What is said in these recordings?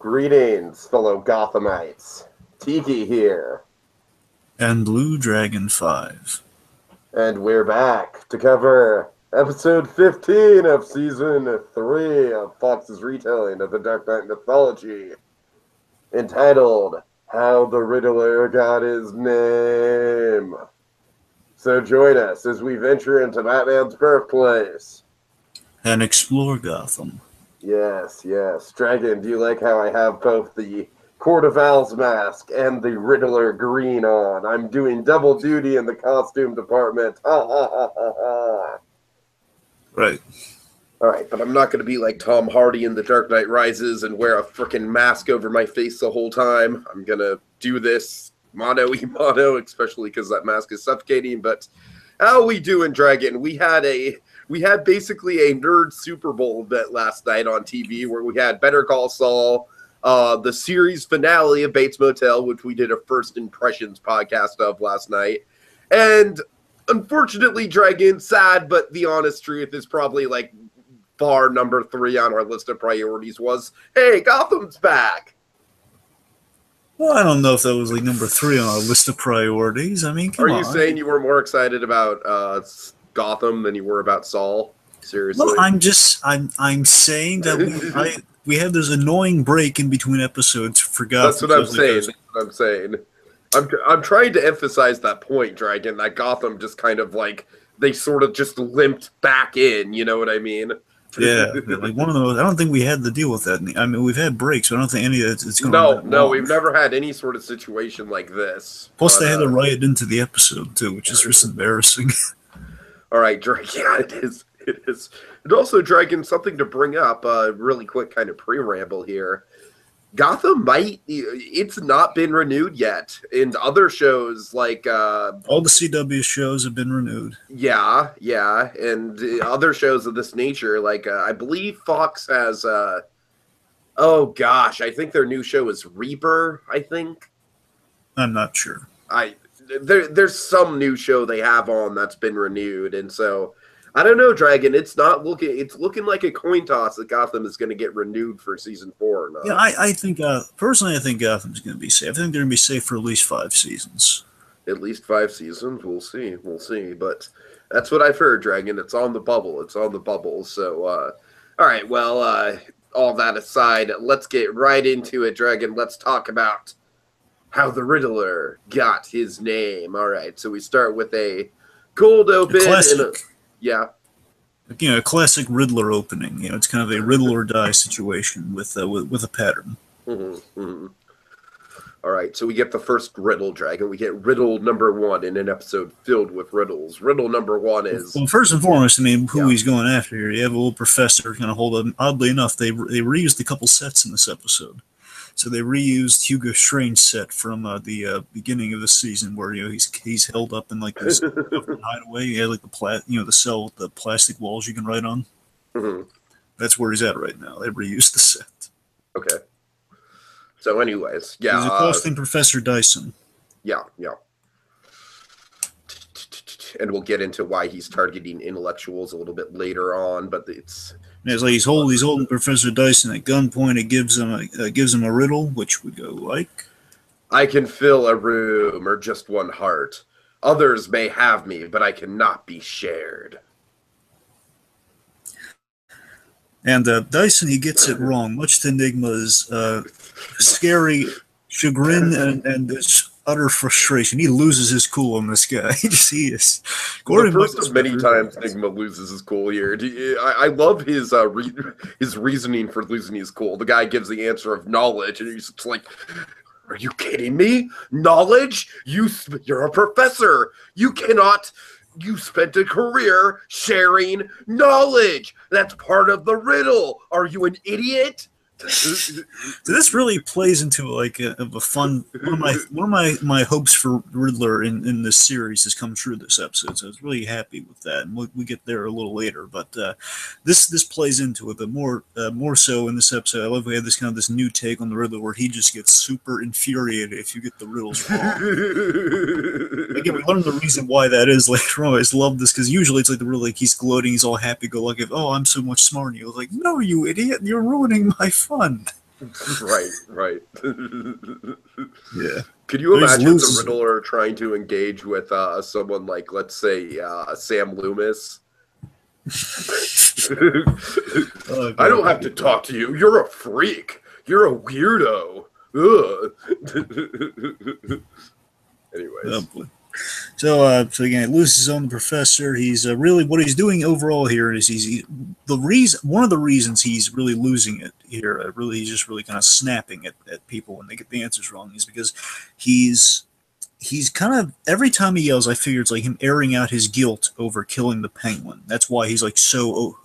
Greetings, fellow Gothamites. Tiki here. And Blue Dragon 5. And we're back to cover episode 15 of season 3 of Fox's retelling of the Dark Knight mythology, entitled How the Riddler Got His Name. So join us as we venture into Batman's birthplace. And explore Gotham. Yes, yes. Dragon, do you like how I have both the Court of Owls mask and the Riddler green on? I'm doing double duty in the costume department. Ha ha ha ha ha. Right. All right, but I'm not going to be like Tom Hardy in The Dark Knight Rises and wear a freaking mask over my face the whole time. I'm going to do this mono e mono, especially because that mask is suffocating. But how we doing, Dragon? We had a we had basically a nerd Super Bowl event last night on TV where we had Better Call Saul, uh, the series finale of Bates Motel, which we did a first impressions podcast of last night, and unfortunately, Dragon, sad, but the honest truth is probably like far number three on our list of priorities was, hey, Gotham's back. Well, I don't know if that was like number three on our list of priorities. I mean, Are you on. saying you were more excited about uh, Gotham than you were about Saul? Seriously? Well, I'm just I'm I'm saying that we I, we have this annoying break in between episodes for Gotham. That's what I'm saying. That's what I'm saying. I'm I'm trying to emphasize that point, Dragon. That Gotham just kind of like they sort of just limped back in. You know what I mean? Yeah, like one of those. I don't think we had to deal with that. I mean, we've had breaks, but I don't think any of it's going. no, no, we've never had any sort of situation like this. Plus, But, they had uh, to write into the episode too, which is just embarrassing. All right, Dragon. Yeah, it is. It is. And also, Dragon, something to bring up. Uh, really quick, kind of pre-ramble here. Gotham might. It's not been renewed yet. In other shows, like uh, All the CW shows have been renewed. Yeah, yeah, and other shows of this nature, like uh, I believe Fox has. Uh, oh gosh, I think their new show is Reaper. I think I'm not sure. I there there's some new show they have on that's been renewed, and so I don't know, Dragon. It's not looking. It's looking like a coin toss that Gotham is going to get renewed for season four. Or not. Yeah, I, I think uh, personally, I think Gotham's going to be safe. I think they're going to be safe for at least five seasons. at least five seasons. We'll see. We'll see. But that's what I've heard, Dragon. It's on the bubble. It's on the bubble. So, uh, all right. Well, uh, all that aside, let's get right into it, Dragon. Let's talk about how the Riddler got his name. All right. So we start with a cold A open. and classic, a, yeah. you know, a classic Riddler opening. You know, it's kind of a Riddle or die situation with uh, with, with a pattern. hmm hmm All right, so we get the first riddle, Dragon. We get riddle number one in an episode filled with riddles. Riddle number one is Well, first and foremost, I mean, who Yeah. he's going after here. You have a little professor kind of hold up. Oddly enough, they they reused a couple sets in this episode. So they reused Hugo Strange set from uh, the uh, beginning of the season, where you know he's he's held up in like this hideaway. He had like the pla- you know the cell with the plastic walls you can write on. Mhm. That's where he's at right now. They reused the set. Okay. So, anyways, yeah, he's uh, Professor Dyson. yeah, yeah. And we'll get into why he's targeting intellectuals a little bit later on, but it's And it's like he's holding he's holding Professor Dyson at gunpoint. It gives him a uh, gives him a riddle, which would go like. I can fill a room or just one heart. Others may have me, but I cannot be shared. And uh, Dyson, he gets it wrong, much to Enigma's uh, scary chagrin and, and this utter frustration. He loses his cool on this guy. he just he is. Well, Gordon the first of many times Enigma loses his cool here. I, I love his uh, re- his reasoning for losing his cool. The guy gives the answer of knowledge, and he's like, "Are you kidding me? Knowledge? You you're a professor. You cannot. You spent a career sharing knowledge. That's part of the riddle. Are you an idiot?" So this really plays into like a, a fun one of my one of my, my hopes for Riddler in, in this series has come true this episode. So I was really happy with that, and we'll, we get there a little later. But uh, this this plays into it, but more uh, more so in this episode. I love we have this kind of this new take on the Riddler where he just gets super infuriated if you get the riddles wrong. Again, we learn the reason why that is later on. I just love this because usually it's like the real like he's gloating, he's all happy go lucky. Oh, I'm so much smarter than you. I was like, no, you idiot! You're ruining my fun. right, right. Yeah. Could you imagine loses- the Riddler trying to engage with uh, someone like, let's say, uh, Sam Loomis? Oh, I don't have to talk to you. You're a freak. You're a weirdo. Ugh. Anyways, Oh, boy. So, uh, so again, it loses on the professor. He's uh, really what he's doing overall here is he's he, the reason. One of the reasons he's really losing it here, uh, really, he's just really kind of snapping at, at people when they get the answers wrong, is because he's he's kind of every time he yells, I figure it's like him airing out his guilt over killing the penguin. That's why he's like so oh,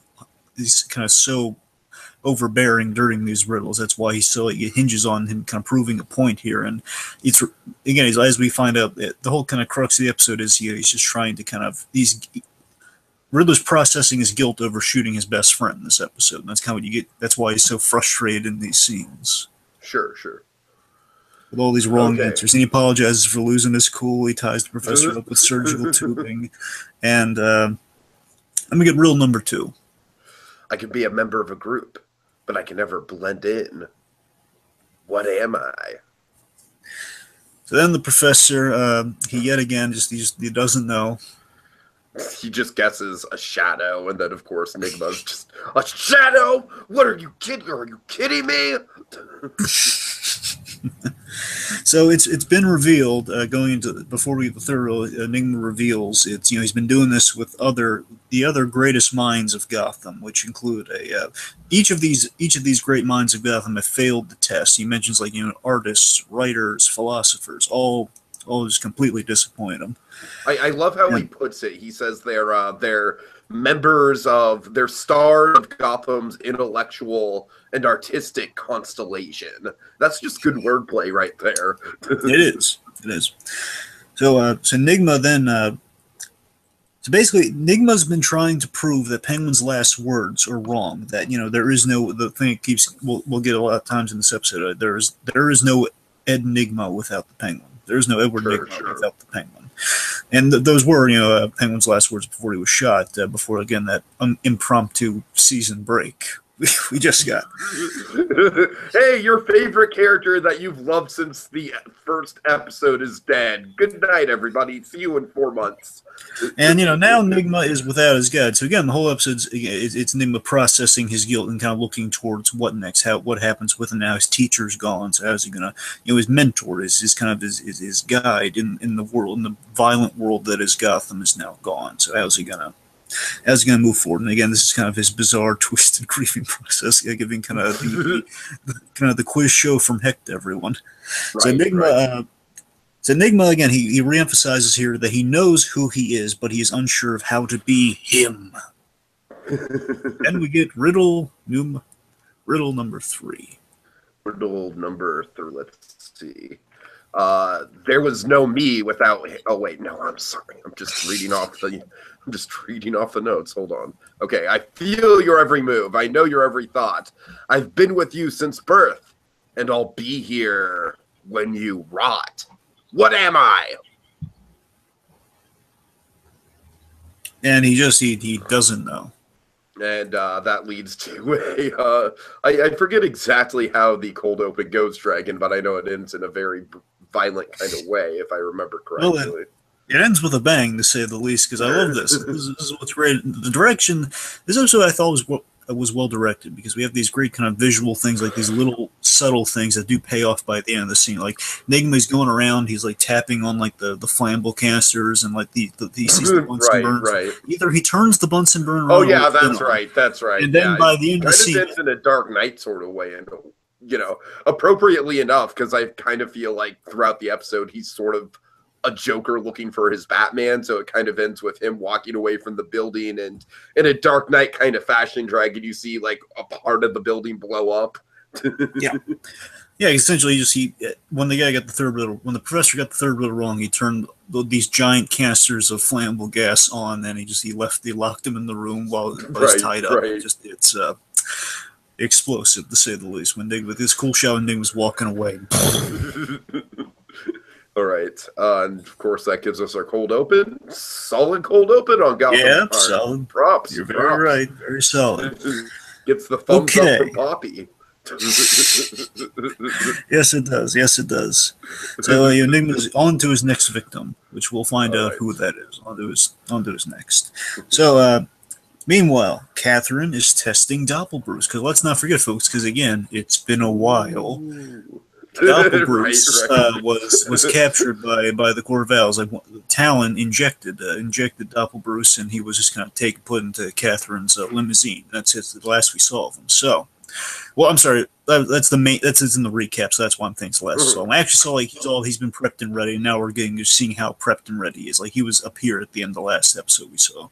he's kind of so overbearing during these riddles. That's why he's so it hinges on him kind of proving a point here, and it's again as, as we find out the whole kind of crux of the episode is he, he's just trying to kind of these Riddler's processing his guilt over shooting his best friend in this episode, and that's kind of what you get. That's why he's so frustrated in these scenes sure, sure. with all these wrong Okay. answers. And he apologizes for losing his cool. He ties the professor up with surgical tubing, and um let me get rule number two. I can be a member of a group, but I can never blend in. What am I? So then the professor, uh, he yet again just he, just he doesn't know. He just guesses a shadow, and then of course Enigma's just a shadow. What are you kidding? Are you kidding me? So it's it's been revealed uh, going into before we get the third. Enigma reveals it's you know he's been doing this with other the other greatest minds of Gotham, which include a uh, each of these each of these great minds of Gotham have failed the test. He mentions like you know artists, writers, philosophers, all all just completely disappoint him. I, I love how he puts it. He says they're uh, they're members of they're stars of Gotham's intellectual and artistic constellation. That's just good wordplay right there. it is. It is. So, uh, so Enigma then. Uh, so basically, Enigma's been trying to prove that Penguin's last words are wrong. That you know there is no the thing that keeps. We'll, we'll get a lot of times in this episode. Uh, there is there is no Ed Enigma without the Penguin. There is no Edward Sure, Enigma sure. without the Penguin. And th- those were you know uh, Penguin's last words before he was shot. Uh, before again that um, impromptu season break we just got. hey, your favorite character that you've loved since the first episode is dead. Good night, everybody. See you in four months. And you know now Nigma is without his god. So again, the whole episode's it's, it's Enigma processing his guilt and kind of looking towards what next, how what happens with him now. His teacher's gone, so how's he gonna? You know, his mentor is his kind of his, his, his guide in in the world in the violent world that is Gotham is now gone. So how's he gonna? How's he gonna move forward? And again, this is kind of his bizarre, twisted grieving process, giving kind of the, the kind of the quiz show from Heck to everyone. so Enigma, right. uh, so Enigma again, he, he reemphasizes here that he knows who he is, but he is unsure of how to be him. and we get riddle num, riddle number three. Riddle number three. Let's see. Uh, there was no me without. Oh wait, no, I'm sorry. I'm just reading off the. I'm just reading off the notes. Hold on. Okay, I feel your every move. I know your every thought. I've been with you since birth, and I'll be here when you rot. What am I? And he just he, he doesn't know. and uh, that leads to a uh, I, I forget exactly how the cold open goes dragon but i know it ends in a very violent kind of way if i remember Well, correctly It ends with a bang, to say the least, because I love this. this, is, this is what's great. The direction. This episode I thought was well, was well directed because we have these great kind of visual things, like these little subtle things that do pay off by the end of the scene. Like Enigma's going around, he's like tapping on like the the flammable canisters and like the, the he sees the Bunsen right burns. right Either he turns the Bunsen burner. oh yeah that's right that's right And then yeah. by the end of the scene, ends in a dark knight sort of way and you know appropriately enough because i kind of feel like throughout the episode he's sort of a joker looking for his batman so it kind of ends with him walking away from the building and in a dark knight kind of fashion dragon you see like a part of the building blow up Yeah, Yeah, essentially, you just he when the guy got the third riddle, when the professor got the third riddle wrong, he turned these giant canisters of flammable gas on, and he just he left, he locked him in the room while, while Right, he's tied up. right. Just it's uh, explosive to say the least. When Dig with his cool and Dig was walking away. All right, uh, and of course that gives us our cold open, solid cold open on Gotham. yeah, Park. solid. props. You're very right, very solid. Gets the thumbs Okay. up from Poppy. yes, it does. Yes, it does. So uh, Enigma's on to his next victim, which we'll find All out right. who that is. On to his, on to his next. So, uh, meanwhile, Catherine is testing Doppelbruce. Because let's not forget, folks, because again, it's been a while. Doppelbruce Right, right. uh, was was captured by by the Corvals. Like Talon injected uh, injected Doppelbruce, and he was just kind of taken put into Catherine's uh, limousine. That's it. The last we saw of him. So, well, I'm sorry. That, that's the main. That's it's in the recap. So that's one thing. It's the last. So I actually saw like he's all he's been prepped and ready. And now we're getting to seeing how prepped and ready he is. Like he was up here at the end of the last episode we saw.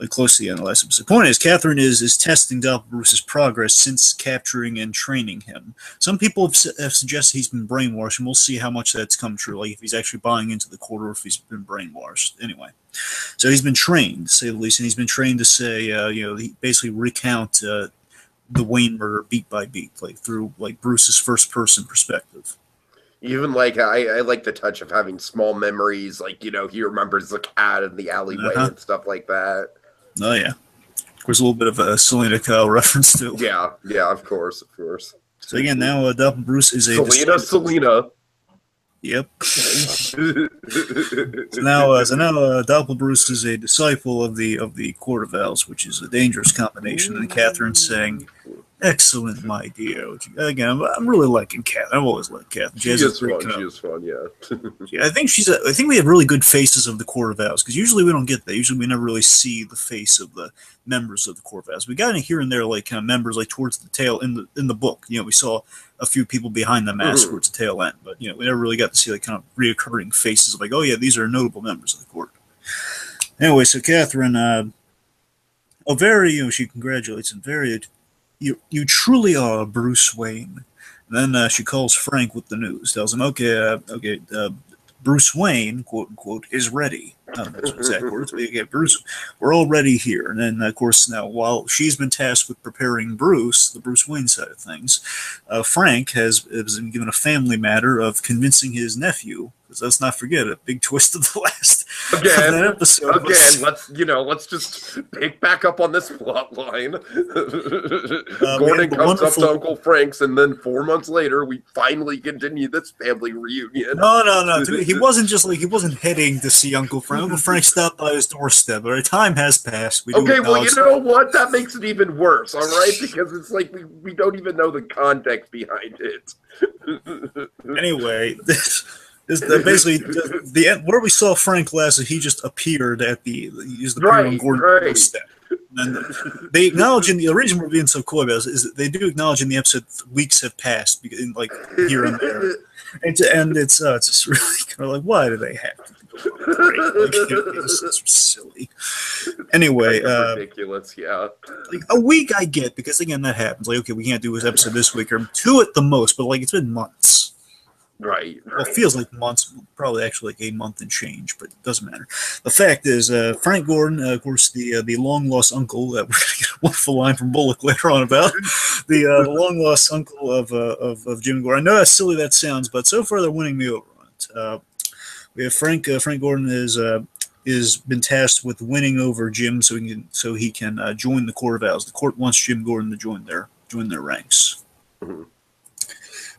Like close to the end the. Point is, Catherine is is testing Doppelbruce's progress since capturing and training him. Some people have, su- have suggested he's been brainwashed, and we'll see how much that's come true. Like if he's actually buying into the quarter, or if he's been brainwashed. Anyway, so he's been trained, to say the least, and he's been trained to say, uh, you know, he basically recount uh, the Wayne murder beat by beat, like through like Bruce's first person perspective. Even like I, I like the touch of having small memories, like you know he remembers the cat in the alleyway Uh-huh. and stuff like that. Oh yeah, of course, a little bit of a Selina Kyle reference too. Yeah, yeah, of course, of course. So again, now uh, Doppelbruce is a Selena, disciple- Yep. So now, uh, so now, uh, Doppelbruce is a disciple of the of the Court of Owls, which is a dangerous combination. And Catherine's saying, "Excellent, my dear." Again, I'm, I'm really liking Catherine. I've always liked Catherine. she is fun. She is fun. Yeah. Yeah, I think she's. A, I think we have really good faces of the Court of Owls because usually we don't get that. Usually we never really see the face of the members of the Court of Owls. We got in here and there, like kind of members, like towards the tail in the in the book. You know, we saw a few people behind the mask Mhm. towards the tail end, but you know, we never really got to see like kind of reoccurring faces of like, oh yeah, these are notable members of the court. Anyway, so Catherine, uh, oh, very, you know, she congratulates him. Very, you you truly are Bruce Wayne. And then uh, she calls Frank with the news, tells him, okay, uh, okay, uh, Bruce Wayne, quote unquote, is ready. Know those exact words, but yeah, Bruce, we're already here. And then, of course, now while she's been tasked with preparing Bruce, the Bruce Wayne side of things, uh, Frank has, has been given a family matter of convincing his nephew. Because let's not forget a big twist of the last Again, that episode. was- Again, let's you know, let's just pick back up on this plot line. Gordon the comes up to Uncle Frank's, and then four months later, we finally continue this family reunion. No, no, no. He wasn't just like he wasn't heading to see Uncle Frank. Uncle Frank stopped by his doorstep. Right, time has passed. We do Okay, well, you know what? That makes it even worse, all right? Because it's like we, we don't even know the context behind it. anyway, this, this basically the, the end- where we saw Frank last, he just appeared at the he's the Right, on Gordon right. doorstep. And they acknowledge in the, the reason we're being so coy about this is that they do acknowledge in the episode weeks have passed, in, like here and there, and, to- and it's uh, it's just really kind of like why do they have to? Like, it's just silly. Anyway, uh, ridiculous, yeah. like a week I get because again that happens. Like okay, we can't do this episode this week or two at the most, but like it's been months. Right, Well, right. it feels like months, probably actually like a month and change, but it doesn't matter. The fact is, uh, Frank Gordon, uh, of course, the uh, the long lost uncle that we're going to get a wonderful line from Bullock later on about the, uh, the long lost uncle of, uh, of of Jim Gordon. I know how silly that sounds, but so far they're winning me over on it. Uh, we have Frank uh, Frank Gordon is uh, is been tasked with winning over Jim so he can so he can uh, join the Court of Owls. The court wants Jim Gordon to join their join their ranks. Mhm.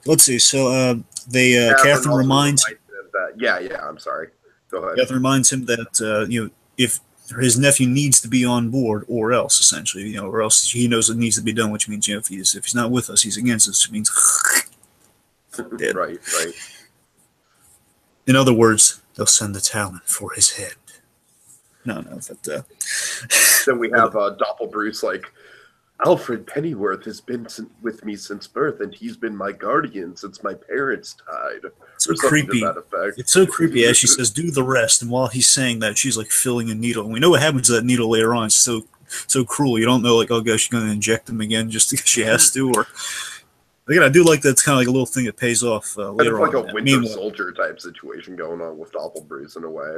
Let's see. So uh, they uh, Catherine also reminds him that. Yeah, yeah, I'm sorry. Go ahead. Catherine reminds him that uh, you know if his nephew needs to be on board, or else essentially, you know, or else he knows it needs to be done, which means you know if he's if he's not with us, he's against us. Which means, dead. right, right. in other words, they'll send the Talon for his head. No, no, but uh, Then we have uh, Doppelbruce like, Alfred Pennyworth has been with me since birth, and he's been my guardian since my parents died. so creepy. to that effect. It's so creepy as she says, "Do the rest," and while he's saying that, she's like filling a needle. And we know what happens to that needle later on. It's so so cruel. You don't know, like, oh gosh, she's going to inject him again just because she has to, or again, I do like that. It's kind of like a little thing that pays off uh, Kind later of like on. a Winter Meanwhile, Soldier type situation going on with Doppelbruce in a way.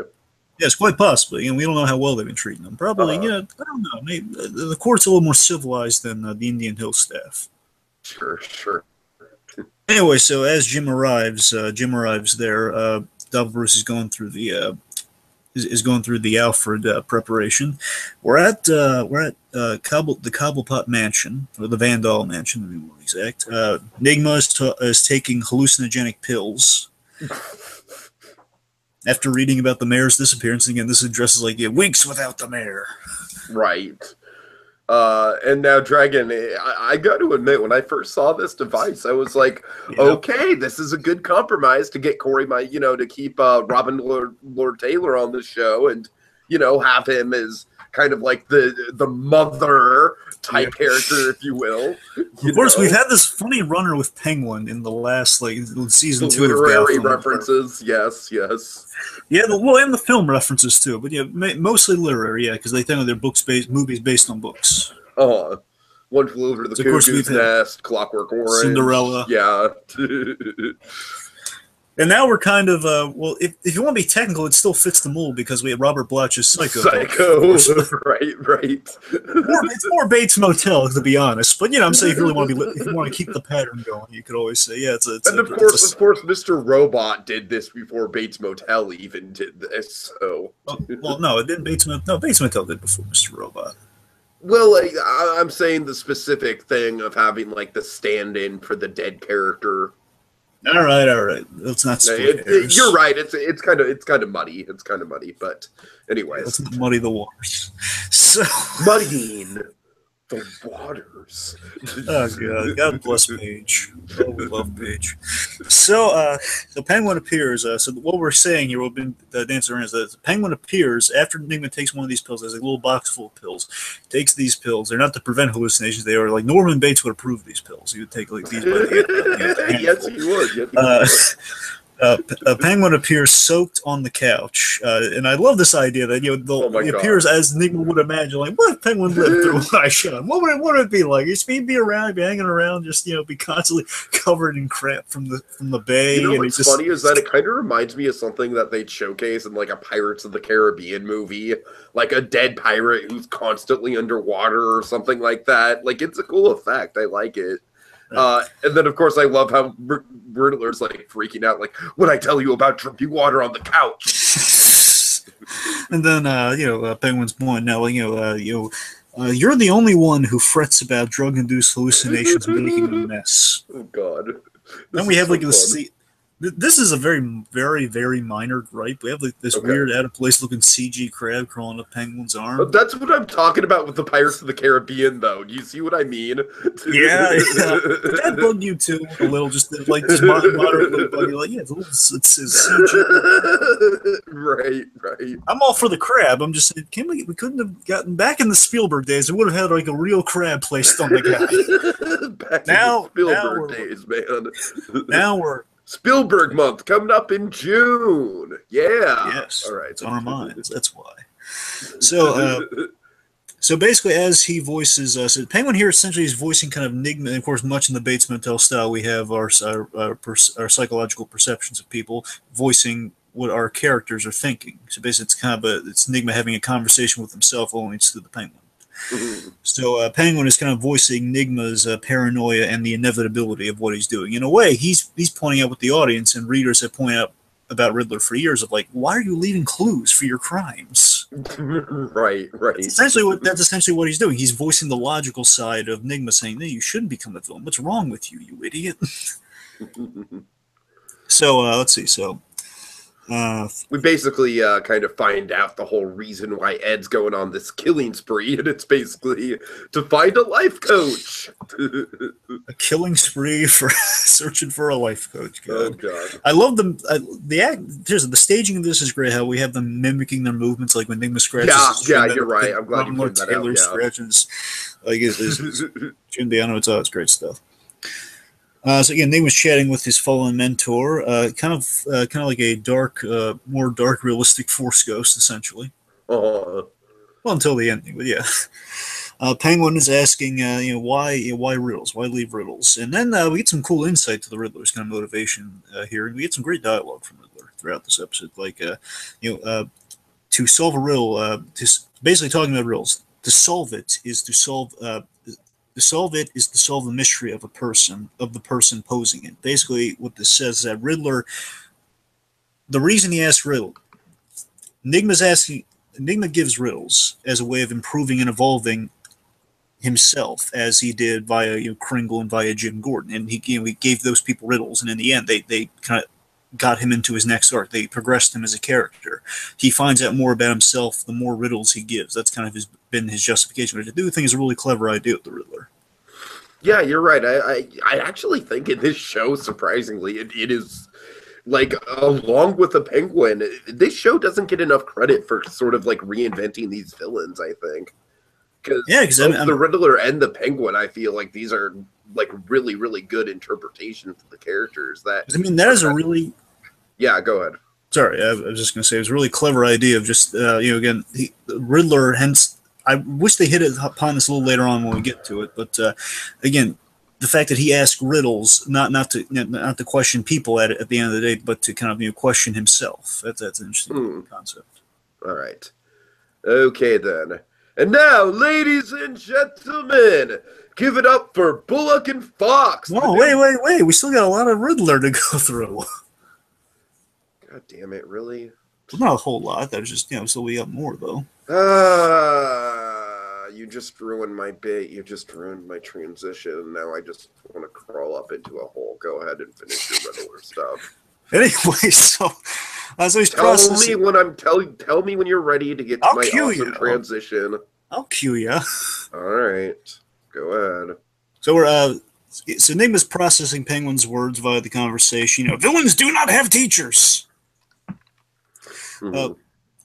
Yes, quite possibly. And we don't know how well they've been treating them. Probably, Uh-huh. you know, I don't know. Maybe uh, the court's a little more civilized than uh, the Indian Hill staff. Sure, sure. Anyway, so as Jim arrives, uh, Jim arrives there. Uh, Double Bruce is going through the uh, is, is going through the Alfred uh, preparation. We're at uh, we're at uh, Cobble, the Cobblepot Mansion or the Van Dahl Mansion to be more exact. Uh, Nygma is, ta is taking hallucinogenic pills. After reading about the mayor's disappearance, again, this addresses like yeah, weeks without the mayor. Right. Uh, and now, Dragon, I, I got to admit, when I first saw this device, I was like, Yep. okay, this is a good compromise to get Corey, my, you know, to keep uh, Robin Lord, Lord Taylor on the show and, you know, have him as kind of like the the mother type Yeah. character, if you will. you Of course, know? we've had this funny runner with Penguin in the last like season two of literary Gotham. references. Yes, yes. Yeah, the, well, and the film references too, but yeah, mostly literary. Yeah, because they think of their books based movies based on books. Uh, One Flew Over the So, course, Cuckoo's Nest, Clockwork Orange, Cinderella. Yeah. And now we're kind of uh, well, if, if you want to be technical, it still fits the mold because we have Robert Bloch's Psycho. Psycho. right, right. More, it's more Bates Motel, to be honest. But you know, I'm saying if you really want to be, if you want to keep the pattern going, you could always say, yeah, it's a. It's and a, of course, a- of course, Mr. Robot did this before Bates Motel even did this. So, oh, well, no, it didn't. Bates Motel. No, Bates Motel did before Mr. Robot. well, I, I'm saying the specific thing of having like the stand-in for the dead character. All right, all right. Let's not split It- it- hairs. you're right. It's it's kind of it's kind of muddy. It's kind of muddy, but anyways, Let's not muddy the waters. So, muddying the waters. oh god, God bless Paige. Oh, we love Paige. So, uh, the penguin appears. Uh, so, what we're saying here, we've been uh, dancing around, is that the penguin appears after Enigma takes one of these pills. There's a little box full of pills. Takes these pills. They're not to prevent hallucinations. They are like Norman Bates would approve these pills. He would take like these. By the, the, yes, you would. Yes, Uh, would. Uh, a penguin appears soaked on the couch, uh, and I love this idea that you know Oh the, my he God. appears as Enigma would imagine. Like, what if penguin lived through what I shot him? What would it, what would it be like? He'd be- be around, be hanging around, just you know, be constantly covered in crap from the from the bay. You know what's just, funny is that it kind of reminds me of something that they'd showcase in like a Pirates of the Caribbean movie, like a dead pirate who's constantly underwater or something like that. Like it's a cool effect. I like it. Uh, and then of course I love how R- Riddler's like freaking out, like, "What I tell you about drinking water on the couch?" and then uh, you know, uh, penguin's born. Now you know, uh, you know. Uh, you're the only one who frets about drug-induced hallucinations making a mess. Oh God. Then we have so like this. This is a very, very, very minor gripe. We have like this Okay. weird, out of place looking CG crab crawling up Penguin's arm. But that's what I'm talking about with the Pirates of the Caribbean, though. Do you see what I mean? Yeah, yeah. that bugged you too a little, just like just little buggy. Like, yeah, it's, a little, it's, it's, CG. right, right. I'm all for the crab. I'm just saying, can we? We couldn't have gotten back in the Spielberg days. We would have had like a real crab placed on the guy. Back Now- in the now Spielberg we're- days, man. now we're Spielberg month coming up in June. Yeah. yes, All right. it's on our minds. That's why. So, uh, So basically, as he voices, uh, so Penguin here essentially is voicing kind of enigma. And of course, much in the Bates Motel style, we have our our, our, our psychological perceptions of people voicing what our characters are thinking. So basically, it's kind of a it's enigma having a conversation with himself, only it's through the Penguin. So uh, Penguin is kind of voicing Enigma's uh, paranoia and the inevitability of what he's doing. In a way, he's he's pointing out what the audience and readers have pointed out about Riddler for years of like, why are you leaving clues for your crimes? right, right. That's essentially what that's essentially what he's doing. He's voicing the logical side of Enigma, saying, "No, you shouldn't become a villain. What's wrong with you, you idiot?" so uh, let's see. So uh, we basically uh, kind of find out the whole reason why Ed's going on this killing spree, and it's basically to find a life coach. a killing spree for searching for a life coach. oh God. god. I love them. I, the act. Here's the staging of this is great. How we have them mimicking their movements, like when Enigma scratches. Yeah, yeah, you're right. I'm glad you Robin Lord pointed that out, Taylor yeah. scratches like his, his chin. It's, it's great stuff. Uh, so again, Nate was chatting with his fallen mentor, uh, kind of, uh, kind of like a dark, uh, more dark, realistic Force Ghost, essentially. Uh, Well, until the ending, but yeah. Uh, Penguin is asking, uh, you know, why, you know, why riddles? Why leave riddles? And then uh, we get some cool insight to the Riddler's kind of motivation uh, here, and we get some great dialogue from Riddler throughout this episode. Like, uh, you know, uh, to solve a riddle, uh, to s- basically talking about riddles. To solve it is to solve. To solve it is to solve the mystery of a person of the person posing it. Basically, what this says is that Riddler. The reason he asked riddle Enigma's asking. Enigma gives riddles as a way of improving and evolving himself, as he did via you know, Kringle and via Jim Gordon, and he you know he gave those people riddles, and in the end, they they kind of got him into his next arc. They progressed him as a character. He finds out more about himself the more riddles he gives. That's kind of his been his justification. I do think is a really clever idea with the Riddler. Yeah, you're right. I, I, I actually think in this show, surprisingly, it, it is like along with the Penguin, this show doesn't get enough credit for sort of like reinventing these villains. I think because Yeah, because the Riddler and the Penguin, I feel like these are like really really good interpretations of the characters. That I mean that is a really yeah, go ahead. sorry, I, I was just going to say it was a really clever idea of just uh, you know again he, Riddler. Hence, I wish they hit it upon this a little later on when we get to it. But uh, again, the fact that he asked riddles, not not to not to question people at at the end of the day, but to kind of you know question himself. That's that's an interesting Hmm. concept. All right. Okay, then. And now, ladies and gentlemen, give it up for Bullock and Fox. No, wait, wait, wait. We still got a lot of Riddler to go through. God damn it, really? Not a whole lot. There's just you know still we got more though. Ah, you just ruined my bait. You just ruined my transition. Now I just want to crawl up into a hole. Go ahead and finish your Riddler stuff. Anyway, so as I was Tell me when I'm telling. Tell me when you're ready to get to I'll my cue awesome you. transition. I'll cue you. All right, go ahead. So we're uh, so Enigma's processing Penguin's words via the conversation. You know, villains do not have teachers. Mhm. Uh,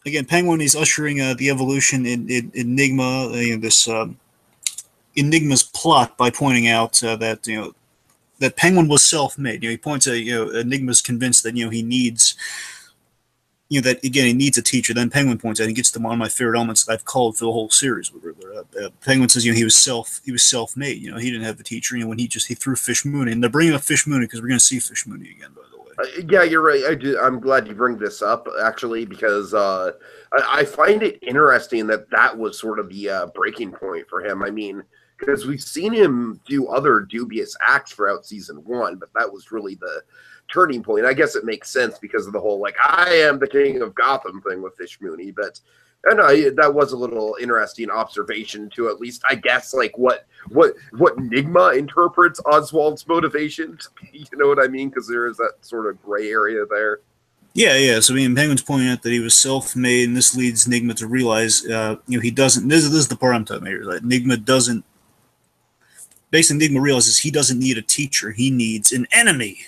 Again, Penguin is ushering uh, the evolution in, in Enigma. Uh, you know, this um, Enigma's plot by pointing out uh, that you know that Penguin was self-made. You know, he points out you know Enigma's convinced that you know he needs. You know that again, he needs a teacher. Then Penguin points out he gets to one of my favorite elements that I've called for the whole series. Uh, uh, Penguin says you know he was self he was self-made. You know he didn't have a teacher. You know when he just he threw Fish Mooney, and they're bringing up Fish Mooney because we're going to see Fish Mooney again. Way, Uh, yeah, you're right. I do, I'm glad you bring this up actually because uh, I, I find it interesting that that was sort of the uh, breaking point for him. I mean, because we've seen him do other dubious acts throughout season one, but that was really the turning point. I guess it makes sense because of the whole like I am the king of Gotham thing with Fish Mooney, but. And I, that was a little interesting observation to at least, I guess, like what what what Nigma interprets Oswald's motivations. You know what I mean? Because there is that sort of gray area there. Yeah, yeah. So I mean, Penguin's pointing out that he was self-made, and this leads Nigma to realize, uh, you know, he doesn't. This, is- this is the part I'm talking about. Here, That Enigma doesn't. Basically, Nigma realizes he doesn't need a teacher; he needs an enemy.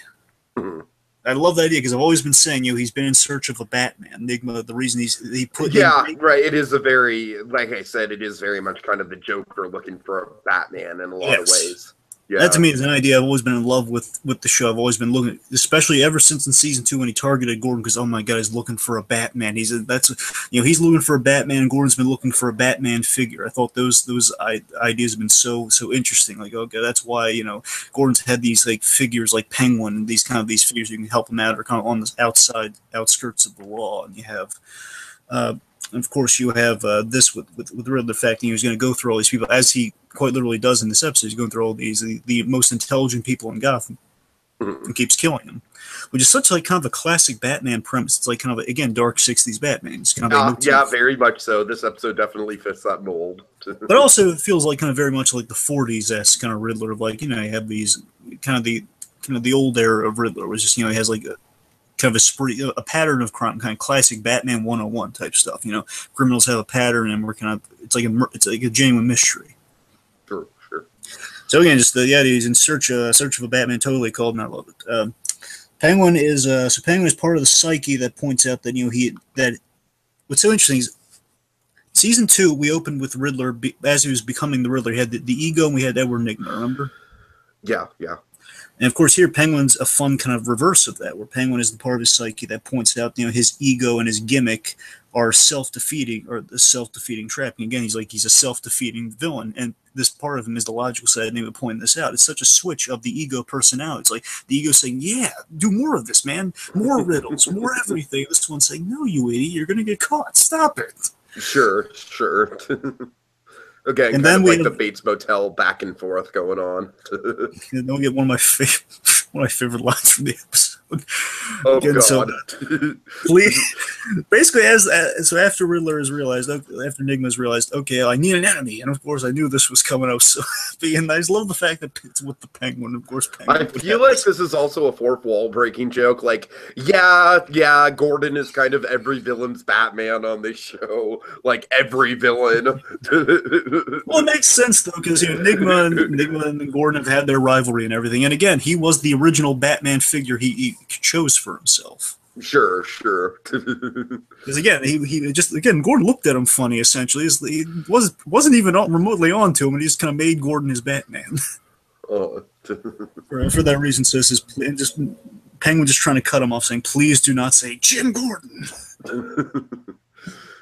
Mhm. I love that idea because I've always been saying, you know, he's been in search of a Batman. Enigma, the reason he's he put Yeah, right. It is a very, like I said, it is very much kind of the Joker looking for a Batman in a lot of ways. Yeah, That to me is an idea I've always been in love with with the show. I've always been looking, especially ever since in season two when he targeted Gordon, because oh my god, he's looking for a Batman. He's a, that's you know he's looking for a Batman, and Gordon's been looking for a Batman figure. I thought those those I, ideas have been so so interesting. Like okay, that's why you know Gordon's had these like figures like Penguin these kind of these figures you can help him out or kind of on the outside outskirts of the law, and you have. Uh, and of course, you have uh, this with, with, with the Riddler fact he was going to go through all these people, as he quite literally does in this episode. He's going through all these, the, the most intelligent people in Gotham. And keeps killing them, which is such like kind of a classic Batman premise. It's like kind of a, again dark '60s Batman. It's kind of a ah, yeah, very much so. This episode definitely fits that mold. but also it feels like kind of very much like the '40s s kind of Riddler of like you know you have these kind of the kind of the old era of Riddler, which is you know he has like a kind of a spree, a pattern of crime, kind of classic Batman 101 type stuff. You know, criminals have a pattern, and we're kind of it's like a it's like a genuine mystery. So again, just the yeah, he's in search uh, search of a Batman. Totally called, and I love it. Um, Penguin is uh, so Penguin is part of the psyche that points out that you know he that what's so interesting is season two we opened with Riddler be, as he was becoming the Riddler. He had the, the ego and we had Edward Nigma. Remember? Yeah, yeah. And of course, here Penguin's a fun kind of reverse of that, where Penguin is the part of his psyche that points out, you know, his ego and his gimmick are self-defeating or the self-defeating trap. And again, he's like he's a self-defeating villain, and this part of him is the logical side. And even point this out, it's such a switch of the ego personality. It's like the ego saying, "Yeah, do more of this, man, more riddles, more everything." This one saying, "No, you idiot, you're gonna get caught. Stop it." Sure, sure. okay, And then we like the have- Bates Motel back and forth going on. Then we get one of my favorite one of my favorite lines from the episode. Oh god. so- please basically as uh, so after riddler is realized after enigma has realized okay i need an enemy and of course i knew this was coming i was so happy and i just love the fact that it's with the penguin of course penguin I feel like this is also a fourth wall breaking joke. Like, yeah, yeah, Gordon is kind of every villain's Batman on this show. Like every villain. Well, it makes sense though, because you know, Enigma, and, Enigma and Gordon have had their rivalry and everything. And again, he was the original Batman figure he, he chose for himself. sure, sure. Because again, he, he just again Gordon looked at him funny. Essentially, he was wasn't even remotely on to him, and he just kind of made Gordon his Batman oh. for, for that reason. Says his and just Penguin just trying to cut him off, saying, "Please do not say Jim Gordon."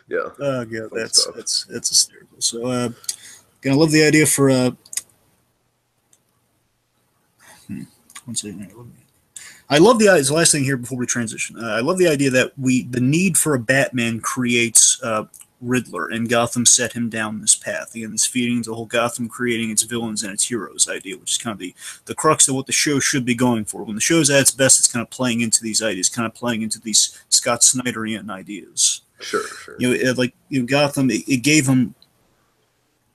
yeah. Oh god, Fun that's stuff. that's that's hysterical. So, uh, gonna love the idea for uh, hmm, one second. Here, let me- I love the it's last thing here before we transition. Uh, I love the idea that we the need for a Batman creates uh, Riddler, and Gotham set him down this path. Again, this feeding the whole Gotham creating its villains and its heroes idea, which is kind of the the crux of what the show should be going for. When the show's at its best, it's kind of playing into these ideas, kind of playing into these Scott Snyderian ideas Sure, sure. you know, it, like you know, Gotham, it, it gave him,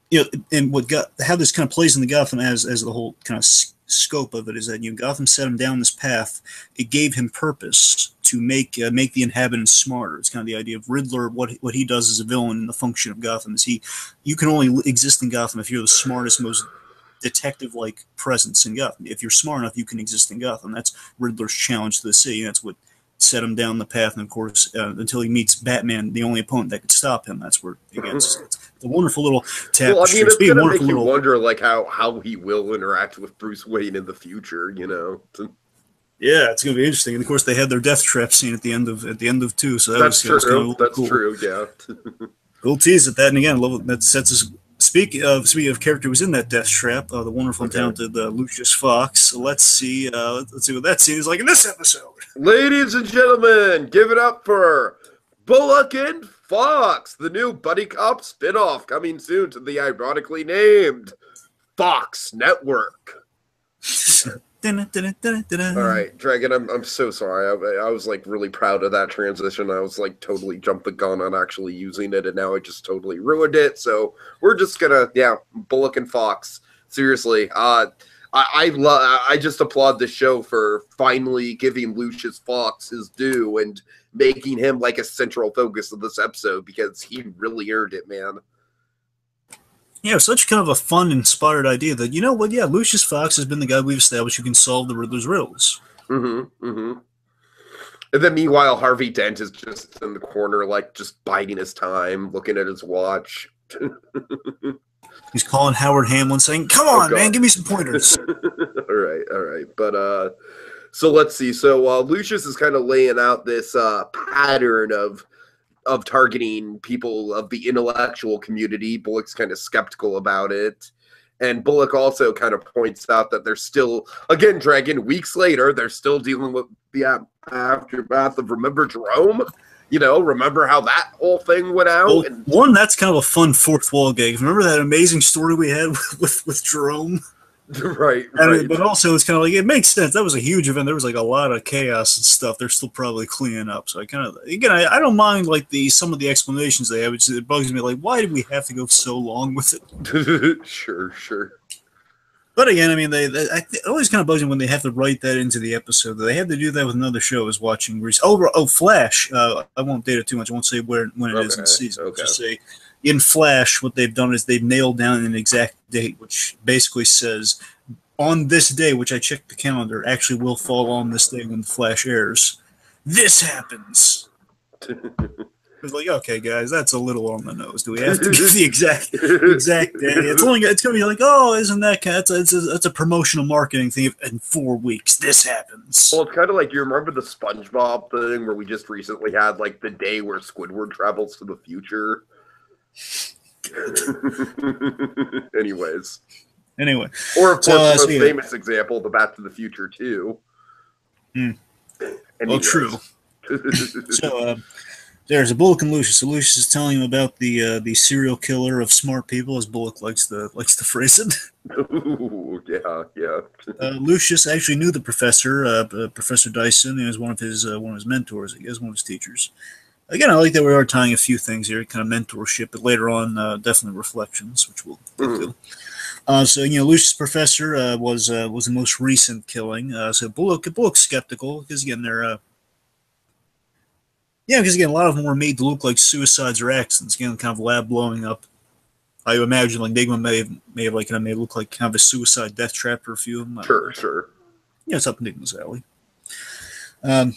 you know, and what got how this kind of plays in the Gotham as as the whole kind of scope of it is that you know Gotham set him down this path. It gave him purpose to make uh, make the inhabitants smarter. It's kind of the idea of Riddler. What what he does as a villain and the function of Gotham is he you can only exist in Gotham if you're the smartest, most detective like presence in Gotham. If you're smart enough, you can exist in Gotham. That's Riddler's challenge to the city. That's what set him down the path, and of course, uh, until he meets Batman, the only opponent that could stop him. That's where again, it's, it's the wonderful little tapestry. Well, I mean, it's of gonna make wonderful you little, wonder, like how how he will interact with Bruce Wayne in the future. You know, yeah, it's gonna be interesting. And of course, they had their death trap scene at the end of at the end of two, so that that's was, that was kind of That's cool. true. Yeah. Little tease at that, and again, love that sets us. Speak of speaking of character who was in that death trap, uh, the wonderful and talented uh, Lucius Fox. Let's see, uh, let's see what that scene is like in this episode. Ladies and gentlemen, give it up for Bullock and Fox, the new buddy cop spinoff coming soon to the ironically named Fox Network. All right, Dragon, I'm, I'm so sorry. I, I was like really proud of that transition. I was like totally jumped the gun on actually using it, and now I just totally ruined it. So we're just gonna, yeah, Bullock and Fox. Seriously, uh, I I, I just applaud the show for finally giving Lucius Fox his due and making him like a central focus of this episode because he really earned it, man. Yeah, such kind of a fun, inspired idea that you know what? Yeah, Lucius Fox has been the guy we've established who can solve the Riddler's riddles. Mm-hmm. Mm-hmm. And then meanwhile, Harvey Dent is just in the corner, like just biding his time, looking at his watch. He's calling Howard Hamlin, saying, "Come Oh, on, man, give me some pointers." all right, all right. But uh so let's see. So uh Lucius is kind of laying out this uh pattern of of targeting people of the intellectual community. Bullock's kind of skeptical about it. And Bullock also kind of points out that they're still, again, Dragon, weeks later, they're still dealing with the aftermath of Remember Jerome? You know, remember how that whole thing went out? well, and one, that's kind of a fun fourth wall gag. Remember that amazing story we had with with, with Jerome? right, right. but also, it's kind of like it makes sense. That was a huge event. There was like a lot of chaos and stuff. They're still probably cleaning up. So I kind of again, I, I don't mind like the some of the explanations they have. It's, it bugs me like why did we have to go so long with it? sure, sure. But again, I mean, they, they I, it always kind of bugs me when they have to write that into the episode. They had to do that with another show I was watching. rec- Oh, oh, Flash. Uh, I won't date it too much. I won't say where when it is in the season. Okay. Just say in Flash, what they've done is they've nailed down an exact date, which basically says on this day, which I checked the calendar, actually will fall on this day when the Flash airs. This happens. It's like, okay, guys, that's a little on the nose. Do we have to give the exact exact day. It's only it's gonna be like, oh, isn't that? It's a, it's a, it's a promotional marketing thing. In four weeks this happens. Well, it's kind of like you remember the SpongeBob thing where we just recently had like the day where Squidward travels to the future. Anyways, Anyway, or of So, course uh, the most famous example, the Back to the Future too. Hmm. well, true. So uh, there's a Bullock and Lucius. So Lucius is telling him about the uh, the serial killer of smart people, as Bullock likes to likes to phrase it. Ooh, yeah, yeah. Uh, Lucius actually knew the professor, uh, uh, Professor Dyson. He was one of his uh, one of his mentors, I guess, one of his teachers. Again, I like that we are tying a few things here, kind of mentorship, but later on, uh, definitely reflections, which we'll Mhm. to. Uh, so you know, Lucius Professor uh, was uh, was the most recent killing. Uh, so Bullock Bullock's skeptical because again, they're uh, yeah, because again, a lot of them were made to look like suicides or accidents. Again, kind of lab blowing up. I imagine like Nigma may have may have like made it look like kind of a suicide death trap for a few of them. Sure, sure. yeah, it's up in Nigma's alley. Um,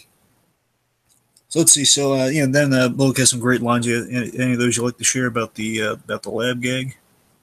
so let's see. So uh, yeah, then uh, Bullock has some great lines. Any, any of those you like to share about the uh, about the lab gag?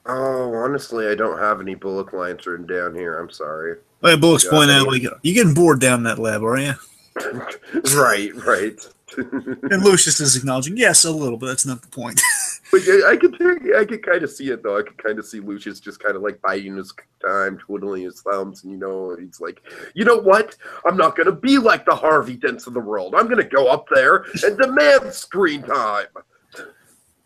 Oh, honestly, I don't have any Bullock lines written down here. I'm sorry. Oh, yeah, Bullock's pointing out like you getting bored down in that lab, are you? right, right. And Lucius is acknowledging, yes, a little, but that's not the point. But yeah, I could, I could kind of see it though. I could kind of see Lucius just kind of like biding his time, twiddling his thumbs, and you know, he's like, you know what? I'm not gonna be like the Harvey Dents of the world. I'm gonna go up there and demand screen time.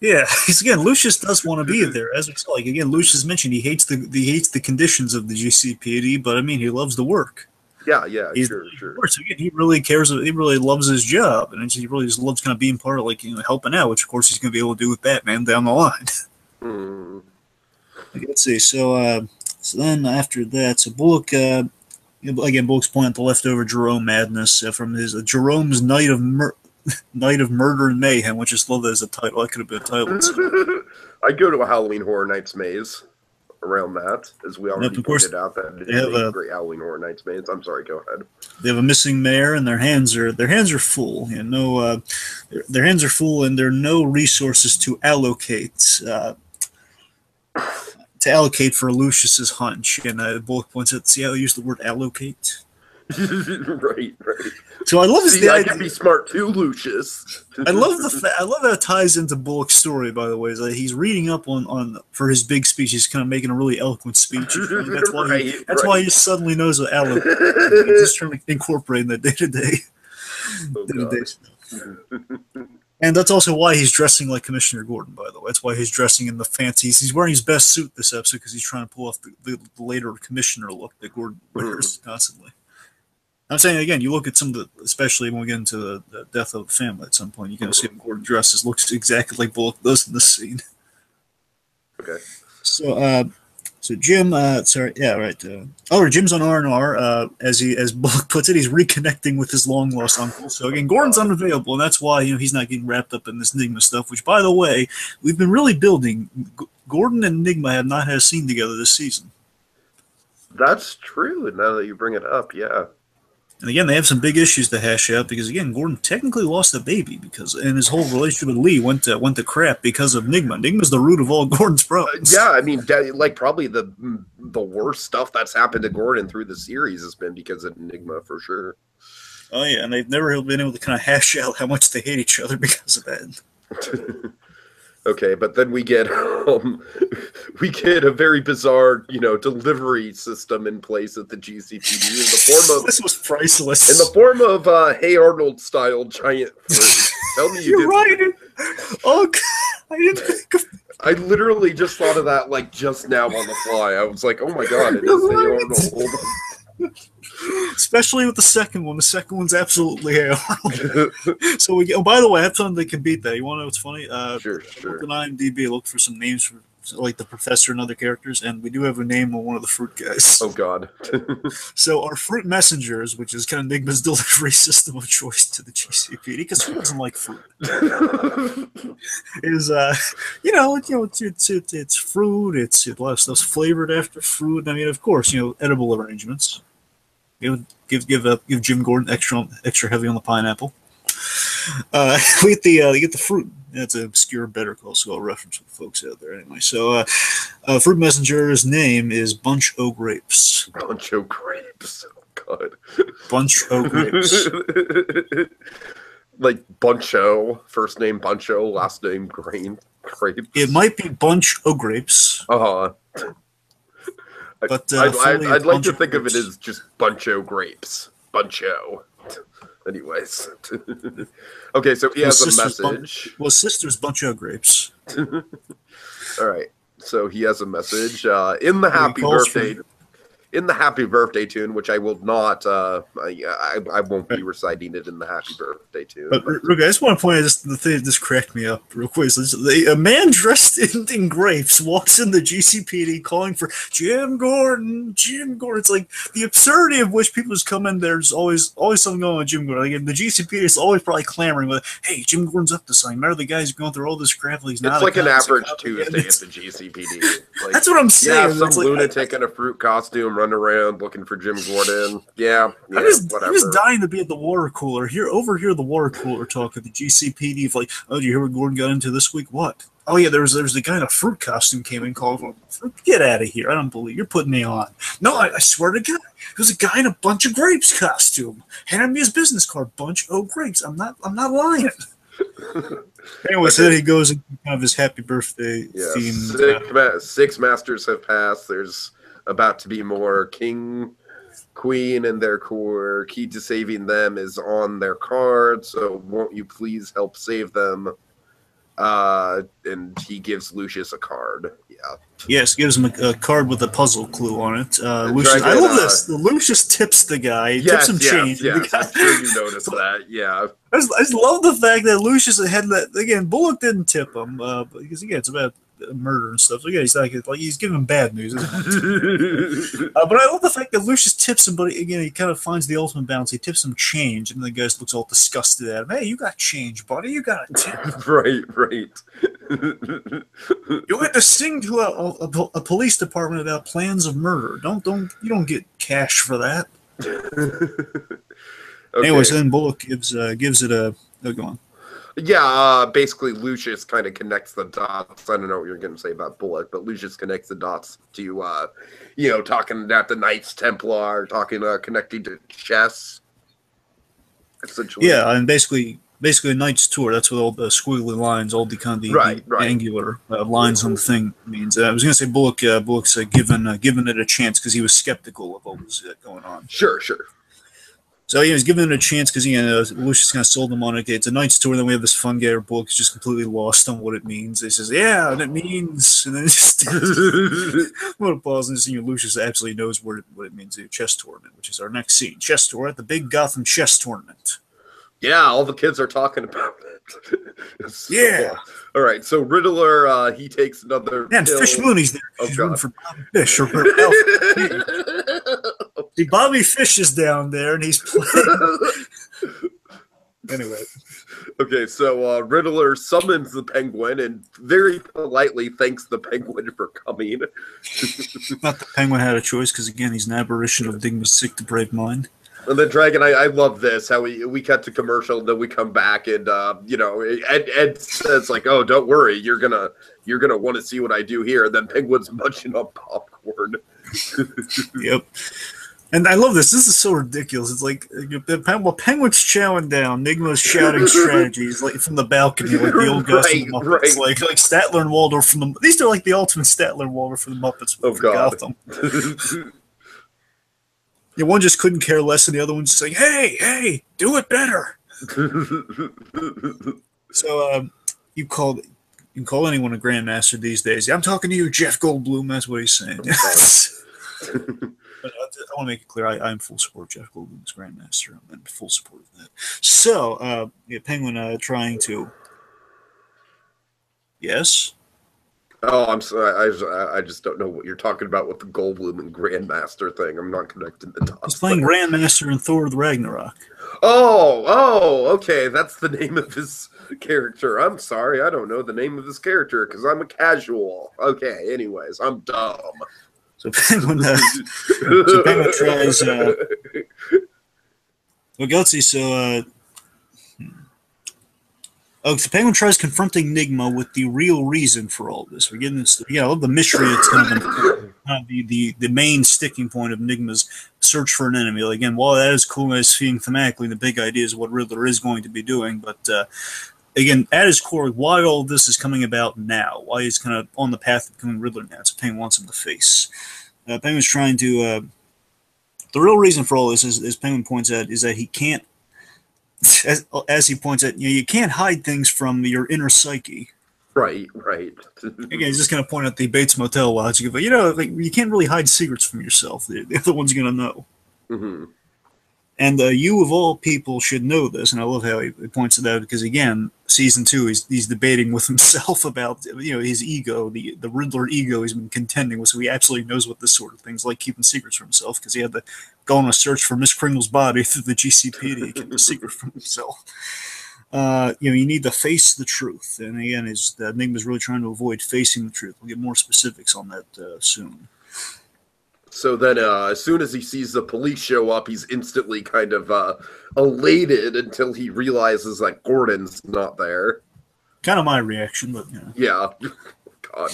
yeah, because again, Lucius does want to be there. As we saw, like again, Lucius mentioned he hates the he hates the conditions of the GCPD, but I mean, he loves the work. Yeah, yeah, He's- sure, sure. Again, he really cares. He really loves his job, and he really just loves kind of being part of like you know helping out, which of course he's going to be able to do with Batman down the line. Hmm. Let's see. So, uh, so then after that, so Bullock, uh, again, Bullock's point at the leftover Jerome madness uh, from his uh, Jerome's Night of Mur- Night of Murder and Mayhem, which I just love that as a title. That could have been a title. I go to a Halloween Horror Nights maze around that, as we already of course, pointed out. That they have a great Halloween Horror Nights maze. I'm sorry, go ahead. they have a missing mayor, and their hands are their hands are full. You know, no, uh, their, their hands are full, and there are no resources to allocate. Uh, to allocate for Lucius's hunch, and uh, Bullock points out, see how I use the word allocate. right, right. So I love this. See, I idea- can be smart too, Lucius. I love the fa- I love how it ties into Bullock's story. By the way, is that he's reading up on, on for his big speech. He's kind of making a really eloquent speech. That's why he, Right, that's why he suddenly knows what Alan. He's just trying to incorporate in the day to day. And that's also why he's dressing like Commissioner Gordon. By the way, that's why he's dressing in the fancies. He's wearing his best suit this episode because he's trying to pull off the, the, the later Commissioner look that Gordon mm-hmm. wears constantly. I'm saying again, you look at some of the, especially when we get into the, the death of the family at some point, you can see him Gordon dresses looks exactly like Bullock does in this scene. Okay. So, uh, so Jim, uh, sorry, yeah, right. Uh, oh, Jim's on R and R. Uh, as he, as Bullock puts it, he's reconnecting with his long lost uncle. So again, Gordon's unavailable, and that's why you know he's not getting wrapped up in this Enigma stuff. Which, by the way, we've been really building. G- Gordon and Enigma have not had a scene together this season. That's true. Now that you bring it up, yeah. And again, they have some big issues to hash out because again, Gordon technically lost a baby because and his whole relationship with Lee went to went to crap because of Enigma. Enigma's the root of all Gordon's Uh, problems. yeah, I mean, like probably the the worst stuff that's happened to Gordon through the series has been because of Enigma for sure. Oh yeah, and they've never been able to kind of hash out how much they hate each other because of that. okay, but then we get um, we get a very bizarre, you know, delivery system in place at the GCPD in the form of this was priceless. in the form of uh, Hey Arnold style giant. Tell me you You're did. right. Oh, God. I didn't think of I literally just thought of that like just now on the fly. I was like, oh my god, it is Hey. Arnold. Especially with the second one. The second one's absolutely Arnold. So we. Oh, by the way, I have something that can beat that. You want to know what's funny? Uh, sure, Look sure. on IMDb, look for some names for like the professor and other characters, and we do have a name on one of the fruit guys. Oh god. So our fruit messengers, which is kind of Enigma's delivery system of choice to the GCPD, because who doesn't like fruit? Is uh, you know, you know, it's it's it's, it's fruit. It's a lot of stuff's flavored after fruit. I mean, of course, you know, edible arrangements. Give give give uh, give Jim Gordon extra extra heavy on the pineapple. Uh, we get the uh, you get the fruit. That's an obscure Better Call Saul reference for the folks out there. Anyway, so uh, uh, fruit messenger's name is Bunch O Grapes. Buncho grapes. Oh god. Bunch O Grapes. like Buncho, first name Buncho, last name Grain Grapes. It might be Bunch O Grapes, Uh huh. But uh, I'd, I'd, I'd like to think of it as just Buncho grapes. Buncho. Anyways. okay, so he Well, has a sister's bun- message. well, sister's Bunch O Grapes. All right. So he has a message. Uh, in the happy birthday. for- in the Happy Birthday tune, which I will not. Uh, I, I, I won't be reciting it in the Happy Birthday tune. But Rick, I just want to point out this, the thing that just cracked me up real quick. So the, a man dressed in, in grapes walks in the GCPD calling for Jim Gordon, Jim Gordon. It's like the absurdity of which people just come in. There's always always something going on with Jim Gordon. Like, the GCPD is always probably clamoring with, "Hey, Jim Gordon's up to something." Remember the guys going through all this crap? He's not. It's like an average. Tuesday at the GCPD. Like, That's what I'm saying. Yeah, some like, lunatic in a fruit costume running around looking for Jim Gordon. Yeah, yeah just, whatever. I'm just dying to be at the water cooler. Here, over here, the water cooler talk at the GCPD. Of like, oh, do you hear what Gordon got into this week? What? Oh yeah, there was there was the guy in a fruit costume came in called. Get out of here! I don't believe you're putting me on. No, I, I swear to God, there's a guy in a bunch of grapes costume. Handed me his business card, bunch of grapes. I'm not I'm not lying. anyway, so then he goes and kind of his happy birthday yeah, theme. six, ma- six masters have passed. There's about to be more. King, Queen, and their core. Key to saving them is on their card. So won't you please help save them? Uh, and he gives Lucius a card. Yeah. Yes, gives him a, a card with a puzzle clue on it. Uh, Lucius, I love uh, this. The Lucius tips the guy, he Yes, tips him yes, change. yes. guy- I'm sure you noticed that. Yeah. I, just, I just love the fact that Lucius had that again. Bullock didn't tip him uh, because again, it's about murder and stuff. So again, he's like, like he's giving him bad news. Uh, but I love the fact that Lucius tips him, but again, he kind of finds the ultimate balance. He tips him change, and the guy looks all disgusted at him. Hey, you got change, buddy. You got a tip. right, right. You had to sing to a, a, a police department about plans of murder. Don't don't you don't get cash for that. Okay. Anyways, then Bullock gives uh, gives it a. Oh, go on. Yeah, uh, basically Lucius kind of connects the dots. I don't know what you're going to say about Bullock, but Lucius connects the dots to, uh, you know, talking about the Knights Templar, talking, uh, connecting to chess. Essentially. Yeah, and basically, basically, Knight's tour. That's what all the squiggly lines, all the kind of the, Right, the right. angular uh, lines on the thing means. Uh, I was going to say Bullock. Uh, Bullock's uh, given uh, given it a chance because he was skeptical of what was uh, going on. Sure, sure. So yeah, he's giving it a chance because you know Lucius kind of sold him on it. It's a Knight's tour. Then we have this fun guy. Bullock's just completely lost on what it means. He says, "Yeah, and it means," and then just what a pause and just you know, Lucius absolutely knows what it, what it means. Chess tournament, which is our next scene. Chess tour at the big Gotham chess tournament. yeah, all the kids are talking about it. So- Yeah. All right, so Riddler, uh, he takes another. Man. Fish Mooney's there. Oh, God. for Bobby Fish. Or, or See, Bobby Fish is down there, and he's playing. anyway, Okay, so uh, Riddler summons the penguin and very politely thanks the penguin for coming. not the Penguin had a choice because again, he's an aberration of Nigma's sick, depraved mind. And then Dragon, I, I love this how we we cut to commercial, then we come back and uh, you know Ed, Ed says like, "Oh, don't worry, you're gonna you're gonna want to see what I do here." And then Penguin's munching on popcorn. Yep. And I love this. This is so ridiculous. It's like the Pen- well, Penguin's chowing down. Nigma's shouting strategies like from the balcony, like the old guys from the Muppets, right. like like Statler and Waldorf from the. These are like the ultimate Statler and Waldorf from the Muppets. Oh, for God. Gotham. Yeah, one just couldn't care less, and the other one's saying, "Hey, hey, do it better." So um, you called you can call anyone a grandmaster these days. I'm talking to you, Jeff Goldblum. That's what he's saying. but I, I want to make it clear. I, I'm full support of Jeff Goldblum as grandmaster. I'm in full support of that. So uh, yeah, Penguin uh, trying to. Yes. oh, I'm sorry. I just, I just don't know what you're talking about with the Goldblum and Grandmaster thing. I'm not connecting the dots. He's playing Grandmaster in Thor: The Ragnarok. Oh, oh, okay. That's the name of his character. I'm sorry, I don't know the name of his character because I'm a casual. Okay, anyways, I'm dumb. So Penguin, uh, so Penguin tries. Uh, well, let's. So, uh, oh, so Penguin tries confronting Nigma with the real reason for all this. We're getting this. Yeah, I love the mystery. It's kind of the, kind of the, the the main sticking point of Nigma's search for an enemy. Like, again, while that is cool as seeing thematically, the big idea is what Riddler is going to be doing. But uh, again, at his core, why all this is coming about now? Why he's kind of on the path of becoming Riddler now? So Penguin wants him to face. Uh, Penguin's trying to. Uh, the real reason for all this, is, as Penguin points out, is that he can't. As, as he points out, you, know, you can't hide things from your inner psyche. Right, right. Again, he's just going to point out the Bates Motel logic, but you know, like you can't really hide secrets from yourself. The, the other one's going to know. hmm And uh, you, of all people, should know this. And I love how he, points it out because, again, season two, he's, he's debating with himself about you know his ego, the the Riddler ego he's been contending with. So he absolutely knows what this sort of things like keeping secrets from himself because he had to go on a search for Miss Kringle's body through the GCPD to keep the secret from himself. Uh, you know, you need to face the truth. And again, is the Enigma's really trying to avoid facing the truth. We'll get more specifics on that uh, soon. So then, uh, as soon as he sees the police show up, he's instantly kind of uh, elated until he realizes that Gordon's not there. Kind of my reaction, but you know. Yeah. God.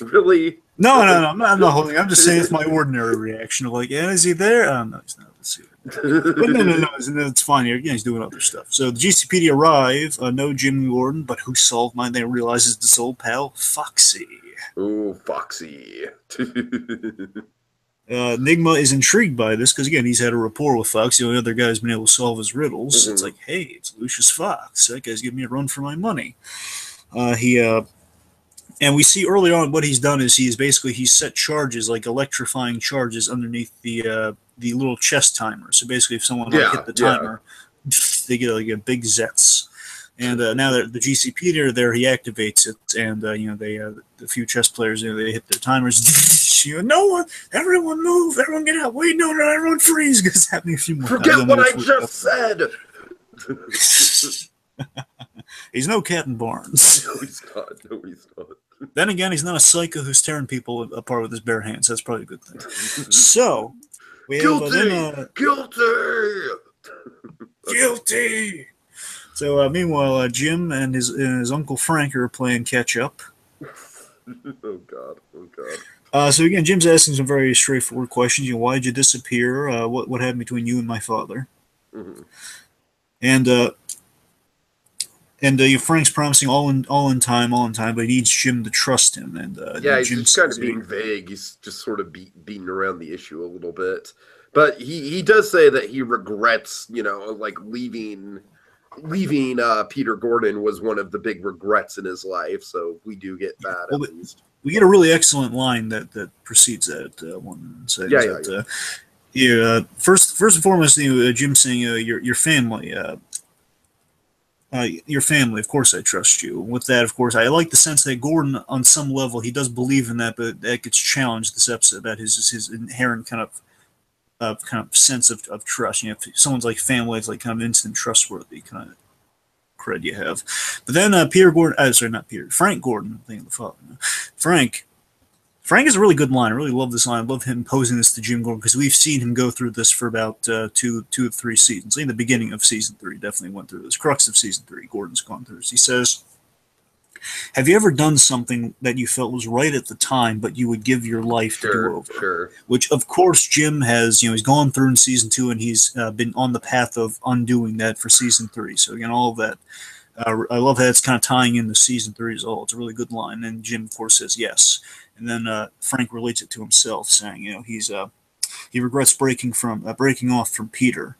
Really? No, no, no. I'm not, I'm not holding. I'm just saying it's my ordinary reaction of like, yeah, is he there? Oh, no, he's not. Let's see. But no, no, no. It's, it's fine. Again, he's doing other stuff. So the GCPD arrive. Uh, no Jim Gordon, but who solved mine? They realize it's his old pal Foxy. oh, Foxy. Uh, Enigma is intrigued by this because again, he's had a rapport with Fox. The only other guy who's been able to solve his riddles. It's Mhm. like, hey, it's Lucius Fox. That guy's giving me a run for my money. Uh, he uh, and we see early on what he's done is he's basically he's set charges like electrifying charges underneath the uh, the little chest timer. So basically, if someone like, hit the yeah. timer, they get like a big zets. And uh, now that the GCP are there, he activates it, and uh, you know they uh, the few chess players you know, they hit their timers. you know, no one, everyone move, everyone get out. Wait, no, no, everyone freeze. Because it's happening a few more. Forget what I just said. He's no Captain Barnes. No, he's not. No, he's not. then again, he's not a psycho who's tearing people apart with his bare hands. That's probably a good thing. So we have uh, Guilty. then, uh, Guilty. guilty. So uh, meanwhile, uh, Jim and his and his uncle Frank are playing catch up. Oh God. Oh God. Uh, so again, Jim's asking some very straightforward questions. You know, why did you disappear? Uh, what what happened between you and my father? Mhm. And uh, and uh, Frank's promising all in all in time, all in time, but he needs Jim to trust him. And uh, Yeah, he's Jim just kind of being vague. He's just sort of beat, beating around the issue a little bit. But he, he does say that he regrets, you know, like leaving leaving uh, Peter Gordon was one of the big regrets in his life. So we do get that Well, at least. we get a really excellent line that that precedes that uh, one. Says Yeah, yeah, that, Uh, yeah, uh, first, first and foremost, you uh, Jim saying uh, your your family, uh, uh, your family. Of course, I trust you. With that, of course, I like the sense that Gordon, on some level, he does believe in that, but that gets challenged this episode about his his inherent kind of. Uh, kind of sense of, of trust. You know, if someone's like family, it's like kind of instant trustworthy kind of cred you have. But then uh, Peter Gordon, uh, sorry, not Peter, Frank Gordon, I'm thinking of the now. Frank, Frank is a really good line. I really love this line. I love him posing this to Jim Gordon because we've seen him go through this for about uh, two, two or three seasons. In the beginning of season three, definitely went through this. Crux of season three, Gordon's gone through this. He says, "Have you ever done something that you felt was right at the time, but you would give your life to do Sure, over?" sure. which of course Jim has, you know, he's gone through in season two and he's uh, been on the path of undoing that for season three. So again, all of that, uh, I love that it's kind of tying in the season three as well. It's a really good line. And Jim, of course, says yes. And then uh, Frank relates it to himself, saying, you know, he's uh, he regrets breaking from uh, breaking off from Peter,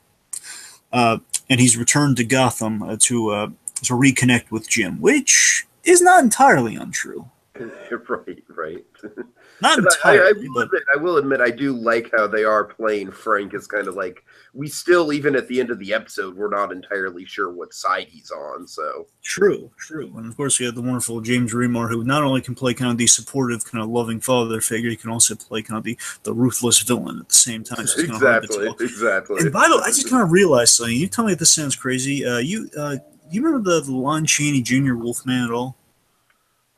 uh, and he's returned to Gotham uh, to uh, to reconnect with Jim, which is not entirely untrue. right, right. Not But I, I, entirely, will but admit, I will admit, I do like how they are playing Frank as kind of like we still, even at the end of the episode, we're not entirely sure what side he's on. So True, true. And of course, we have the wonderful James Remar, who not only can play kind of the supportive, kind of loving father figure, he can also play kind of the, the ruthless villain at the same time. So it's kind of hard to exactly, exactly. And by the way, I just kind of realized something. You tell me if this sounds crazy. Uh, you uh, you remember the, the Lon Chaney Jr. Wolfman at all?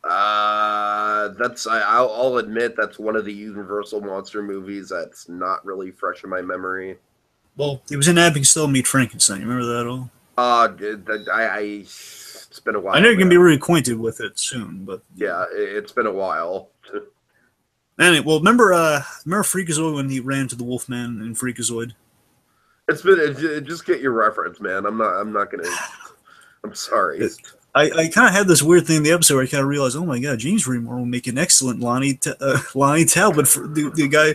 Uh, that's I, I'll, I'll admit that's one of the Universal monster movies that's not really fresh in my memory. Well, he was in Abbott Still Meet Frankenstein. You remember that at all? Uh, I, I it's been a while. I know you're gonna be reacquainted with it soon, but Yeah, it, it's been a while. anyway. Well, remember uh, remember Freakazoid when he ran to the Wolfman in Freakazoid? It's been it, it- just get your reference, man. I'm not. I'm not gonna. I'm sorry. I, I kind of had this weird thing in the episode where I kind of realized, oh my god, James Remar will make an excellent Lonnie T- uh, Lonnie Talbot for the, the guy.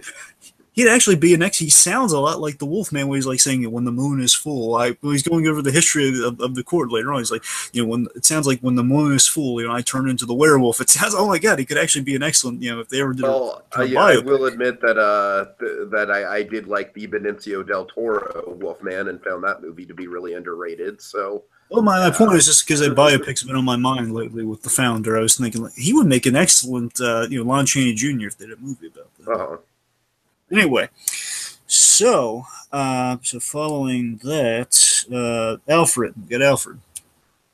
he'd actually be an ex. He sounds a lot like the Wolfman, where he's like saying it when the moon is full. I when he's going over the history of, of the court later on. He's like, you know, when it sounds like when the moon is full, you know, I turn into the werewolf. It sounds, oh my god, he could actually be an excellent, you know, if they ever did. Well, a, I, a yeah, I will admit that uh th- that I, I did like the Benicio del Toro Wolfman and found that movie to be really underrated. So Well, my, my point is just because that biopics been on my mind lately with the founder. I was thinking like, he would make an excellent, uh, you know, Lon Chaney Jr. if they did a movie about that. uh Anyway, so uh, so following that, uh, Alfred, we got Alfred.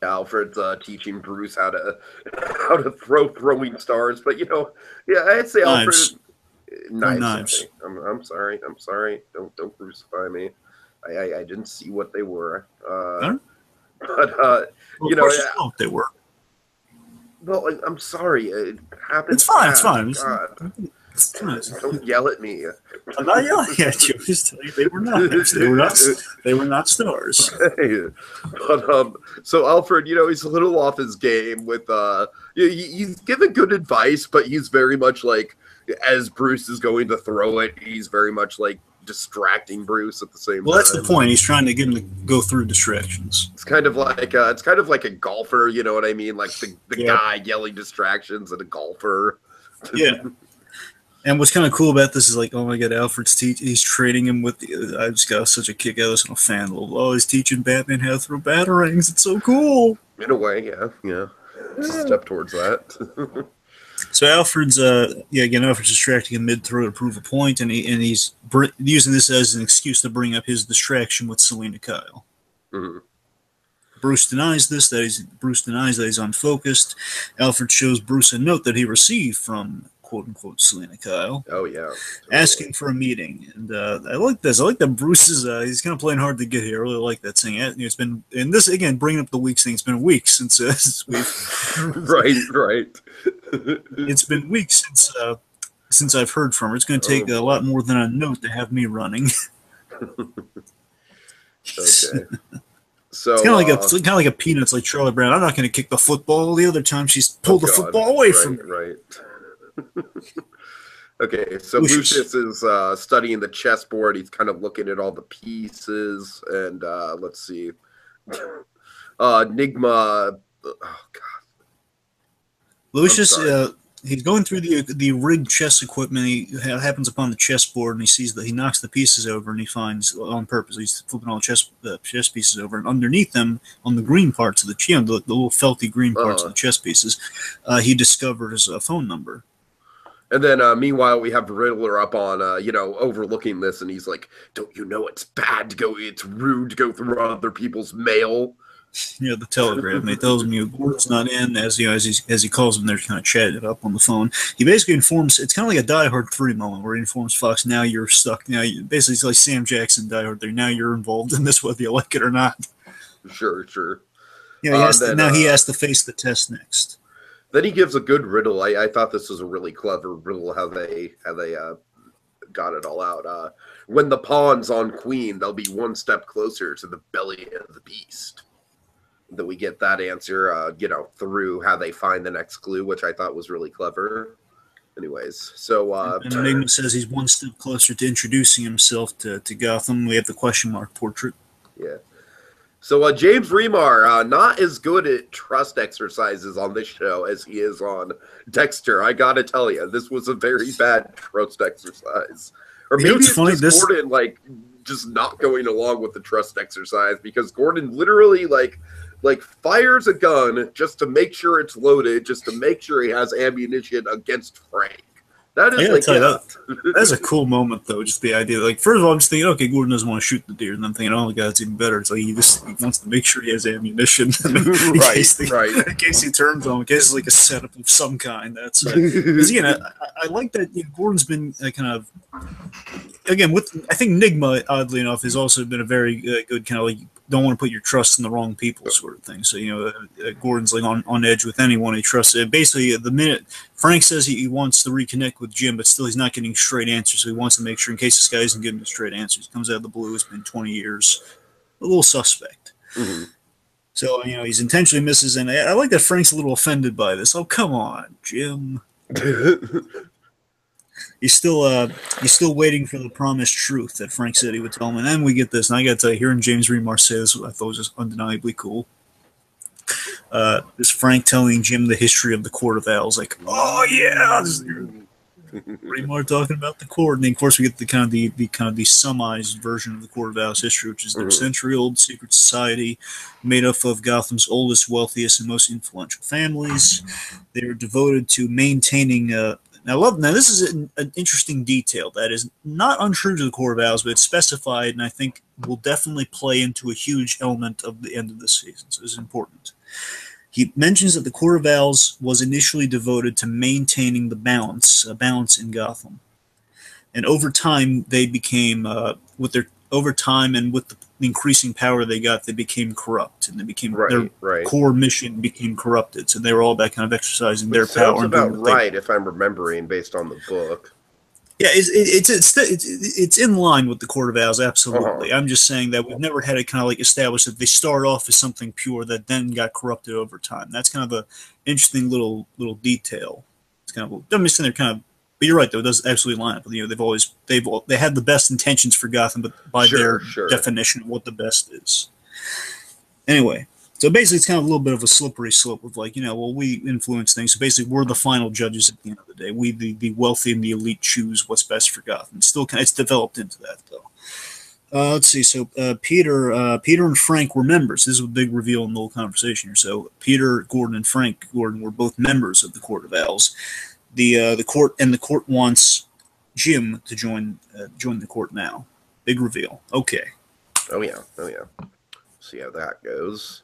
Alfred's uh, teaching Bruce how to how to throw throwing stars, but you know, yeah, I'd say Knives. Alfred knives. knives. okay. I'm, I'm sorry. I'm sorry. Don't don't crucify me. I I, I didn't see what they were. Uh. But uh, Well, You know, you they were. well, I- I'm sorry. It happened. It's fine. It's fine. It's- God, It's fine. don't yell at me. I'm not yelling at you. Just telling you they were not. They were not. They were not stars. but um, so Alfred, you know, he's a little off his game with uh, he- he's given good advice, but he's very much like as Bruce is going to throw it, he's very much like distracting Bruce at the same Well, that's the point. He's trying to get him to go through distractions. It's kind of like uh, it's kind of like a golfer, you know what I mean? Like the, the Yeah. guy yelling distractions at a golfer. Yeah. And what's kind of cool about this is like, oh my god, Alfred's teach. He's training him with. The, I just got such a kick out of this. I'm a fan. Oh, he's teaching Batman how to throw batarangs. It's so cool. In a way, yeah, yeah. It's a step towards that. So Alfred's, uh, yeah, again, Alfred's distracting him mid throw to prove a point, and he and he's br- using this as an excuse to bring up his distraction with Selina Kyle. Mhm. Bruce denies this. That he's Bruce denies that he's unfocused. Alfred shows Bruce a note that he received from quote unquote Selina Kyle, Oh yeah. asking for a meeting. And uh, I like this. I like that Bruce is uh, he's kind of playing hard to get here. I really like that thing. Uh, It's been and this again bringing up the weeks thing. It's been weeks since, uh, since we've right, right. it's been weeks since uh, since I've heard from her. It's going to take Oh, a lot more than a note to have me running. Okay. So It's kind of like a uh, it's kind of like a peanuts, like Charlie Brown. I'm not going to kick the football. The other time she's pulled oh, the football away right, from me. Right. okay, so Lucius. Is uh, studying the chessboard. He's kind of looking at all the pieces, and uh, let's see, uh, Nigma. Oh God. Lucius. Uh, he's going through the the rigged chess equipment. He happens upon the chessboard and he sees that he knocks the pieces over and he finds on purpose. He's flipping all the chess the chess pieces over and underneath them on the green parts of the you know, the, the little felty green parts Uh-huh. of the chess pieces, uh, he discovers a phone number. And then, uh, meanwhile, we have Riddler up on, uh, you know, overlooking this, and he's like, "Don't you know it's bad to go? It's rude to go through other people's mail." you know, the telegram. He tells him you know, Gordon's not in as you know, as he as he calls him. They're kind of chatting it up on the phone. He basically informs. It's kind of like a Die Hard three moment where he informs Fox, "Now you're stuck. Now you, basically it's like Sam Jackson Die Hard. There. Now you're involved in this, whether you like it or not. Sure, sure. You know, he Uh, has to, then, now he uh, has to face the test next. Then he gives a good riddle. I, I thought this was a really clever riddle how they how they uh, got it all out. Uh, when the pawn's on queen, they'll be one step closer to the belly of the beast. That we get that answer, uh, you know, through how they find the next clue, which I thought was really clever. Anyways, so uh, and Enigma says he's one step closer to introducing himself to, to Gotham. We have the question mark portrait. Yeah. So uh, James Remar, uh, not as good at trust exercises on this show as he is on Dexter. I gotta tell you, this was a very bad trust exercise. Or You know maybe what's it's funny? just This- Gordon like just not going along with the trust exercise because Gordon literally like like fires a gun just to make sure it's loaded, just to make sure he has ammunition against Frank. That I gotta like you, yeah. That's a cool moment, though. Just the idea, like, first of all, I'm just thinking, okay, Gordon doesn't want to shoot the deer, and I'm thinking, oh my god, it's even better. It's like he just he wants to make sure he has ammunition, in right, case they- right. in case he turns on, him, in case it's like a setup of some kind. That's because again, I, I- I like that you know, Gordon's been uh, kind of again with I think Nigma, oddly enough, has also been a very uh, good kind of like don't want to put your trust in the wrong people sort of thing. So you know, uh, uh, Gordon's like on, on edge with anyone he trusts. Uh, basically, the minute Frank says he, he wants to reconnect with Jim, but still he's not getting straight answers. So he wants to make sure in case this guy isn't getting the straight answers. He comes out of the blue. It's been 20 years. A little suspect. Mhm. So you know he's intentionally misses, and I, I like that Frank's a little offended by this. Oh come on, Jim. he's still uh he's still waiting for the promised truth that Frank said he would tell him. And then we get this, and I got to tell you, hearing James Remar say this, I thought was just undeniably cool. Uh, this Frank telling Jim the history of the Court of Owls, like, oh yeah, Remar talking about the court, and then of course we get the kind of the, the kind of the summarized version of the Court of Owls history, which is their Mhm. century-old secret society made up of Gotham's oldest, wealthiest, and most influential families. They're devoted to maintaining. Uh, now, love now. This is an, an interesting detail that is not untrue to the Court of Owls, but it's specified, and I think will definitely play into a huge element of the end of the season. So it's important. He mentions that the Court of Owls was initially devoted to maintaining the balance, uh, balance in Gotham, and over time they became, uh, with their over time and with the increasing power they got, they became corrupt, and they became their Right, right. core mission became corrupted. So they were all about kind of exercising their sounds power. and about right if I'm remembering based on the book. Yeah, it's it's it's it's, it's in line with the Court of Owls, Uh-huh. absolutely. I'm just saying that we've never had it kind of like established that they start off as something pure that then got corrupted over time. That's kind of a interesting little little detail. It's kind of I'm just saying they're kind of. But you're right though; it does absolutely line up. You know, they've always they've they had the best intentions for Gotham, but by Sure, their sure. definition of what the best is. Anyway, so basically, it's kind of a little bit of a slippery slope of like, you know, well, we influence things. So basically, we're the final judges at the end of the day. We, the, the wealthy and the elite, choose what's best for Gotham. Still kind of, it's developed into that though. Uh, let's see. So uh, Peter, uh, Peter and Frank were members. This is a big reveal in the whole conversation here. So Peter Gordon and Frank Gordon were both members of the Court of Owls. The uh, the court and the court wants Jim to join uh, join the court now. Big reveal. Okay. Oh yeah, oh yeah. See how that goes.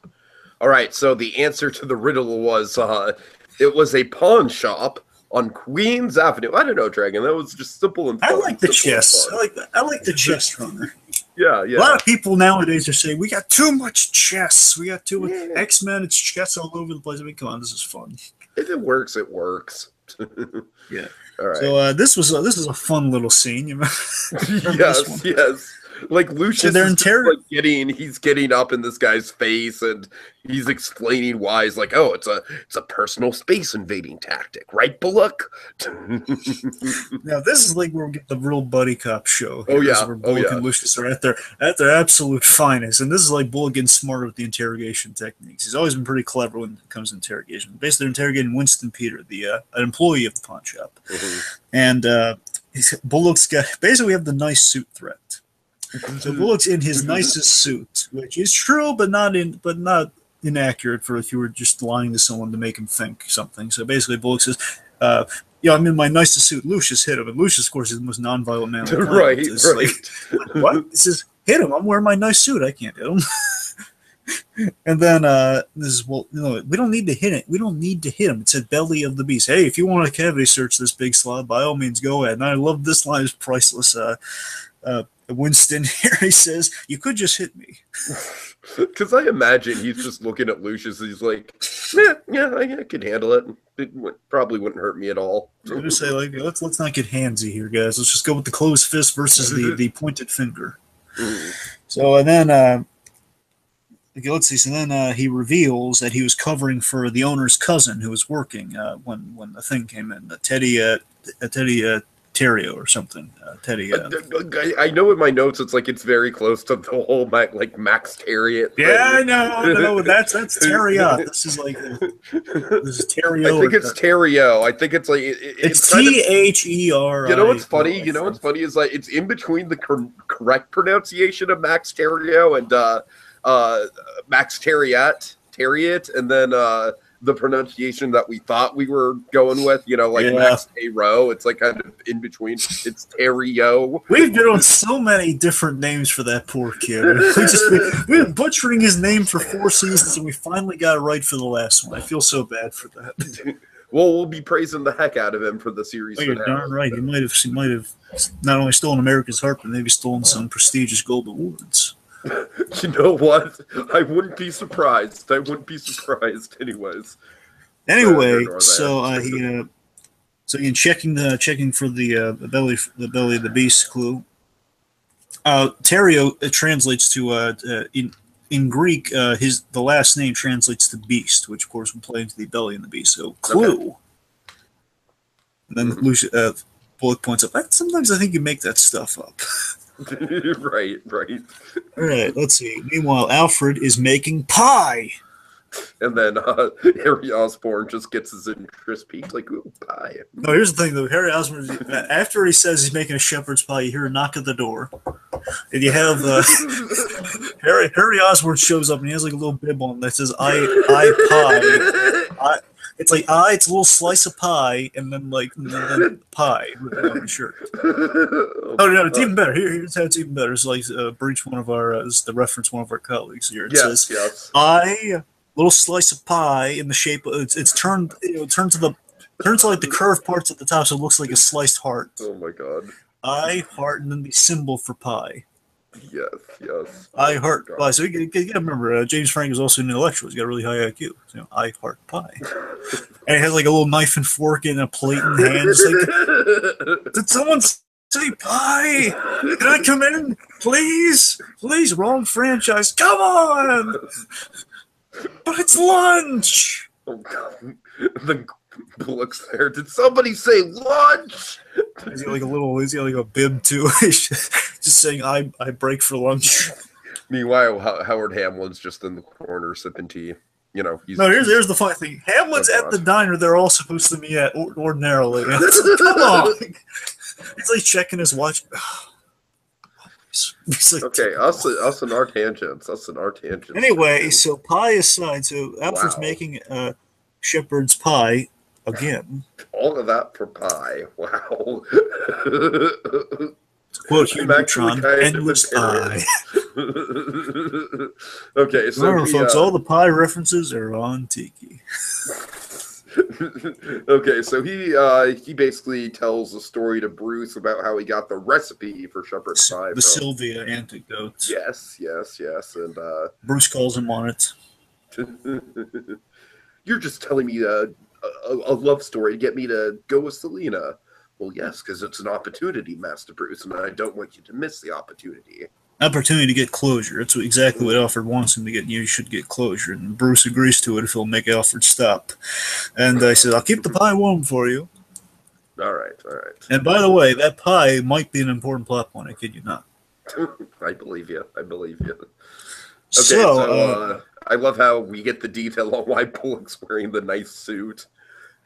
All right, so the answer to the riddle was uh it was a pawn shop on Queens Avenue. I don't know, Dragon. That was just simple and Fun, I like the chess. I like the, I like the chess runner. Yeah, yeah. A lot of people nowadays are saying we got too much chess. We got too much Yeah. X Men. It's chess all over the place. I mean, come on, this is fun. If it works, it works. Yeah. All right. So uh, this was a, this is a fun little scene. You remember? yes, yes. Like Lucius they're is just, like getting he's getting up in this guy's face and he's explaining why he's like, oh, it's a it's a personal space invading tactic, right, Bullock? Now this is like where we get the real buddy cop show. Oh, This is yeah. where Oh, Bullock yeah. and Lucius are at their at their absolute finest, and this is like Bullock getting smarter with the interrogation techniques. He's always been pretty clever when it comes to interrogation. Basically, they're interrogating Winston Peter, the uh, an employee of the pawn shop, Mhm. and uh, he's, Bullock's got basically we have the nice suit threat. So Bullock's in his nicest suit, which is true, but not in, but not inaccurate for if you were just lying to someone to make him think something. So basically, Bullock says, uh, "Yeah, I'm in my nicest suit." Lucius hit him, and Lucius, of course, is the most nonviolent man. on the planet. right, It's right. like, what? He says, "Hit him! I'm wearing my nice suit. I can't hit him." and then uh, this is well, no, we don't need to hit it. We don't need to hit him. It's said belly of the beast. Hey, if you want to cavity search this big slob, by all means, go ahead. And I love this line; is priceless. Uh, uh, Winston here he says, "You could just hit me." Because I imagine he's just looking at Lucius. He's like, yeah, yeah, I, I could handle it. It would, probably wouldn't hurt me at all. I'm gonna say like, let's let's not get handsy here, guys. Let's just go with the closed fist versus the the pointed finger. Mhm. So and then uh, okay, let's see. So then uh, he reveals that he was covering for the owner's cousin who was working uh, when when the thing came in, Teddy uh, Teddy uh, Terrio or something. Uh, Teddy. Uh, I, I know in my notes it's like it's very close to the whole like Max Terriot. yeah, I know, no, that's that's Terriot. This is like uh, this is Terrio. I think it's Terrio. I think it's like it, it- it's T H E R. You know what's funny? You know what's funny is like it's in between the cor- correct pronunciation of Max Terrio and uh, uh, Max Terriot, Terriot, and then uh, the pronunciation that we thought we were going with. You know, like Yeah. Max Terro. It's like kind of in between. It's Terrio. We've been on so many different names for that poor kid. We just been, we've been butchering his name for four seasons, and we finally got it right for the last one. I feel so bad for that. Well, we'll be praising the heck out of him for the series. Oh, you're finale. darn right. He might have he might have not only stolen America's heart, but maybe stolen some prestigious gold awards. You know what? I wouldn't be surprised. I wouldn't be surprised, anyways. Anyway, so uh, he uh, so in checking the checking for the uh, the belly the belly of the beast clue. Uh, Terrio uh, translates to uh, uh, in in Greek uh, his the last name translates to beast, which of course would play into the belly and the beast. So clue. And then Mhm. Lucius, uh, Bullock points out, "But sometimes I think you make that stuff up. right, right. All right, let's see. Meanwhile, Alfred is making pie. And then uh, Harry Osborn just gets his interest peaked, like, ooh, pie. No, here's the thing though. Harry Osborn, after he says he's making a shepherd's pie, you hear a knock at the door, and you have uh, Harry Harry Osborn shows up and he has like a little bib on that says "I I pie." I, it's like I, it's a little slice of pie, and then like and then pie on the shirt. Oh no, it's even better. Here, here's how it's even better. It's like uh, breach one of our, uh, this is the reference one of our colleagues here. It yes, says yes. I little slice of pie in the shape. Of, it's it's turned you know turned to the turned to like the curved parts at the top, so it looks like a sliced heart. Oh my god. I heart and then the symbol for pie. Yes, yes. I heart God. pie. So you got to remember, uh, James Franco is also an intellectual. He's got a really high IQ. So I heart pie, and he has like a little knife and fork and a plate in hand. Like, did someone say pie? Can I come in, please? Please, wrong franchise. Come on, but it's lunch. oh god. The Bullock's there. Did somebody say lunch? Is he like a little? Is he like a bib too? Just saying, "I I break for lunch." Meanwhile, Ho- Howard Hamlin's just in the corner sipping tea. You know, he's No, here's here's the funny thing. Hamlin's at the diner they're all supposed to be at ordinarily. And it's like, Come on, he's like checking his watch. Like, okay. Us, us and our tangents. Us and our tangents. Anyway, so pie aside, so Alfred's Wow. making uh, shepherd's pie again. all of that for pie. Wow. Quote Hugh Neutron, endless pie. okay, so Remember, folks, uh, all the pie references are on Tiki. okay, so he uh, he basically tells a story to Bruce about how he got the recipe for shepherd's pie. The from- Sylvia anecdote. Yes, yes, yes, and uh, Bruce calls him on it. you're just telling me a, a, a love story to get me to go with Selina. Well, yes, because it's an opportunity, Master Bruce, and I don't want you to miss the opportunity. opportunity to get closure. That's exactly what Alfred wants him to get. You should get closure, and Bruce agrees to it if he'll make Alfred stop. And I said, "I'll keep the pie warm for you." All right, all right. And by the way, that pie might be an important plot point. I kid you not. I believe you. I believe you. Okay, so, so, uh, uh, I love how we get the detail on why Bullock's wearing the nice suit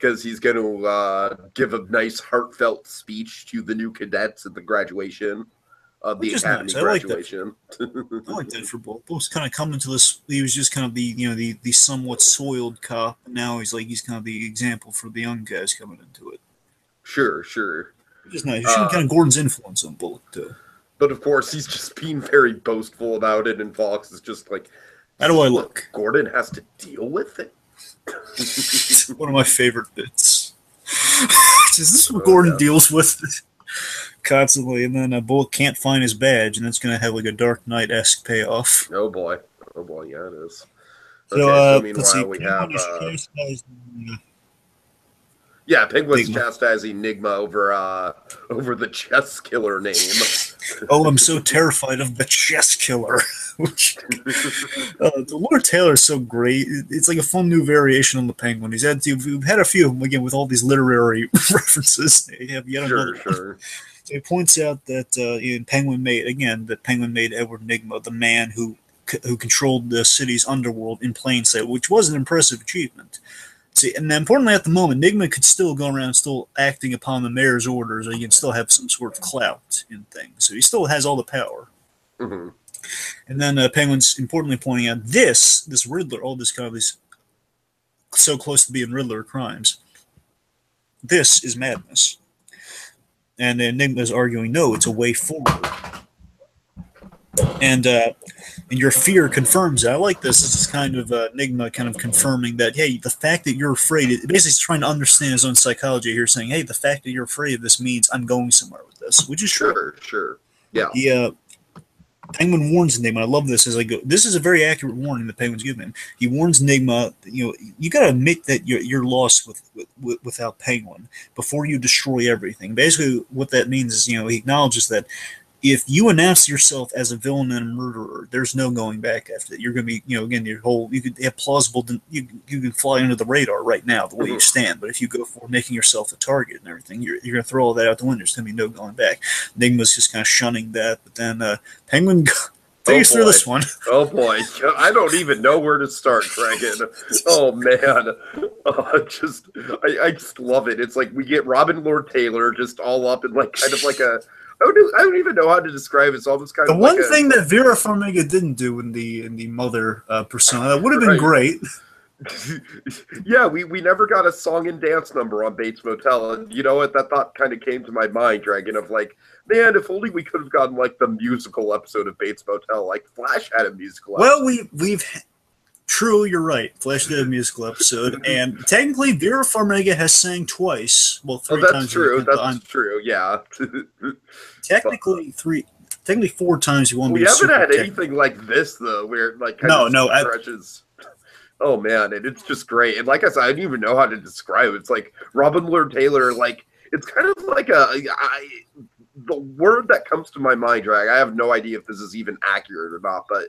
because he's going to uh, give a nice, heartfelt speech to the new cadets at the graduation of the academy nice. I like that. graduation. I like that for Bullock. Bullock's kind of coming to this. He was just kind of the you know the the somewhat soiled cop. And now he's like he's kind of the example for the young guys coming into it. sure, sure. Which is nice. Showing Uh, kind of Gordon's influence on Bullock too. But of course, he's just being very boastful about it, and Fox is just like, How do I look? Gordon has to deal with it. One of my favorite bits. is this what Oh, Gordon yeah. deals with constantly? And then a bull can't find his badge, and that's going to have like a Dark Knight esque payoff. oh boy, oh boy, yeah, it is. So, Okay, uh, so let's see. meanwhile, we have. Penguin is Uh, chastising, uh, Yeah, Penguin's Nigma. chastising Nigma over uh over the chess killer name. Oh, I'm so terrified of the chess killer. Which, uh, the Lord Taylor is so great. It's like a fun new variation on the Penguin. He's had we've had a few of them again with all these literary references. They have yet sure, another one. sure. So he points out that uh, in Penguin made again that Penguin made Edward Nigma the man who who controlled the city's underworld in plain sight, which was an impressive achievement. See, and importantly, at the moment, Nigma could still go around, still acting upon the mayor's orders, or he can still have some sort of clout in things. So he still has all the power. hmm And then uh, Penguin's importantly pointing out this this Riddler, all this kind of these so close to being Riddler crimes. This is madness. And Enigma is arguing, no, it's a way forward. And uh, and your fear confirms it. I like this. This is kind of uh, Enigma kind of confirming that, hey, the fact that you're afraid, it, basically is trying to understand his own psychology here, saying, hey, the fact that you're afraid of this means I'm going somewhere with this, which is true. Sure, sure. Yeah. He, uh, Penguin warns Enigma. I love this as I go. This is a very accurate warning that Penguin's giving him. He warns Enigma. You know, you got to admit that you're, you're lost with, with without Penguin before you destroy everything. Basically, what that means is, you know, he acknowledges that if you announce yourself as a villain and a murderer, there's no going back after that. You're going to be, you know, again, your whole you could have plausible, you you can fly under the radar right now the way you stand. But if you go for making yourself a target and everything, you're you're going to throw all that out the window. There's going to be no going back. Enigma's just kind of shunning that, but then uh, Penguin. Take us through this one. Oh boy, I don't even know where to start, Dragon. Oh man, oh, just I, I just love it. It's like we get Robin Lord Taylor just all up in like kind of like a I don't, I don't even know how to describe it. It's almost kind the of the one like a- thing that Vera Farmiga didn't do in the in the mother uh, persona that would have been Right. great. yeah, we, we never got a song and dance number on Bates Motel, and you know what? That thought kind of came to my mind, Dragon, of like, man, if only we could have gotten like the musical episode of Bates Motel. Like Flash had a musical. Well, we we've true. You're right. Flash did a musical episode, and technically Vera Farmiga has sang twice. Well, Oh, three that's times. true. That's on- true. Yeah. technically three. Technically four times. You want we me to haven't had tech- anything like this though, where like kind No, of no, I- Oh man, and it's just great. And like I said, I don't even know how to describe it. It's like Robin Lord Taylor, like it's kind of like a I, the word that comes to my mind, drag. I have no idea if this is even accurate or not, but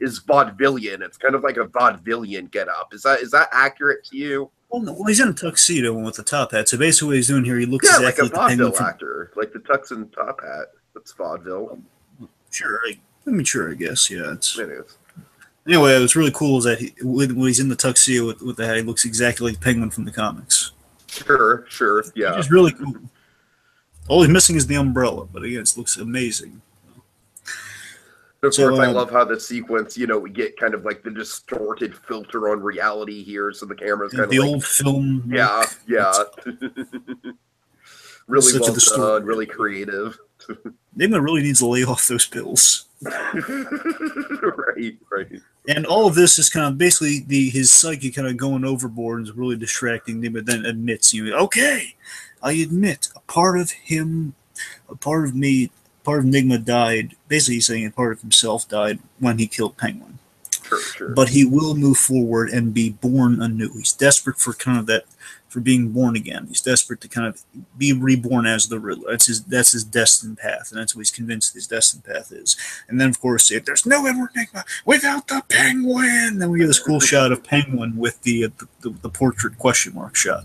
is vaudevillian. It's kind of like a vaudevillian get up. Is that is that accurate to you? Well, no, well, he's in a tuxedo and with a top hat. So basically, what he's doing here, he looks Yeah, exactly like a vaudeville from. actor, like the tux and top hat. That's vaudeville. Sure, I, I mean, sure, I guess, yeah. It's Anyways. anyway. What's really cool is that he, when, he's in the tuxedo with, with the hat, he looks exactly like the penguin from the comics. Sure, sure, yeah. Is really cool. All he's missing is the umbrella, but again, it looks amazing. Of So, course, I um, love how the sequence, you know, we get kind of like the distorted filter on reality here, so the camera's kind the of like, old film, yeah, yeah. really well done, really creative. Enigma really needs to lay off those pills. right, right. And all of this is kind of basically the his psyche kind of going overboard and is really distracting but then admits, you know, okay, I admit a part of him, a part of me, part of Enigma died. Basically, he's saying a part of himself died when he killed Penguin. Sure, sure. But he will move forward and be born anew. He's desperate for kind of that, for being born again. He's desperate to kind of be reborn as the Riddler. That's his that's his destined path, and that's what he's convinced his destined path is. And then, of course, if there's no Edward Nigma without the Penguin, then we get this cool shot of Penguin with the uh, the, the, the portrait question mark shot.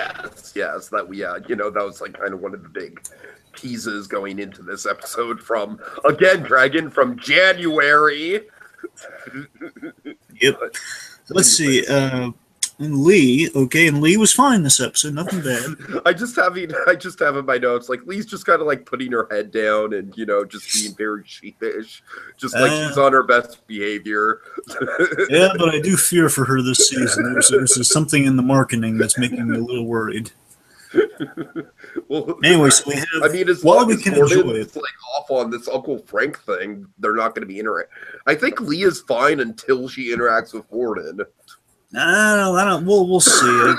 yes, yes, that we, uh, you know, that was like kind of one of the big teases going into this episode from, again, Dragon, from January. Yep. Let's see. Uh, and Lee, okay, and Lee was fine this episode, nothing bad. I just having I just have in my notes like Lee's just kind of like putting her head down and you know just being very sheepish, just like Uh. she's on her best behavior. Yeah, but I do fear for her this season. There's, there's something in the marketing that's making me a little worried. well, Anyway, so we have. I mean, as while long we as can enjoy it. like off on this Uncle Frank thing, they're not going to be interact. I think Lee is fine until she interacts with. I don't, I don't. We'll we'll see.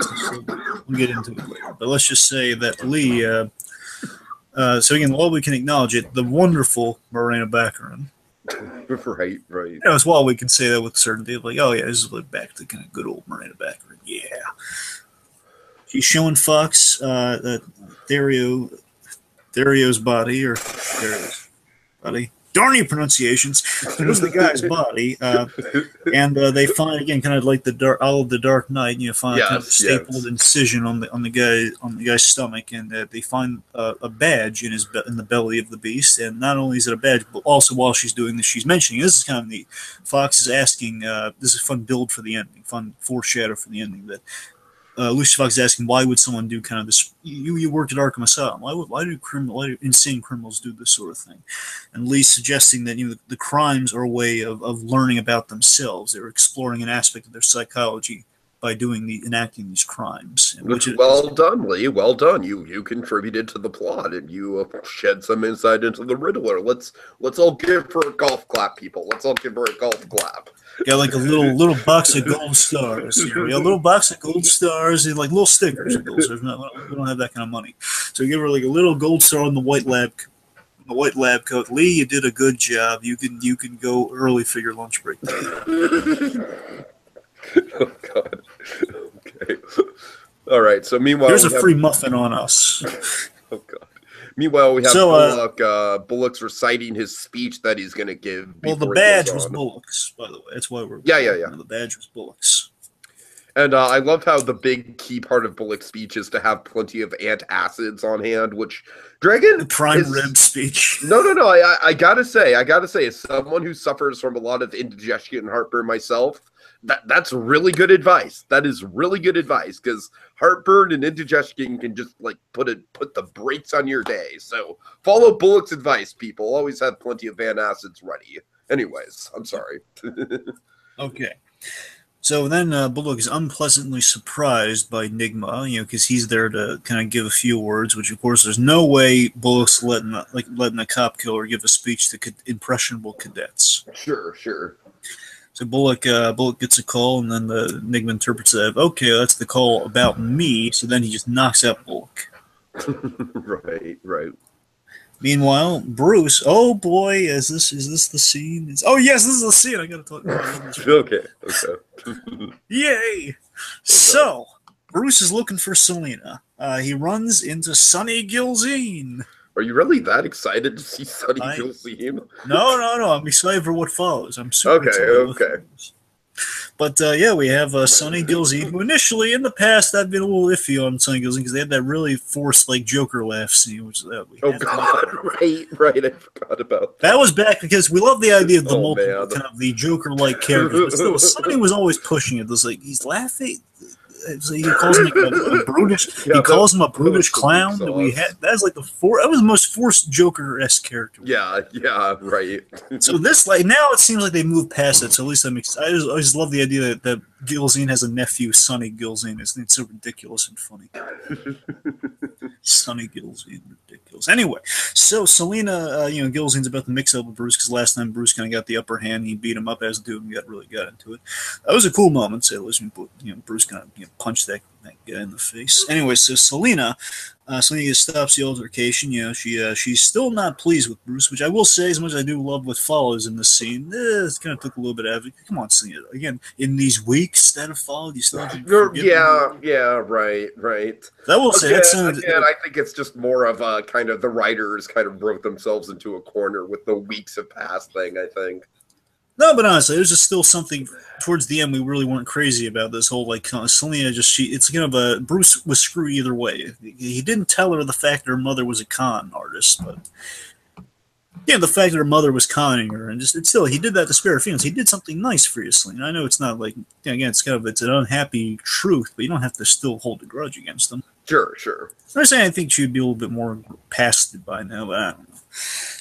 We'll get into it later. But let's just say that Lee. Uh, uh, so again, while we can acknowledge it, the wonderful Morena Baccarin. right, right. You know, as well we can say that with certainty, like, oh yeah, this is like back to kind of good old Morena Baccarin. Yeah. She's showing Fox uh, that Dario, Dario's body or Dario's body. Darn your pronunciations! It was the guy's body, uh, and uh, they find again, kind of like the dark, all of the Dark Knight. And you know, find kind of a Yes, stapled yes. incision on the on the guy on the guy's stomach, and uh, they find uh, a badge in his in the belly of the beast. And not only is it a badge, but also while she's doing this, she's mentioning this is kind of neat. Fox is asking, uh, this is a fun build for the ending, fun foreshadow for the ending that uh, Lucius Fox is asking, why would someone do kind of this? You you worked at Arkham Asylum. Why would why do criminal why do insane criminals do this sort of thing? And Lee's suggesting that you know the, the crimes are a way of, of learning about themselves. They're exploring an aspect of their psychology by doing the enacting these crimes. Which is- well done, Lee. Well done. You you contributed to the plot and you uh, shed some insight into the Riddler. Let's let's all give her a golf clap, people. Let's all give her a golf clap. got like a little little box of gold stars. You know, we a little box of gold stars and like little stickers of gold stars. We don't have that kind of money, so give her like a little gold star on the white lab, the white lab coat. Lee, you did a good job. You can you can go early for your lunch break. oh God. Okay. All right. So meanwhile, there's a have- free muffin on us. Oh God. Meanwhile, we have So, uh, Bullock. Uh, Bullock's reciting his speech that he's going to give. Well, the badge was. Bullock's, by the way. That's why we're Yeah, yeah, yeah. The badge was Bullock's. And uh, I love how the big key part of Bullock's speech is to have plenty of antacids on hand, which Dragon The prime is- rib speech. No, no, no. I, I, I gotta say, I gotta say, as someone who suffers from a lot of indigestion and heartburn myself, that that's really good advice. That is really good advice because heartburn and indigestion can just like put it put the brakes on your day. So follow Bullock's advice, people. Always have plenty of antacids ready. Anyways, I'm sorry. Okay. So then uh, Bullock is unpleasantly surprised by Nigma, you know, because he's there to kind of give a few words. Which, of course, there's no way Bullock's letting a- like letting a cop killer give a speech to ca- impressionable cadets. sure, sure. So Bullock uh, Bullock gets a call, and then the Nigma interprets it. Okay, that's the call about me. So then he just knocks out Bullock. right, right. Meanwhile, Bruce. Oh boy, is this is this the scene? It's, oh yes, this is the scene. I gotta talk about. Okay, okay. Yay! So, Bruce is looking for Selina. Uh, he runs into Sonny Gilzean. Are you really that excited to see Sonny I-? No, no, no. I'm excited for what follows. I'm super Okay, okay. But uh, yeah, we have uh, Sonny Gilzean, who initially in the past I've been a little iffy on Sonny Gilzean because they had that really forced like Joker laugh scene, which uh, we Oh. God! Right, right. I forgot about that. That was back because we love the idea of the Oh, multiple man. kind of the Joker-like characters, but still, Sonny was always pushing it. There's like he's laughing. He calls him like a, a brutish. Yeah, he calls him a brutish clown. That we had. That's like the four. That was the most forced Joker-esque character. Yeah, yeah, right. So this like now it seems like they moved past it. So at least I'm. Ex- I just, I just love the idea that, that Gilzean has a nephew, Sonny Gilzean. It's, it's so ridiculous and funny. Sonny Gilzean, ridiculous. Anyway, so Selina, uh, you know, Gilzean's about to mix up with Bruce because last time Bruce kind of got the upper hand. He beat him up as a dude and got really got into it. That was a cool moment. Say, listen, you know, Bruce kind of you know, punched that, that guy in the face. Anyway, so Selina, uh, Selina stops the altercation. You know, she uh, she's still not pleased with Bruce, which I will say, as much as I do love what follows in this scene, eh, it kind of took a little bit out of it. Come on, Selina. Again, in these weeks that have followed, you still have to yeah, yeah, right, right. That will say Again, that sounded. again, I think it's just more of a kind of the writers kind of wrote themselves into a corner with the weeks have passed thing. I think. No, but honestly, it was just still something towards the end we really weren't crazy about this whole like uh, Selina just she it's kind of a Bruce was screwed either way. He didn't tell her the fact that her mother was a con artist, but yeah, the fact that her mother was conning her and just it's still he did that to spare her feelings. He did something nice for you, Selina. I know it's not like again it's kind of it's an unhappy truth, but you don't have to still hold a grudge against them. Sure, sure. I'm saying I think she'd be a little bit more past it by now, but I don't know.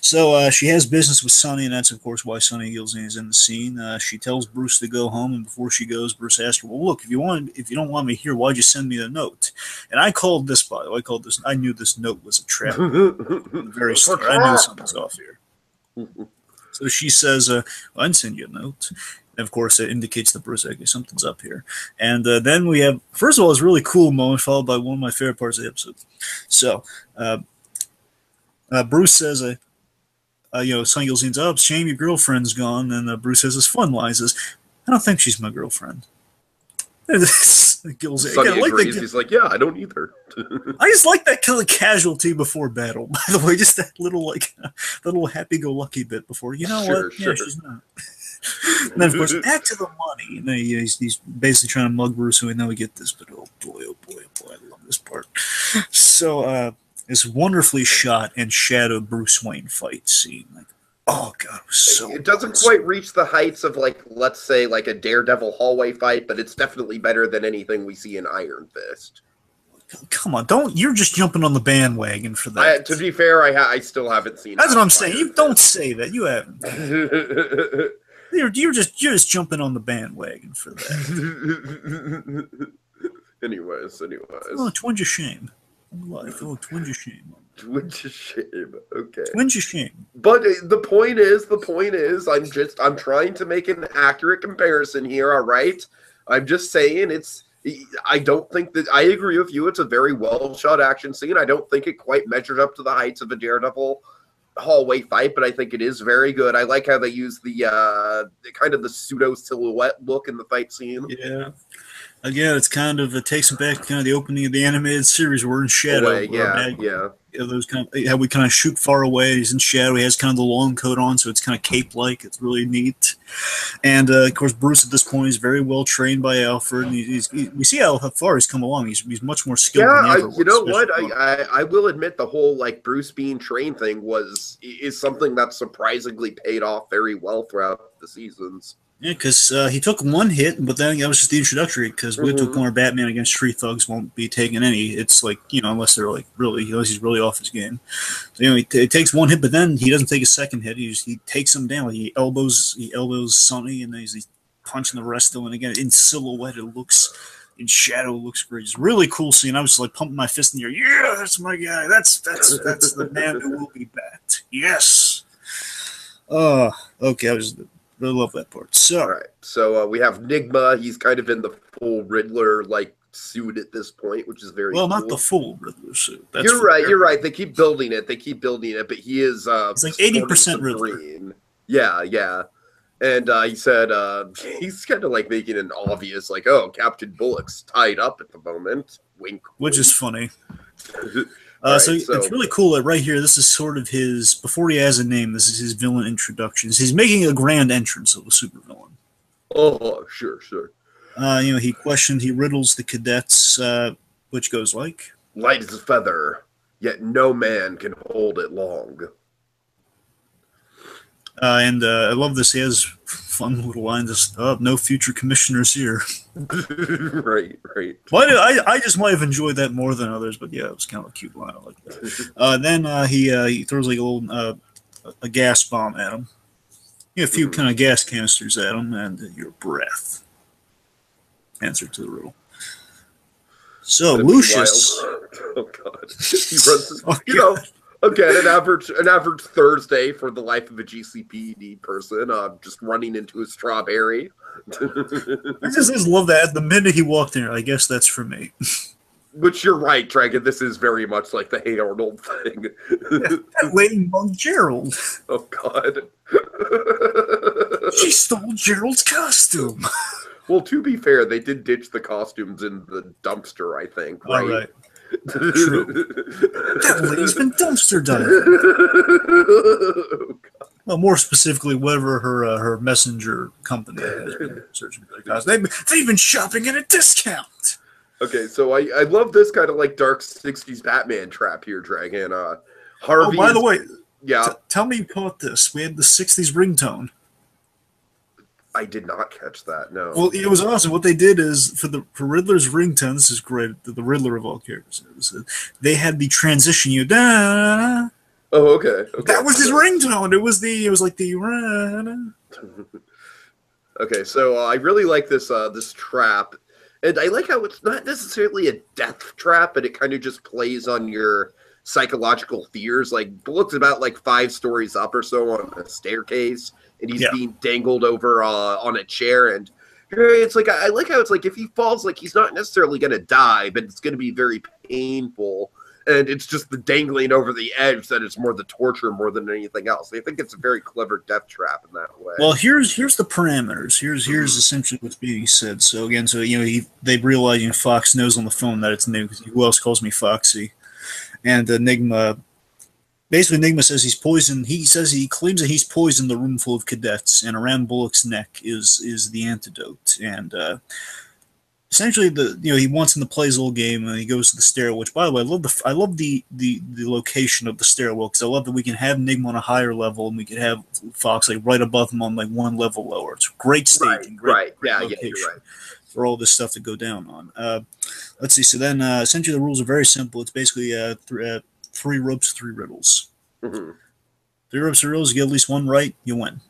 So uh, she has business with Sonny, and that's of course why Sonny Gilzean is in the scene. Uh, she tells Bruce to go home, and before she goes, Bruce asks her, "Well, look, if you want, if you don't want me here, why'd you send me a note?" And I called this, by the way, I called this. I knew this note was a trap. Very. I knew something's off here. So she says, uh, well, I didn't send you a note. And of course, it indicates that Bruce, okay, something's up here. And uh, then we have, first of all, it's really cool moment, followed by one of my favorite parts of the episode. So, uh, uh, Bruce says, uh, uh, you know, Sonny Gilzean's up, shame your girlfriend's gone. And uh, Bruce has his fun line, says, I don't think she's my girlfriend. Gilzean, Sonny like agrees. He's like, yeah, I don't either. I just like that kind of casualty before battle. By the way, just that little like that little happy-go-lucky bit before. You know Sure, what? sure. Yeah, she's not. And then of course back to the money. Then he- he's, he's basically trying to mug Bruce. So we know we get this, but oh boy, oh boy, oh boy, I love this part. So uh, this wonderfully shot and shadowed Bruce Wayne fight scene. Like, oh god, it was so. it doesn't good. quite reach the heights of like, let's say, like a Daredevil hallway fight, but it's definitely better than anything we see in Iron Fist. Come on, don't. You're just jumping on the bandwagon for I, that. to be fair, I ha- I still haven't seen. That's what I'm saying. You don't say that. You haven't. You're, you're just you're just jumping on the bandwagon for that. anyways, anyways. Oh, twinge of shame. Life. Oh, twinge of shame. Which is shame. Okay. Twinge of shame. But uh, the point is, the point is, I'm just, I'm trying to make an accurate comparison here. All right. I'm just saying it's. I don't think that I agree with you. It's a very well shot action scene. I don't think it quite measures up to the heights of a Daredevil hallway fight, but I think it is very good. I like how they use the uh the kind of the pseudo silhouette look in the fight scene. Yeah. Again, it's kind of it takes me back to kind of the opening of the animated series. We're in shadow. Yeah, yeah. Those kind of how we kind of shoot far away. He's in shadow. He has kind of the long coat on, so it's kind of cape like. It's really neat. And uh, of course, Bruce at this point is very well trained by Alfred. And he's, he's, we see how far he's come along. He's, he's much more skilled. Yeah, I, you know what? I, I, I will admit the whole like Bruce being trained thing was is something that surprisingly paid off very well throughout the seasons. Yeah, because uh, he took one hit, but then that was just the introductory. Because mm-hmm. we took more Batman against Street Thugs won't be taking any. It's like you know, unless they're like really, unless he's really off his game. So you know, he, t- takes one hit, but then he doesn't take a second hit. He just, he takes him down. He elbows he elbows Sonny, and then he's, he's punching the rest of him. And again, in silhouette, it looks in shadow it looks great. It's really cool scene. I was like pumping my fist in the air. Yeah, that's my guy. That's that's that's the man who will be Bat. Yes. Oh, uh, okay. I was I love that part. So, all right. So uh, we have Nigma. He's kind of in the full Riddler like suit at this point, which is very well, cool. not the full Riddler suit. That's you're right. You're right. They keep building it. They keep building it, but he is. Uh, it's like eighty percent Riddler. Green. Yeah, yeah. And uh, he said uh, he's kind of like making an obvious, like, oh, Captain Bullock's tied up at the moment. Wink. Which is funny. Uh, right, so, so, it's really cool that right here, this is sort of his before he has a name. This is his villain introductions. He's making a grand entrance of a supervillain. Oh, sure, sure. Uh, you know, he questioned, he riddles the cadets, uh, which goes like, "Light as a feather, yet no man can hold it long." Uh, and uh, I love this. He has fun little lines. Oh, no future commissioners here. right, right. Well, I, I just might have enjoyed that more than others, but yeah, it was kind of a cute line. I like that. Uh, then uh, he uh, he throws like a little uh, a gas bomb at him. A few mm-hmm. kind of gas canisters at him, and your breath. Answer to the riddle. So Lucius. Oh God! He runs. oh, you know Again, an average an average Thursday for the life of a GCPD person, uh, just running into a strawberry. I just, just love that. The minute he walked in, I guess that's for me. Which you're right, Dragon. This is very much like the Hey Arnold thing. that lady Monk Gerald. Oh God. she stole Gerald's costume. Well, to be fair, they did ditch the costumes in the dumpster. I think. Right. All right. True. that lady's been dumpster diving. well, more specifically, whatever her uh, her messenger company has been searching for the They've, they've been shopping at a discount. Okay, so I, I love this kind of like dark '60s Batman trap here, Dragon. Uh, Harvey. Oh, by the way, yeah. T- tell me you caught this. We had the '60s ringtone. I did not catch that. No. Well, it was awesome. What they did is for the for Riddler's ringtone. This is great. The, the Riddler of all characters. Was, they had the transition. You da. Oh, okay. okay. That was his ringtone. It was the. It was like the. okay, so uh, I really like this uh, this trap, and I like how it's not necessarily a death trap, but it kind of just plays on your psychological fears. Like looks about like five stories up or so on a staircase and he's yeah. being dangled over uh, on a chair and it's like I like how it's like if he falls like he's not necessarily going to die but it's going to be very painful and it's just the dangling over the edge that is more the torture more than anything else. I think it's a very clever death trap in that way. Well, here's here's the parameters. Here's here's essentially what's being said. So again, so you know, he, they realize you know Fox knows on the phone that it's new because who else calls me Foxy, and the Enigma basically Enigma says he's poisoned. He says he claims that he's poisoned the room full of cadets, and around Bullock's neck is is the antidote. And uh, essentially, the you know he wants him to play his little game, and he goes to the stairwell. Which, by the way, I love the I love the the, the location of the stairwell because I love that we can have Enigma on a higher level, and we can have Fox like right above him on like one level lower. It's great staging, right? Great, right. Great yeah, location. yeah, you're right. For all this stuff to go down on. Uh, let's see. So then, uh, essentially, the rules are very simple. It's basically uh, th- uh three ropes, three riddles. Mm-hmm. Three ropes, three riddles. You get at least one right, you win.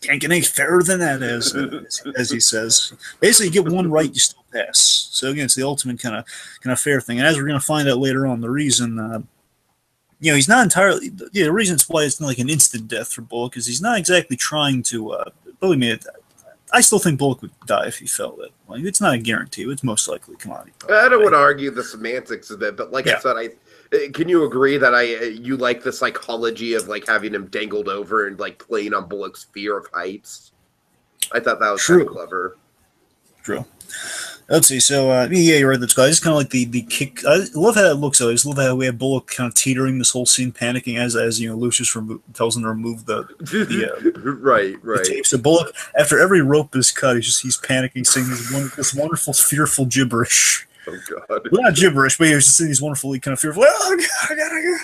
Can't get any fairer than that, as as he says. Basically, you get one right, you still pass. So again, it's the ultimate kind of kind of fair thing. And as we're going to find out later on, the reason. Uh, you know, he's not entirely. Yeah, the reason it's why it's not like an instant death for Bullock is he's not exactly trying to. Uh, believe me, I still think Bullock would die if he fell it. Like, it's not a guarantee. It's most likely commodity. I don't want to argue the semantics of it, but like yeah. I said, I can you agree that I uh, you like the psychology of like having him dangled over and like playing on Bullock's fear of heights? I thought that was True. kind of clever. True. Let's see. So uh, yeah, you're right. That's good. I just kind of like the the kick. I love how that looks. Though. I just love how we have Bullock kind of teetering this whole scene, panicking as as you know Lucius remo- tells him to remove the the, uh, right, the right. tape. So Bullock, after every rope is cut, he's just he's panicking, saying this, one, this wonderful, fearful gibberish. Oh god. Well, not gibberish, but he was just saying these wonderfully kind of fearful. Oh god, I gotta go.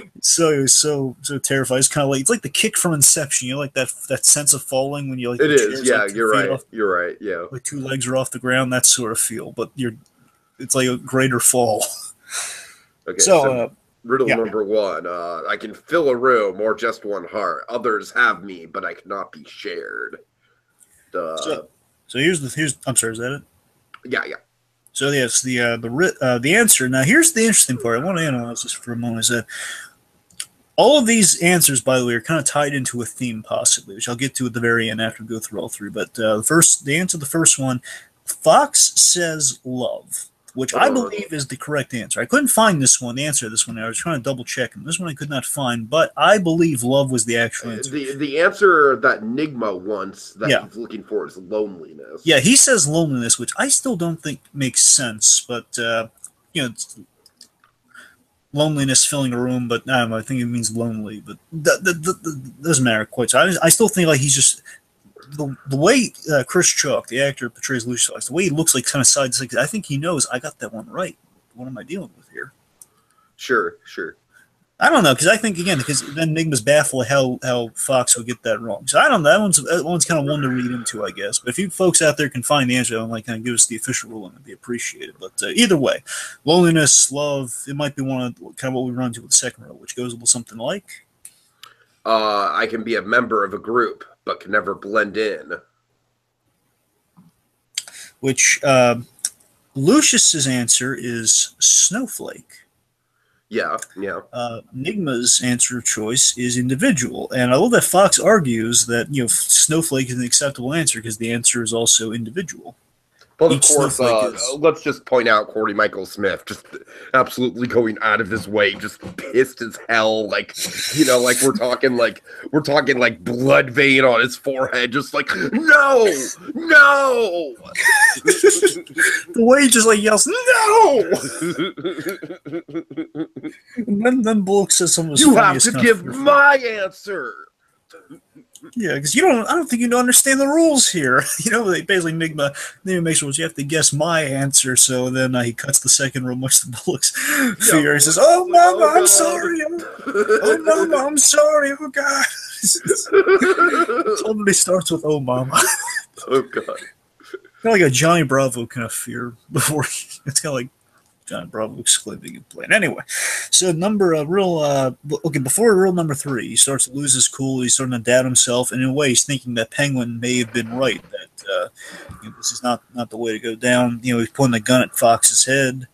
So he was so so terrified. It's kind of like it's like the kick from Inception. You know, like that that sense of falling when you like it is. chair's, Yeah, like, you're right. off- You're right. Yeah. like two legs are off the ground. That sort of feel, but you're it's like a greater fall. Okay. so, So, uh, riddle yeah. number one: uh, I can fill a room or just one heart. Others have me, but I cannot be shared. Uh, So- so here's the here's I'm sorry, is that it? yeah, yeah. So yes, the uh, the uh, the answer. Now here's the interesting part. I want to analyze this for a moment. Is that all of these answers, by the way, are kind of tied into a theme, possibly, which I'll get to at the very end after we go through all three. But uh, the first, the answer to the first one, Fox says love, which I believe is the correct answer. I couldn't find this one, the answer to this one. I was trying to double check, and this one I could not find. But I believe love was the actual answer. The the answer that Nigma wants that Yeah. he's looking for is loneliness. Yeah, he says loneliness, which I still don't think makes sense. But uh, you know, it's loneliness filling a room. But I don't know. I think it means lonely. But that, that, that, that doesn't matter quite. So I, I still think like he's just the, the way uh, Chris Chalk, the actor, portrays Lucius Fox, the way he looks like kind of side. like, I think he knows I got that one right. What am I dealing with here? Sure, sure. I don't know because I think again because then Enigma's baffled how how Fox would get that wrong. So I don't know. That one's that one's kind of one to read into, I guess. But if you folks out there can find the answer and like kind of give us the official ruling, it'd be appreciated. But uh, either way, loneliness, love, it might be one of kind of what we run to with the second rule, which goes a little something like. Uh, I can be a member of a group, but can never blend in. Which uh, Lucius's answer is snowflake. Yeah, yeah. uh, Nigma's answer of choice is individual. And I love that Fox argues that you know Snowflake is an acceptable answer because the answer is also individual. Well, of course, uh, let's just point out Corey Michael Smith just absolutely going out of his way, just pissed as hell. Like, you know, like we're talking like we're talking like blood vein on his forehead, just like no, no. The way he just like yells no, and then then Bullock says something. you have to give my answer. Yeah, because you don't. I don't think you don't understand the rules here. You know, they basically Nigma Nigma makes rules. You have to guess my answer. So then uh, he cuts the second room, much the Bullock's fear. He says, "Oh, Mama, Oh, I'm God. sorry. I'm, oh, Mama, I'm sorry. Oh, God." Somebody starts with "Oh, Mama." oh god. kind of like a Johnny Bravo kind of fear before he- it's kind of like Johnny Bravo exclaiming and playing. Anyway, so number uh, real uh okay before real number three, he starts to lose his cool. He's starting to doubt himself, and in a way, he's thinking that Penguin may have been right that uh, you know, this is not not the way to go down. You know, he's pointing the gun at Fox's head.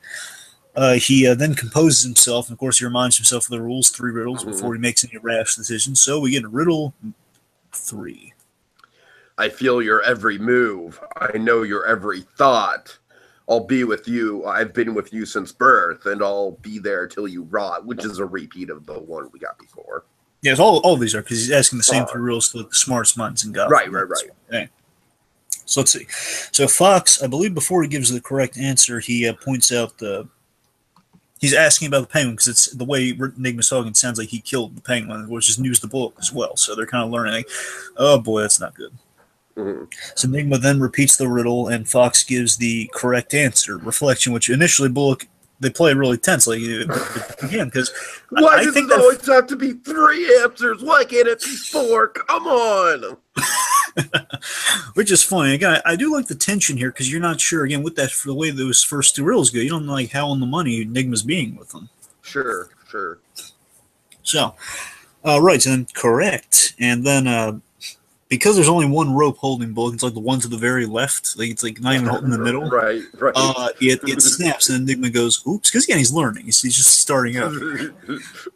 Uh, he uh, then composes himself, and of course, he reminds himself of the rules, three riddles, before he makes any rash decisions. So we get riddle three. I feel your every move. I know your every thought. I'll be with you. I've been with you since birth, and I'll be there till you rot, which is a repeat of the one we got before. Yes, all, all these are because he's asking the same Oh. three rules to the smartest minds in God. Right, right, right. Okay. So let's see. So Fox, I believe, before he gives the correct answer, he uh, points out the. He's asking about the penguin because it's the way Enigma's talking. Sounds like he killed the penguin, which is news to book as well. So they're kind of learning. Like, oh boy, that's not good. So Enigma then repeats the riddle, and Fox gives the correct answer. Reflection, which initially Bullock they play really tensely again because Why I does think it always have to be three answers? Why can't it be four? Come on. which is funny. Again, I, I do like the tension here because you're not sure. Again, with that for the way those first two riddles go, you don't know like how on the money Enigma's being with them. Sure, sure. So, uh, right, so then correct, and then uh, because there's only one rope holding Bullock, it's like the one to the very left. Like it's like not even holding the middle. Right, right. Uh, it, it snaps, and Enigma goes, "Oops!" Because again, he's learning. He's, he's just starting out.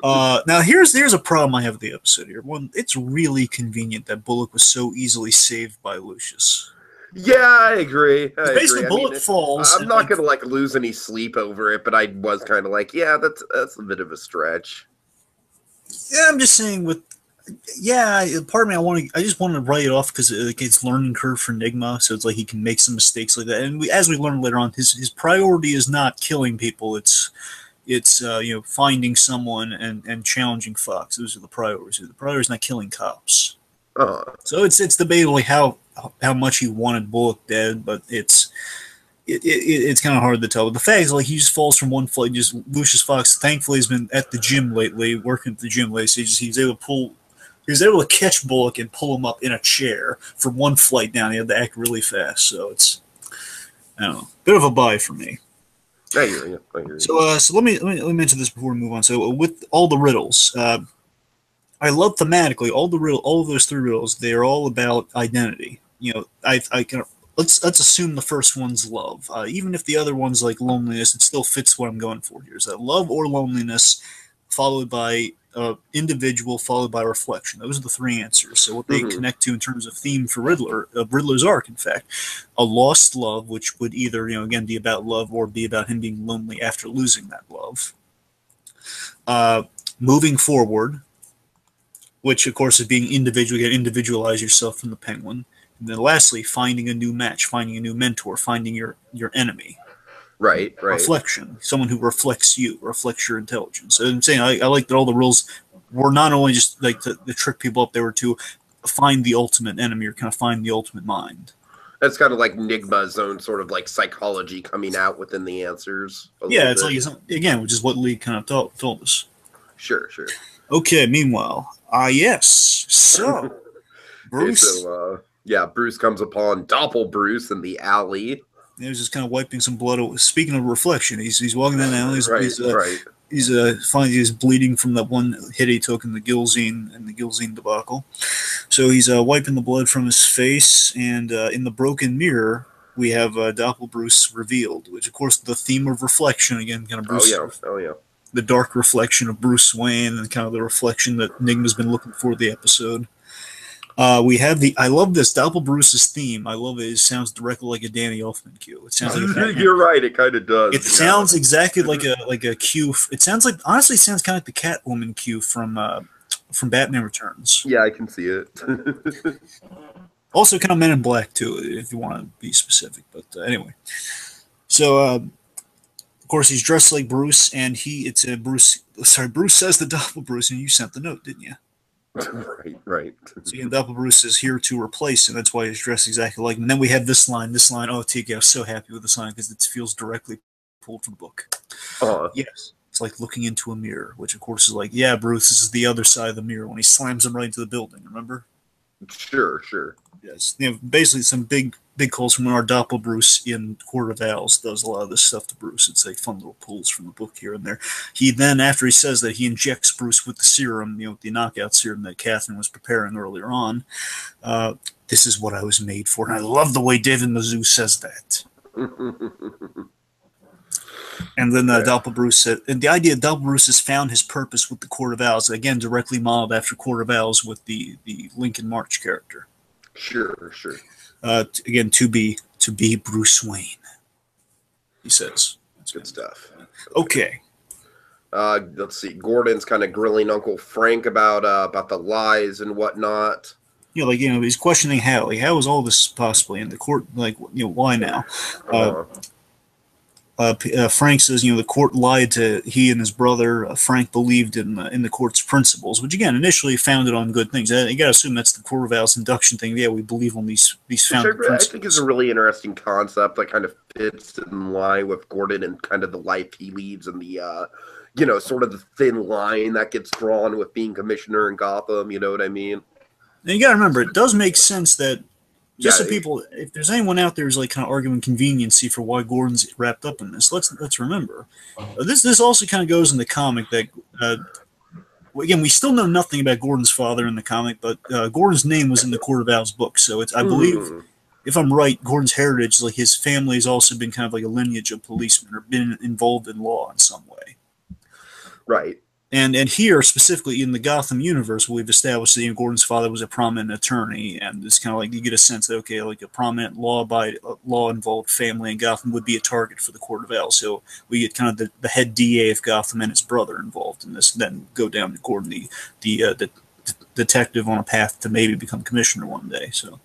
Uh, now here's here's a problem I have with the episode here. One, it's really convenient that Bullock was so easily saved by Lucius. yeah, I agree. I Basically, agree. I Bullock mean, falls. I'm not like, gonna like lose any sleep over it, but I was kind of like, yeah, that's that's a bit of a stretch. Yeah, I'm just saying with yeah, part of me I want to I just want to write it off because like it's learning curve for Enigma, so it's like he can make some mistakes like that. And we, as we learn later on, his his priority is not killing people; it's it's uh, you know finding someone and and challenging Fox. Those are the priorities. The priority is not killing cops. Uh, So it's it's debatable how how much he wanted Bullock dead, but it's it, it, it's kind of hard to tell. But the fact is, like, he just falls from one flight. Just Lucius Fox, thankfully, has been at the gym lately, working at the gym lately. So he's, he's able to pull, he was able to catch Bullock and pull him up in a chair from one flight down. He had to act really fast. So it's, I don't know, bit of a buy for me. I hear you. I hear you. So, uh, so let me, let me let me mention this before we move on. So, with all the riddles, uh, I love thematically all the riddle, all of those three riddles. They are all about identity. You know, I I can let's let's assume the first one's love. Uh, even if the other one's like loneliness, it still fits what I'm going for here. Is that love or loneliness, followed by uh, individual, followed by reflection. Those are the three answers. So what they Mhm. connect to in terms of theme for Riddler, uh, Riddler's arc, in fact, a lost love, which would either you know again be about love or be about him being lonely after losing that love. Uh, moving forward, which of course is being individual. You individualize yourself from the Penguin. And then lastly, finding a new match, finding a new mentor, finding your your enemy. Right, right. Reflection, someone who reflects you, reflects your intelligence. So I'm saying I, I like that all the rules were not only just like to, to trick people up, they were to find the ultimate enemy or kind of find the ultimate mind. That's kind of like Nigma's own sort of like psychology coming out within the answers. Yeah, it's bit. like again, which is what Lee kind of told, told us. sure, sure. Okay, meanwhile, ah yes, so Okay, Bruce. so, uh, yeah, Bruce comes upon Doppel Bruce in the alley. He was just kind of wiping some blood. away. Speaking of reflection, he's he's walking down the alley. He's, right, he's, uh, right. he's uh finally he's bleeding from that one hit he took in the Gilzean and the Gilzean debacle. So he's uh, wiping the blood from his face, and uh, in the broken mirror we have uh, Doppel Bruce revealed, which of course the theme of reflection again, kind of Oh yeah, oh yeah. the dark reflection of Bruce Wayne, and kind of the reflection that Enigma's been looking for the episode. Uh, we have the I love this Doppel Bruce's theme. I love it. It sounds directly like a Danny Elfman cue. It sounds like You're right. It kind of does. it yeah. sounds exactly like a like a cue. It sounds like honestly, it sounds kind of like the Catwoman cue from uh, from Batman Returns. Yeah, I can see it. Also, kind of Men in Black too, if you want to be specific. But uh, anyway, so uh, of course he's dressed like Bruce, and he it's a Bruce. Sorry, Bruce says the Doppel Bruce, and you sent the note, didn't you? right, right. So yeah, Doppel Bruce is here to replace, and that's why he's dressed exactly like him. And then we have this line. This line. Oh, TK, I was so happy with this line because it feels directly pulled from the book. Uh, Yes. It's like looking into a mirror, which of course is like, yeah, Bruce, this is the other side of the mirror when he slams him right into the building, remember? sure, sure. Yes. You know, basically some big big calls from Doppel Bruce in Court of Owls does a lot of this stuff to Bruce. It's like fun little pulls from the book here and there. He then, after he says that, he injects Bruce with the serum, you know, the knockout serum that Catherine was preparing earlier on. Uh, this is what I was made for. And I love the way David Mazouz says that. And then uh. Doppel Bruce said, and the idea of Doppel Bruce has found his purpose with the Court of Owls, again, directly modeled after Court of Owls with the, the Lincoln March character. sure, sure. Uh, again, to be to be Bruce Wayne, he says. That's Good stuff. Okay. Uh, let's see. Gordon's kind of grilling Uncle Frank about uh, about the lies and whatnot. You know, like you know, he's questioning how, like, how is all this possibly in the court? Like, you know, why now? Uh, Uh, uh, uh, Frank says, you know, the court lied to he and his brother. Uh, Frank believed in uh, in the court's principles, which again initially founded on good things. Uh, you got to assume that's the Court of Owls induction thing. Yeah, we believe on these these which I, founded I think is a really interesting concept that kind of fits in line with Gordon and kind of the life he leads and the uh, you know sort of the thin line that gets drawn with being commissioner in Gotham. You know what I mean? And you got to remember, it does make sense that just Yeah, so people, if there's anyone out there who's like kind of arguing conveniency for why Gordon's wrapped up in this, let's let's remember uh, this. This also kind of goes in the comic that. Uh, Again, we still know nothing about Gordon's father in the comic, but uh, Gordon's name was in the Court of Owls book. So it's, I believe, Hmm. if I'm right, Gordon's heritage, like his family has also been kind of like a lineage of policemen or been involved in law in some way. Right. And and here specifically in the Gotham universe, we've established that know, Gordon's father was a prominent attorney, and it's kind of like you get a sense that okay, like a prominent law by law involved family in Gotham would be a target for the Court of Owls. So we get kind of the, the head DA of Gotham and his brother involved in this. and Then go down to Gordon, the the uh, the detective on a path to maybe become commissioner one day. So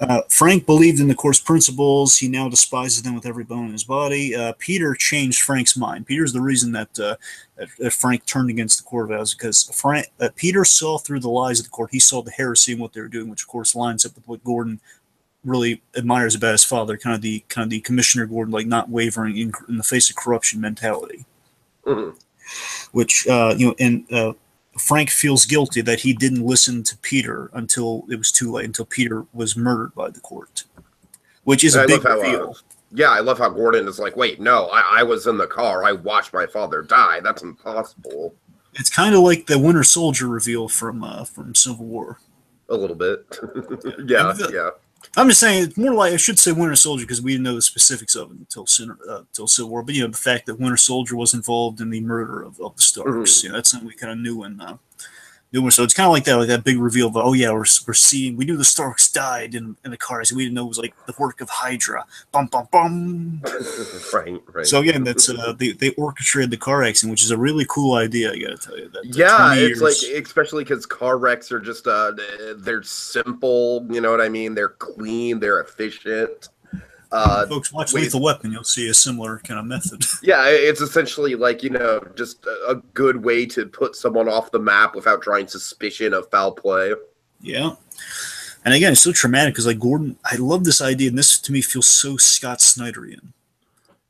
uh, Frank believed in the course principles. He now despises them with every bone in his body. Uh, Peter changed Frank's mind. Peter's the reason that, uh, that, Frank turned against the court vows because Frank uh, Peter saw through the lies of the court. He saw the heresy in what they were doing, which of course lines up with what Gordon really admires about his father, kind of the kind of the Commissioner Gordon, like not wavering in, in the face of corruption mentality. Mhm. Which uh, you know, and uh, Frank feels guilty that he didn't listen to Peter until it was too late, until Peter was murdered by the court, which is a I big love how, uh. Yeah, I love how Gordon is like, wait, no, I, I was in the car. I watched my father die. That's impossible. It's kind of like the Winter Soldier reveal from uh, from Civil War. A little bit. yeah, the- yeah. I'm just saying it's more like I should say Winter Soldier because we didn't know the specifics of it until uh, until Civil War. But you know the fact that Winter Soldier was involved in the murder of, of the Starks, you know, that's something we kind of knew in uh, knew. So it's kind of like that, like that big reveal of oh yeah, we're, we're seeing we knew the Starks died in, in the car, so we didn't know it was like the work of Hydra. Bum bum bum. right, right. So again, that's uh, they they orchestrated the car accident, which is a really cool idea. I got to tell you that. yeah, 20 it's like especially because car wrecks are just uh they're simple. You know what I mean? They're clean. They're efficient. Uh, folks watch. Lethal Weapon, you'll see a similar kind of method. yeah, it's essentially like you know just a, good way to put someone off the map without drawing suspicion of foul play. Yeah. And again, it's so traumatic because, like, Gordon, I love this idea, and this to me feels so Scott Snyderian.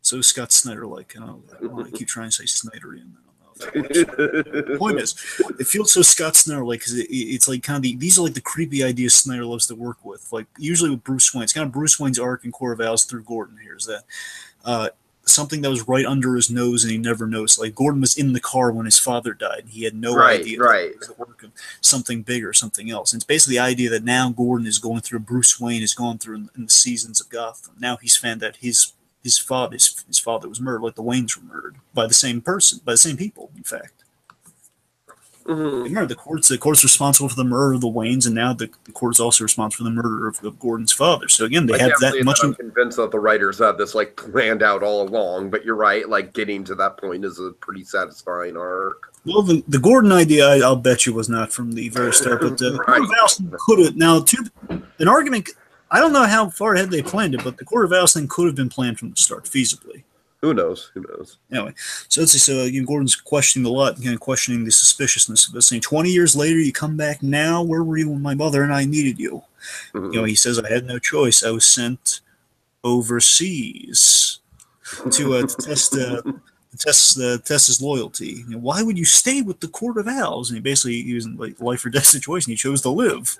So Scott Snyder like. I don't, I want to keep trying to say Snyderian. I don't know if that works. The point is, it feels so Scott Snyder like because it, it's like kind of the these are like the creepy ideas Snyder loves to work with. Like usually with Bruce Wayne, it's kind of Bruce Wayne's arc and Core of through Gordon. Here is that uh, something that was right under his nose and he never noticed. Like Gordon was in the car when his father died. He had no Right, idea right. that it was the work of something bigger, something else. And it's basically the idea that now Gordon is going through Bruce Wayne is going through in, in the seasons of Gotham. Now he's found that his his father his, his father was murdered, like the Waynes were murdered by the same person, by the same people, in fact. Mhm. Remember, the court's the court's responsible for the murder of the Waynes, and now the, the court is also responsible for the murder of, of Gordon's father. So again, they I have that much. I'm convinced that the writers had this like planned out all along, but you're right. Like getting to that point is a pretty satisfying arc. Well, the, the Gordon idea, I, I'll bet you, was not from the very start. But uh, Right. Court of Owlston could have now to an argument. I don't know how far ahead they planned it, but the Court of thing could have been planned from the start, feasibly. Who knows? Who knows? Anyway, so let's see. So again, Gordon's questioning a lot, again, questioning the suspiciousness of this. Saying, twenty years later, you come back now. Where were you when my mother and I needed you? Mhm. You know, he says, I had no choice. I was sent overseas to, uh, to test uh, to test uh, test his loyalty. You know, why would you stay with the Court of Owls? And he basically he was in like life or death situation. He chose to live.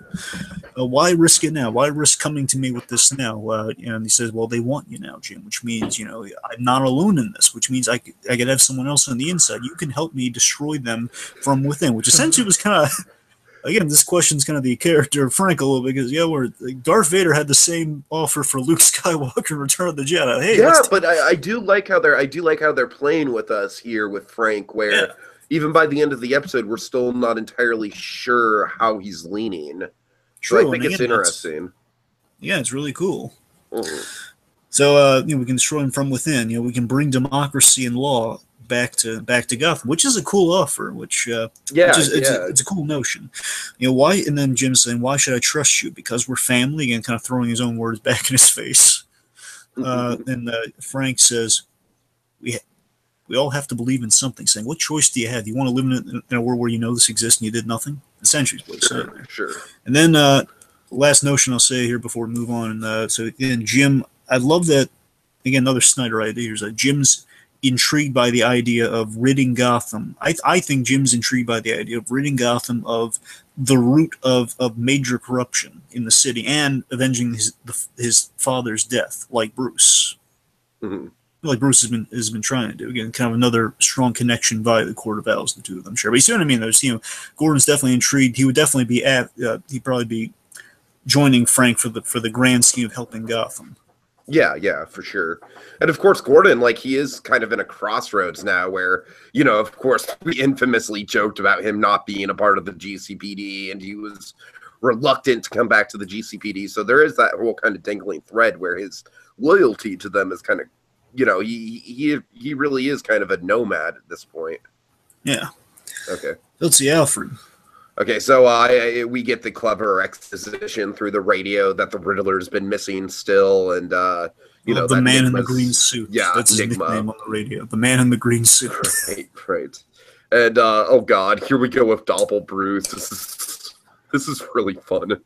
Uh, why risk it now? Why risk coming to me with this now? Uh, and he says, well, they want you now, Jim, which means you know I'm not alone in this. Which means I I could have someone else on the inside. You can help me destroy them from within. Which essentially was kind of again, this question's kind of the character of Frank a little bit because yeah, we're like, Darth Vader had the same offer for Luke Skywalker in Return of the Jedi. Hey, yeah, but I, I do like how they're I do like how they're playing with us here with Frank, where Yeah. even by the end of the episode, we're still not entirely sure how he's leaning. So True, I think it's again, that's- interesting. Yeah, it's really cool. Mhm. So uh, you know, we can destroy them from within. You know, we can bring democracy and law back to back to Gotham, which is a cool offer. Which uh, Yeah, which is, it's, yeah. a, it's a cool notion. You know, why? And then Jim's saying, "Why should I trust you? Because we're family." Again, kind of throwing his own words back in his face. Uh, and uh, Frank says, "We we all have to believe in something." Saying, "What choice do you have? Do you want to live in a, in a world where you know this exists and you did nothing?" Essentially, what he's saying there. sure, sure. And then uh, last notion I'll say here before we move on. Uh, so again, Jim, I love that. Again, another Snyder idea here is that Jim's intrigued by the idea of ridding Gotham. I, I think Jim's intrigued by the idea of ridding Gotham of the root of, of major corruption in the city and avenging his the, his father's death, like Bruce. Mhm. Like Bruce has been has been trying to do again, kind of another strong connection via the Court of Owls, the two of them share. But you see what I mean? There's you know, Gordon's definitely intrigued. He would definitely be at. Uh, he'd probably be joining Frank for the for the grand scheme of helping Gotham. Yeah, yeah, for sure. And of course, Gordon, like he is kind of in a crossroads now where, you know, of course, we infamously joked about him not being a part of the GCPD and he was reluctant to come back to the GCPD. So there is that whole kind of dangling thread where his loyalty to them is kind of, you know, he he he really is kind of a nomad at this point. Yeah. Okay. Let's see, Alfred. Okay, so uh, we get the clever exposition through the radio that the Riddler's been missing still, and uh, you know the man in the green suit. Yeah, that's his nickname on the radio. The man in the green suit. Right, right. And uh, oh god, here we go with Doppel Bruce. This is really fun.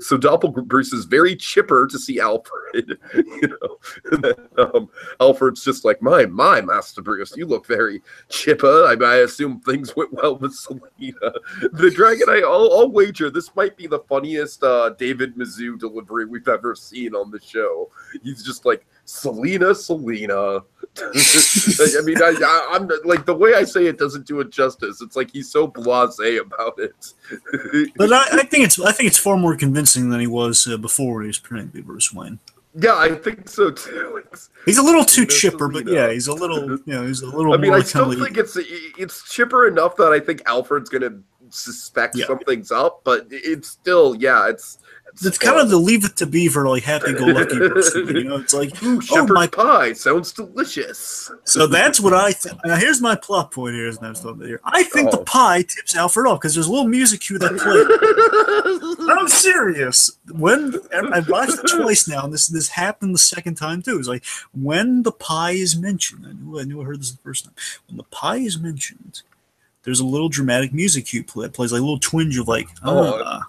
So Doppel Bruce is very chipper to see Alfred. You know, um, Alfred's just like, my my Master Bruce, you look very chipper. I, I assume things went well with Selina. The Dragon, I, I'll, I'll wager this might be the funniest uh, David Mazouz delivery we've ever seen on the show. He's just like, Selina, Selina. I mean, I, I, I'm like the way I say it doesn't do it justice. It's like he's so blasé about it. But I, I think it's I think it's far more convincing than he was uh, before he was pretending to be Bruce Wayne. yeah, I think so too. It's- He's a little too Selina, chipper, but yeah, he's a little you know he's a little I mean, more I still think it's it's chipper enough that I think Alfred's gonna suspect Yeah. something's up, but it's still yeah, it's it's kind of the leave it to Beaver like happy go lucky person. You know, it's like Ooh, Oh, my- pie sounds delicious. so that's what I think. Now here's my plot point here. As I'm talking here, I think the Oh. pie tips Alfred off because there's a little music cue that plays. I'm serious. When I've watched it twice now, and this this happened the second time too. It's like when the pie is mentioned. I knew I knew I heard this the first time. When the pie is mentioned, there's a little dramatic music cue play, that plays like a little twinge of like, Oh. ah.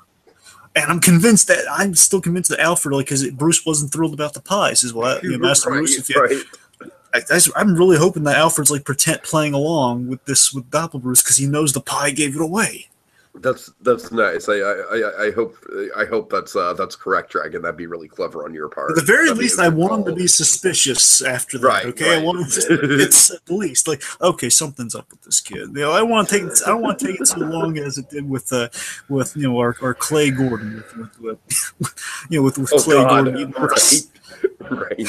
And I'm convinced that I'm still convinced that Alfred, like, because Bruce wasn't thrilled about the pie. He says, "Well, you know, Master right, Bruce, if you, right. I, am really hoping that Alfred's like pretend playing along with this with Doppel Bruce because he knows the pie gave it away." That's that's nice. I I, I, hope I hope that's uh, that's correct, Dragon. That'd be really clever on your part. At the very That'd least, I want him to be suspicious after that. Right, okay, I want him to it's at least like okay, something's up with this kid. You know, I want to take it, I don't want to take it so long as it did with uh with you know our, our Clay Gordon with, with, with you know with, with Oh Clay God! Gordon Right, right.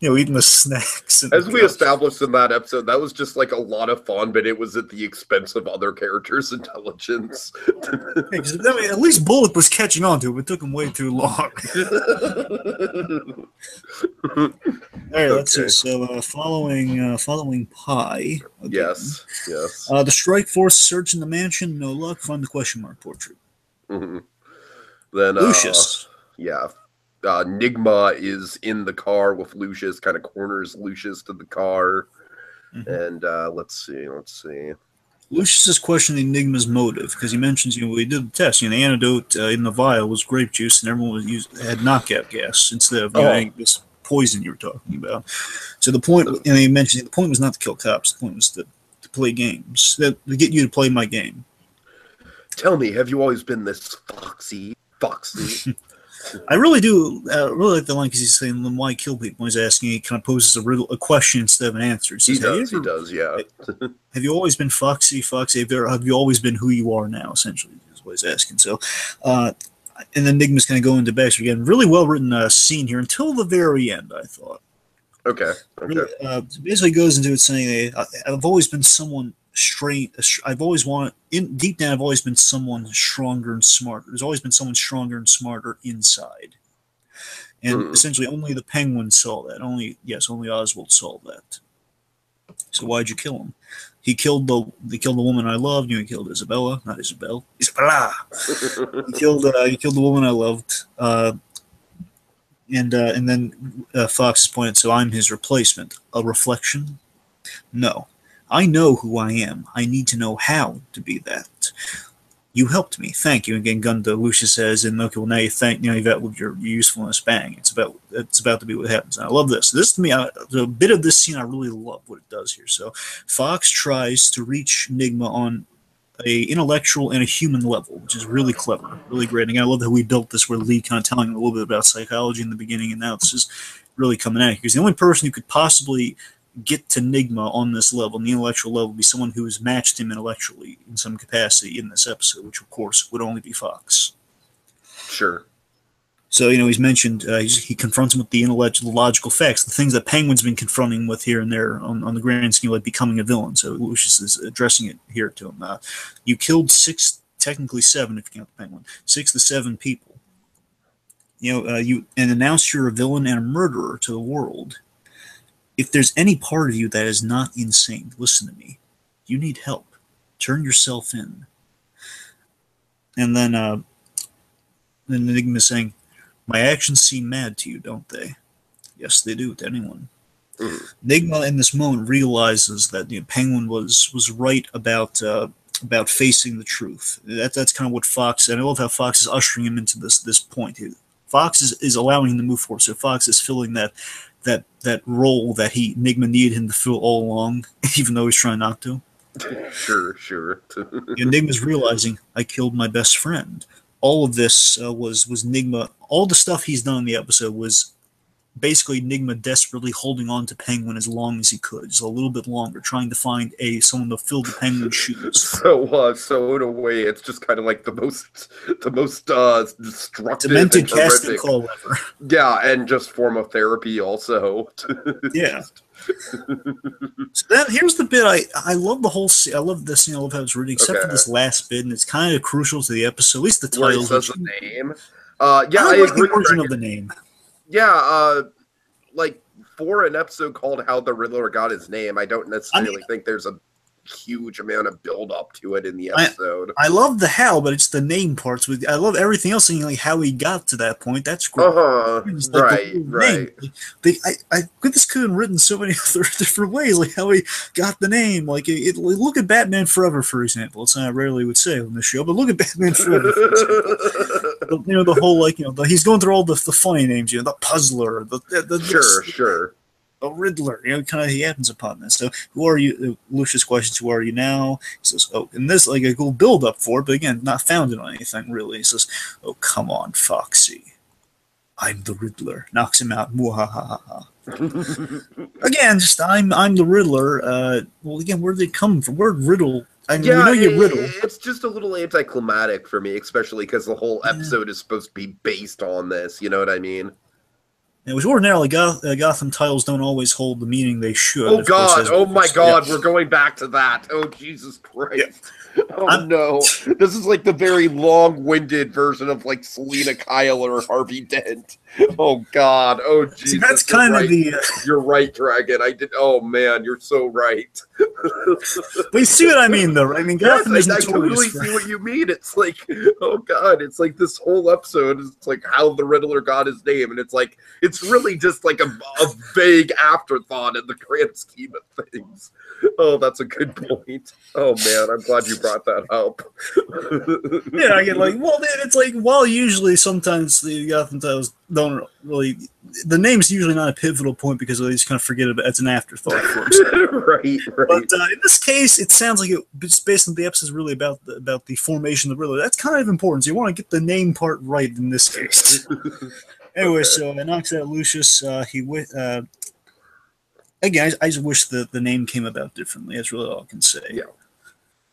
you know eating the snacks. And, As we established in that episode, that was just like a lot of fun, but it was at the expense of other characters' intelligence. I mean, at least Bullock was catching on to it. It took him way too long. All right, let's see. So, uh, following uh, following Pie. okay. yes, yes. Uh, the strike force searching the mansion. No luck. Find the question mark portrait. Mhm. Then uh, Lucius. yeah, uh, Nigma is in the car with Lucius, kind of corners Lucius to the car, Mhm. and uh, let's see, let's see. Lucius is questioning Enigma's motive because he mentions, you know, we did the test. You know, the antidote uh, in the vial was grape juice, and everyone was used, had knockout gas instead of know, Oh. this poison you were talking about. So the point, and he mentioned the point was not to kill cops. The point was to, to play games, that, to get you to play my game. Tell me, have you always been this foxy, foxy? I really do. Uh, really like the line because he's saying, "Then why kill people?" He's asking. He kind of poses a riddle, a question instead of an answer. he says, "Have you does, he does, yeah. have you always been foxy foxy have you, have you always been who you are now essentially is what he's asking so uh and then enigma's going to go into backstory again really well written uh, scene here until the very end i thought Okay, okay. really, uh, basically goes into it saying uh, i've always been someone straight i've always wanted in deep down i've always been someone stronger and smarter there's always been someone stronger and smarter inside and Hmm. essentially only the penguin saw that only yes only oswald saw that so why'd you kill him he killed the he killed the woman I loved. You know, he killed Isabella, not Isabel. Isabella. he killed uh, he killed the woman I loved. Uh, and uh, and then uh, Fox is pointed. So I'm his replacement. A reflection? No. I know who I am. I need to know how to be that. You helped me. Thank you. Again, Gunda Lucia says, and okay, well now you thank you know you've outlived your, usefulness. Bang! It's about it's about to be what happens. And I love this. This to me, I, a bit of this scene, I really love what it does here. So Fox tries to reach Nigma on a intellectual and a human level, which is really clever, really great. And I love how we built this where Lee kind of telling a little bit about psychology in the beginning, and now this is really coming at you. Because the only person who could possibly get to Nigma on this level, on the intellectual level, be someone who has matched him intellectually in some capacity in this episode, which of course would only be Fox. Sure. So you know he's mentioned uh, he's, he confronts him with the intellectual, logical facts, the things that Penguin's been confronting with here and there on, on the grand scheme, like becoming a villain. So Lucius is addressing it here to him. Uh, you killed six, technically seven if you count the Penguin, six to seven people. You know, uh, you and announced you're a villain and a murderer to the world. If there's any part of you that is not insane, listen to me. You need help. Turn yourself in. and then uh, then Enigma saying, "My actions seem mad to you, don't they?" Yes, they do to anyone. Mhm. Enigma in this moment realizes that you know, Penguin was was right about uh, about facing the truth. That that's kind of what Fox. And I love how Fox is ushering him into this this point. Fox is, is allowing him to move forward. So Fox is filling that that that role that he Nigma needed him to fill all along, even though he's trying not to. Sure, sure. Enigma's realizing I killed my best friend. All of this uh, was was Nigma. All the stuff he's done in the episode was basically Enigma desperately holding on to Penguin as long as he could, just a little bit longer, trying to find a someone to fill the Penguin's shoes. so uh, so in a way it's just kind of like the most the most uh destructive Demented and casting call lever. yeah and just form of therapy also Yeah. So then here's the bit I I love the whole scene. I love this scene. I love how it's written, except for this last bit, and it's kind of crucial to the episode. At least the where he says the name uh yeah I i, like the agree origin Greg. of the name. Yeah uh like for an episode called how the riddler got his name i don't necessarily think there's a huge amount of build up to it in the episode I love the how, but it's the name parts. With I love everything else, and like how he got to that point. That's great. uh-huh like right whole right name. They, I, I, this could have been written so many other different ways, like how he got the name. Like, it, look at Batman Forever, for example. It's something I rarely would say on this show, but look at Batman Forever. For example. you know, the whole like, you know, the, he's going through all the, the funny names. You know, the Puzzler, the the, the, sure the, sure the Riddler. You know, kind of he happens upon this. So, who are you? Uh, Lucius questions, "Who are you now?" He says, "Oh," and this like a cool build up for it, but again, not founded on anything really. He says, "Oh, come on, Foxy." I'm the Riddler. Knocks him out. Muahaha. Again, just I'm I'm the Riddler. Uh, well, again, where did they come from? Word Riddle. I mean, yeah, we know it- Riddle. it's just a little anticlimactic for me, especially because the whole Yeah. episode is supposed to be based on this. You know what I mean? It was ordinarily Goth, uh, Gotham titles don't always hold the meaning they should. Oh God! Oh my yeah. God! We're going back to that. Oh Jesus Christ! Oh I'm- no! This is like the very long-winded version of like Selina Kyle or Harvey Dent. Oh God! Oh Jesus! See, that's kind right. of the. Uh, You're right, Dragon. I did. Oh man, you're so right. but you see what I mean, though. right? I mean, Yes, Gotham is I, I totally see what you mean. It's like, oh god, it's like this whole episode is like how the Riddler got his name, and it's like it's really just like a, a vague afterthought in the grand scheme of things. Oh, that's a good point. Oh man, I'm glad you brought that up. yeah, I get like, well, it's like, while usually sometimes the Gotham titles don't really, the name's usually not a pivotal point because they just kind of forget about it. It's an afterthought for right, right. But uh, in this case, it sounds like it, it's based on the episode is really about the, about the formation of the Riddler. That's kind of important. So you want to get the name part right in this case. anyway, Okay. so it knocks out Lucius. Uh, he wi- uh, again, I, I just wish the, the name came about differently. That's really all I can say. Yeah.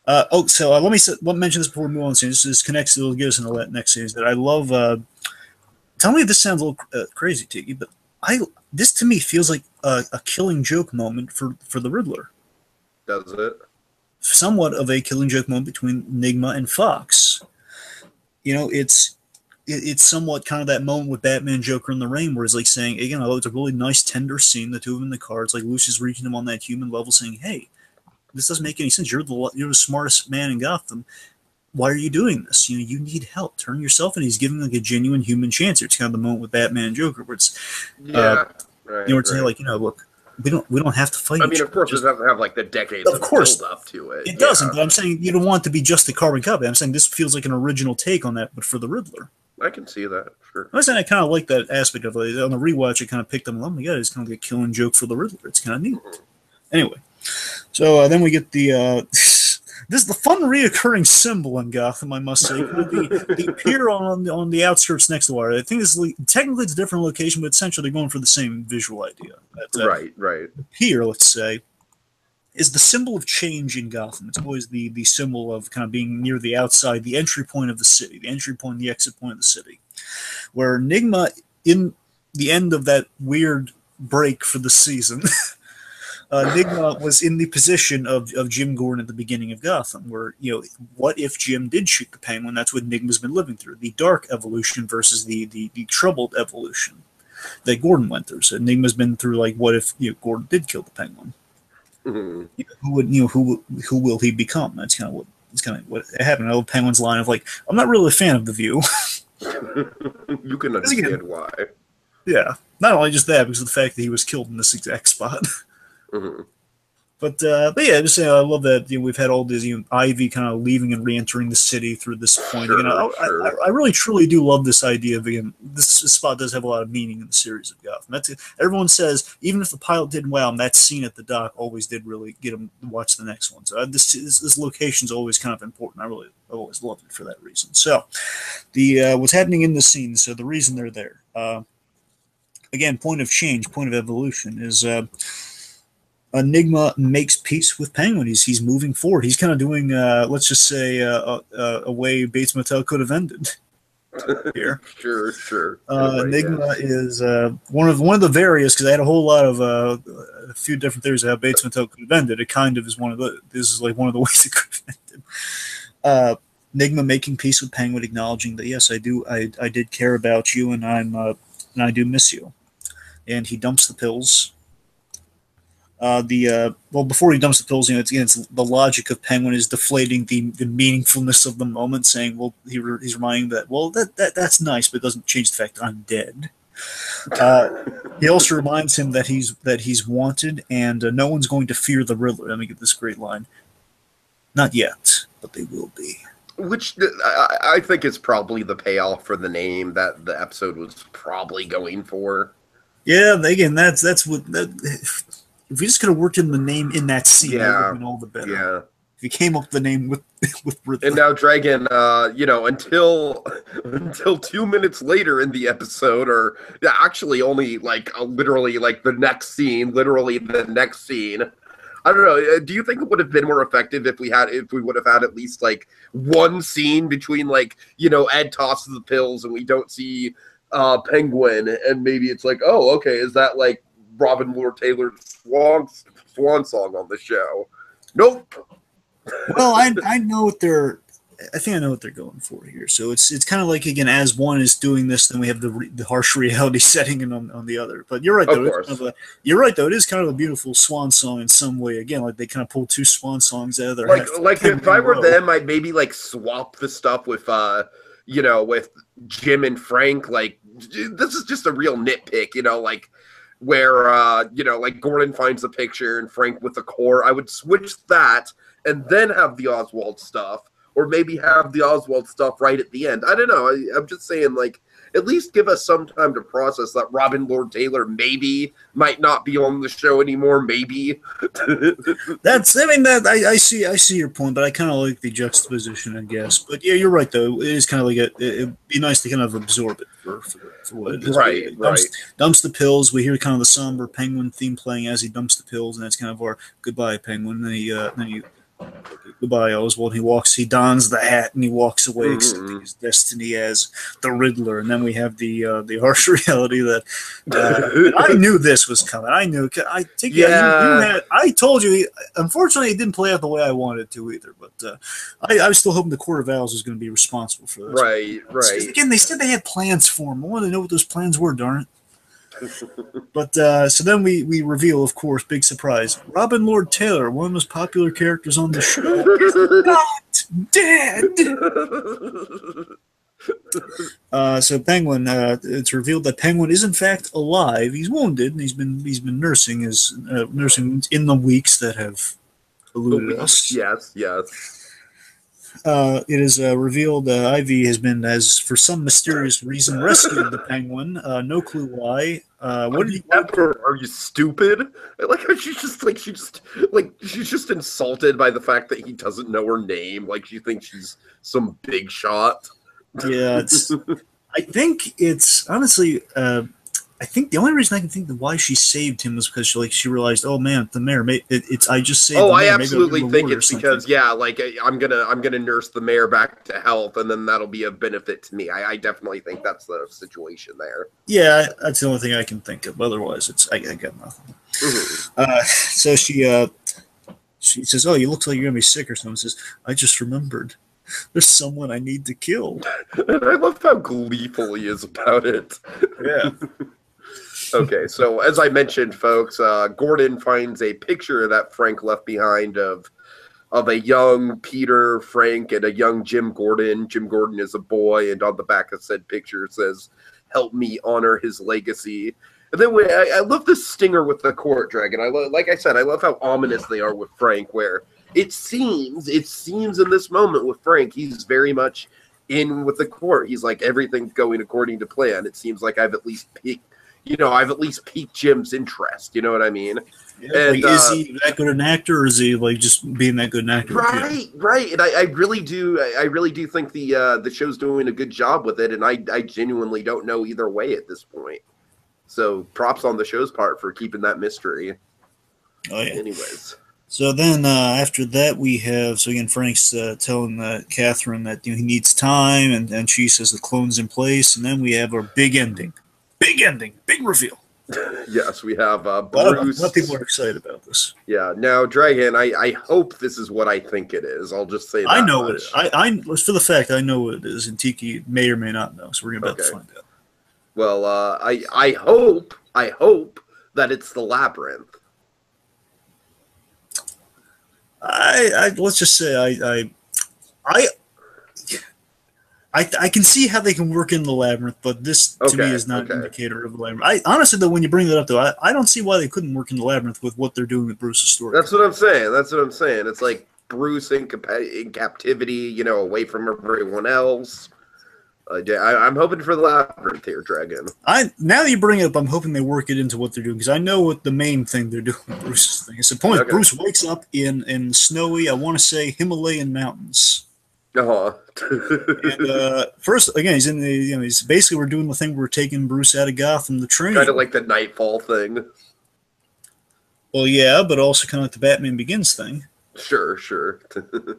Uh, oh, so uh, let me let me mention this before we move on. So this, this connects to give us in the next series that I love. Uh, tell me if this sounds a little uh, crazy to you, but I this to me feels like a, a killing joke moment for for the Riddler Does it? somewhat of a killing joke moment between Enigma and Fox. You know, it's it, it's somewhat kind of that moment with Batman and Joker in the rain, where it's like saying again, although it's a really nice tender scene, the two of them in the car, it's like Lucius reaching him on that human level, saying, "Hey, this doesn't make any sense. You're the you're the smartest man in Gotham. Why are you doing this? You know, you need help. Turn yourself." And he's giving like a genuine human chance. It's kind of the moment with Batman and Joker, where it's Yeah. right. you know, it's right. like you know, look, we don't we don't have to fight. I mean, of course, Just- it doesn't have like the decades Of of, course. build up to it. It doesn't, but I'm saying you don't want it to be just a carbon copy. I'm saying this feels like an original take on that, but for the Riddler. I can see that. Sure. I'm saying I kind of like that aspect of it. On the rewatch, I kind of picked them. Oh my god, it's kind of like a killing joke for the Riddler. It's kind of neat. Anyway, so uh, then we get the uh, this is the fun reoccurring symbol in Gotham. I must say, the, the pier on on the outskirts next to water. I think this technically it's a different location, but essentially they're going for the same visual idea. That, uh, Right, right. pier, let's say, is the symbol of change in Gotham. It's always the the symbol of kind of being near the outside, the entry point of the city, the entry point, the exit point of the city. Where Enigma, in the end of that weird break for the season, uh, Enigma was in the position of, of Jim Gordon at the beginning of Gotham, where, you know, what if Jim did shoot the penguin? That's what Enigma's been living through the dark evolution versus the, the, the troubled evolution that Gordon went through. So Enigma's been through, like, what if you know, Gordon did kill the penguin? Mhm. who would you know who who will he become? That's kind of what it's kind of what happened. Old Penguin's line of like, I'm not really a fan of the View. you can understand why. Yeah, not only just that, because of the fact that he was killed in this exact spot. Mhm. But uh, but yeah, just saying, I love that you know, we've had all this you know, Ivy kind of leaving and re-entering the city through this point. Sure, you know, I, sure. I, I really truly do love this idea of again. This spot does have a lot of meaning in the series of Gotham. That's everyone says even if the pilot didn't wow, that scene at the dock always did really get them to watch the next one. So uh, this, this this location's always kind of important. I really I've always loved it for that reason. So the uh, what's happening in the scene. So the reason they're there. Uh, again, point of change, point of evolution is. Uh, Enigma makes peace with Penguin. He's he's moving forward. He's kind of doing, uh, let's just say, uh, uh, a way Bates Motel could have ended. Here, Sure, sure. uh, Enigma is uh, one of one of the various because I had a whole lot of uh, a few different theories of how Bates Motel could have ended. It kind of is one of the. This is like one of the ways it could have ended. Uh, Enigma making peace with Penguin, acknowledging that yes, I do, I, I did care about you, and I'm, uh, and I do miss you. And he dumps the pills. Uh, the uh, well, before he dumps the pills, you know, it's, again, it's the logic of Penguin is deflating the, the meaningfulness of the moment, saying, "Well, he re- he's reminding that, well, that, that that's nice, but it doesn't change the fact I'm dead." Uh, he also reminds him that he's that he's wanted, and uh, no one's going to fear the Riddler. Let me get this great line. Not yet, but they will be. Which I, I think is probably the payoff for the name that the episode was probably going for. Yeah, again, that's that's what that. If we just could have worked in the name in that scene, that would Yeah, have been all the better. Yeah. If he came up with the name with with Riddler. And now Dragon, uh, you know, until until two minutes later in the episode, or actually only like uh, literally like the next scene, literally the next scene. I don't know. uh, Do you think it would have been more effective if we had if we would have had at least like one scene between like you know Ed tosses the pills and we don't see uh Penguin and maybe it's like oh okay is that like Robin Lord Taylor's swan swan song on the show? Nope. well, I I know what they're. I think I know what they're going for here. So it's it's kind of like again, as one is doing this, then we have the re, the harsh reality setting in on, on the other. But you're right, though. It's kind of a, you're right, though. It is kind of a beautiful swan song in some way. Again, like they kind of pull two swan songs out of their like like if I were row. them, I'd maybe like swap the stuff with uh you know with Jim and Frank. Like this is just a real nitpick, you know, like where uh you know like Gordon finds the picture and Frank with the core. I would switch that and then have the Oswald stuff, or maybe have the Oswald stuff right at the end. I don't know. I, I'm just saying like. At least give us some time to process that Robin Lord Taylor maybe might not be on the show anymore. Maybe. That's I mean that I, I see I see your point, but I kind of like the juxtaposition, I guess. But yeah, you're right though. It is kind of like a, it, it'd be nice to kind of absorb it for, for, for what it is. Right, It dumps, right. dumps the pills. We hear kind of the somber penguin theme playing as he dumps the pills, and that's kind of our goodbye penguin. Then he uh, then he goodbye Oswald. He walks. He dons the hat and he walks away, Mhm. accepting his destiny as the Riddler. And then we have the uh, the harsh reality that uh, I knew this was coming. I knew. I think yeah. you, you had. I told you. Unfortunately, it didn't play out the way I wanted to either. But uh, I, I was still hoping the Court of Owls was going to be responsible for this. right, right. Again, they said they had plans for him. I wanted to know what those plans were. Darn it. But uh, so then we we reveal, of course, big surprise. Robin Lord Taylor, one of the most popular characters on the show, is not dead. Uh, so Penguin, uh, it's revealed that Penguin is in fact alive. He's wounded, and he's been he's been nursing his uh, nursing in the weeks that have eluded us. yes, yes. Uh, it is uh, revealed uh, Ivy has been as for some mysterious reason rescued the Penguin. Uh, no clue why. Uh, what Are you, ever, are you stupid? I like how she's just like she just like she's just insulted by the fact that he doesn't know her name. Like she thinks she's some big shot. Yeah, it's. I think it's honestly. I think the only reason I can think of why she saved him was because she like she realized, oh man, the mayor. May, it, it's I just saved. oh, the I mayor. Maybe I'll absolutely think it's because yeah, like I, I'm gonna I'm gonna nurse the mayor back to health, and then that'll be a benefit to me. I, I definitely think that's the situation there. Yeah, that's the only thing I can think of. Otherwise, it's I, I got nothing. Mhm. Uh, so she uh, she says, "Oh, you look like you're gonna be sick or something." Says, "I just remembered. There's someone I need to kill." And I love how gleeful he is about it. Yeah. Okay, so as I mentioned, folks, uh, Gordon finds a picture that Frank left behind of of a young Peter Frank and a young Jim Gordon. Jim Gordon is a boy, and on the back of said picture says, "Help me honor his legacy." And then we, I, I love the stinger with the court dragon. I lo- like I said, I love how ominous they are with Frank. Where it seems, it seems in this moment with Frank, he's very much in with the court. He's like everything's going according to plan. It seems like I've at least piqued, you know, I've at least piqued Jim's interest. You know what I mean? Yeah, And, like, is uh, he that good an actor, or is he like just being that good an actor? Right, right, and I, I really do, I, I really do think the uh, the show's doing a good job with it, and I, I genuinely don't know either way at this point. So props on the show's part for keeping that mystery. Oh yeah. Anyways, So then uh, after that we have so again Frank's uh, telling uh, Catherine that you know, he needs time, and, and she says the clone's in place, and then we have our big ending, big ending, big reveal. yes, we have uh, A lot, of, a lot of people are excited about this. Yeah, now Dragon, I, I hope this is what I think it is. I'll just say that I know much. it. I I for the fact I know what it is, and Tiki may or may not know. So we're about to Okay. find out. Well, uh, I I hope I hope that it's the labyrinth. I, I let's just say I I I. I, I can see how they can work in the labyrinth, but this to me is not okay. an indicator of the labyrinth. I honestly, though, when you bring that up, though, I, I don't see why they couldn't work in the labyrinth with what they're doing with Bruce's story. That's what I'm saying. That's what I'm saying. It's like Bruce in, in captivity, you know, away from everyone else. Uh, yeah, I, I'm hoping for the labyrinth here, Dragon. I now that you bring it up, I'm hoping they work it into what they're doing because I know what the main thing they're doing with Bruce's thing. It's the point. Okay. Bruce wakes up in in snowy, I want to say Himalayan mountains. Uh-huh. And uh, first, again, he's in the you know he's basically we're doing the thing we're taking Bruce out of Gotham, the train. kind of like the Nightfall thing. well, yeah, but also kind of like the Batman Begins thing. Sure, sure.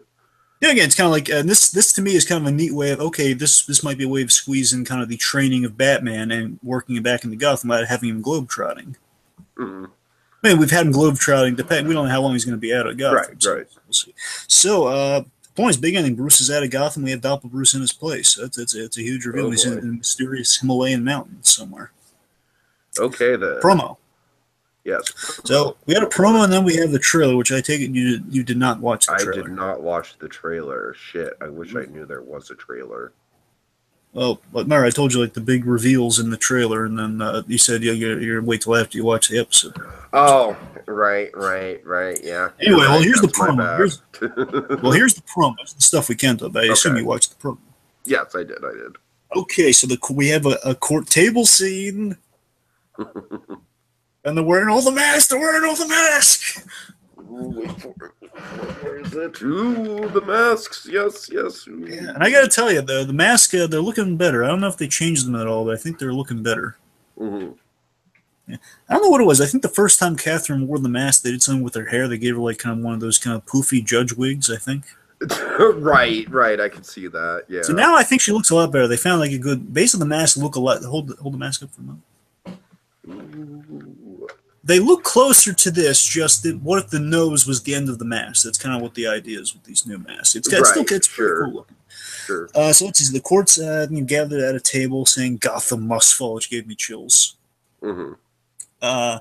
Yeah, again, it's kind of like uh, this. This to me is kind of a neat way of okay. This this might be a way of squeezing kind of the training of Batman and working it back into Gotham without having him globetrotting. Mhm. I mean, we've had him globetrotting. Depend. We don't know how long he's going to be out of Gotham. Right, so right. We'll see. So, uh, the point is, big ending. Bruce is out of Gotham. We have Doppel Bruce in his place. That's it's, it's a huge reveal. Oh, he's in a mysterious Himalayan mountains somewhere. Okay, then. Promo. yes. So we had a promo, and then we have the trailer, which I take it you you did not watch the I did not watch the trailer. Shit, I wish I knew there was a trailer. Well, but remember, I told you like the big reveals in the trailer, and then uh, you said yeah, you're, you're wait till after you watch the episode. Oh, right, right, right, yeah. Anyway, well, here's the promo. Here's- Well, here's the promo. That's the stuff we can't I assume you watched the promo. yes, I did, I did. Okay, so the we have a, a court table scene, and they're wearing all the masks. They're wearing all the masks. Ooh, wait for it. Where is it? Ooh, the masks. Yes, yes. Ooh. Yeah, and I got to tell you, the the mask uh, they're looking better. I don't know if they changed them at all, but I think they're looking better. Mhm. I don't know what it was. I think the first time Catherine wore the mask, they did something with her hair. They gave her like kind of one of those kind of poofy judge wigs. I think. right, right. I can see that. Yeah. So now I think she looks a lot better. They found like a good base of the mask look a lot. Hold the- hold the mask up for a moment. Ooh. They look closer to this. Just that what if the nose was the end of the mask? That's kind of what the idea is with these new masks. It's, it's still Right, it's pretty sure. cool looking. Sure. Uh, so let's see. The courts uh, gathered at a table saying Gotham must fall, which gave me chills. hmm Uh,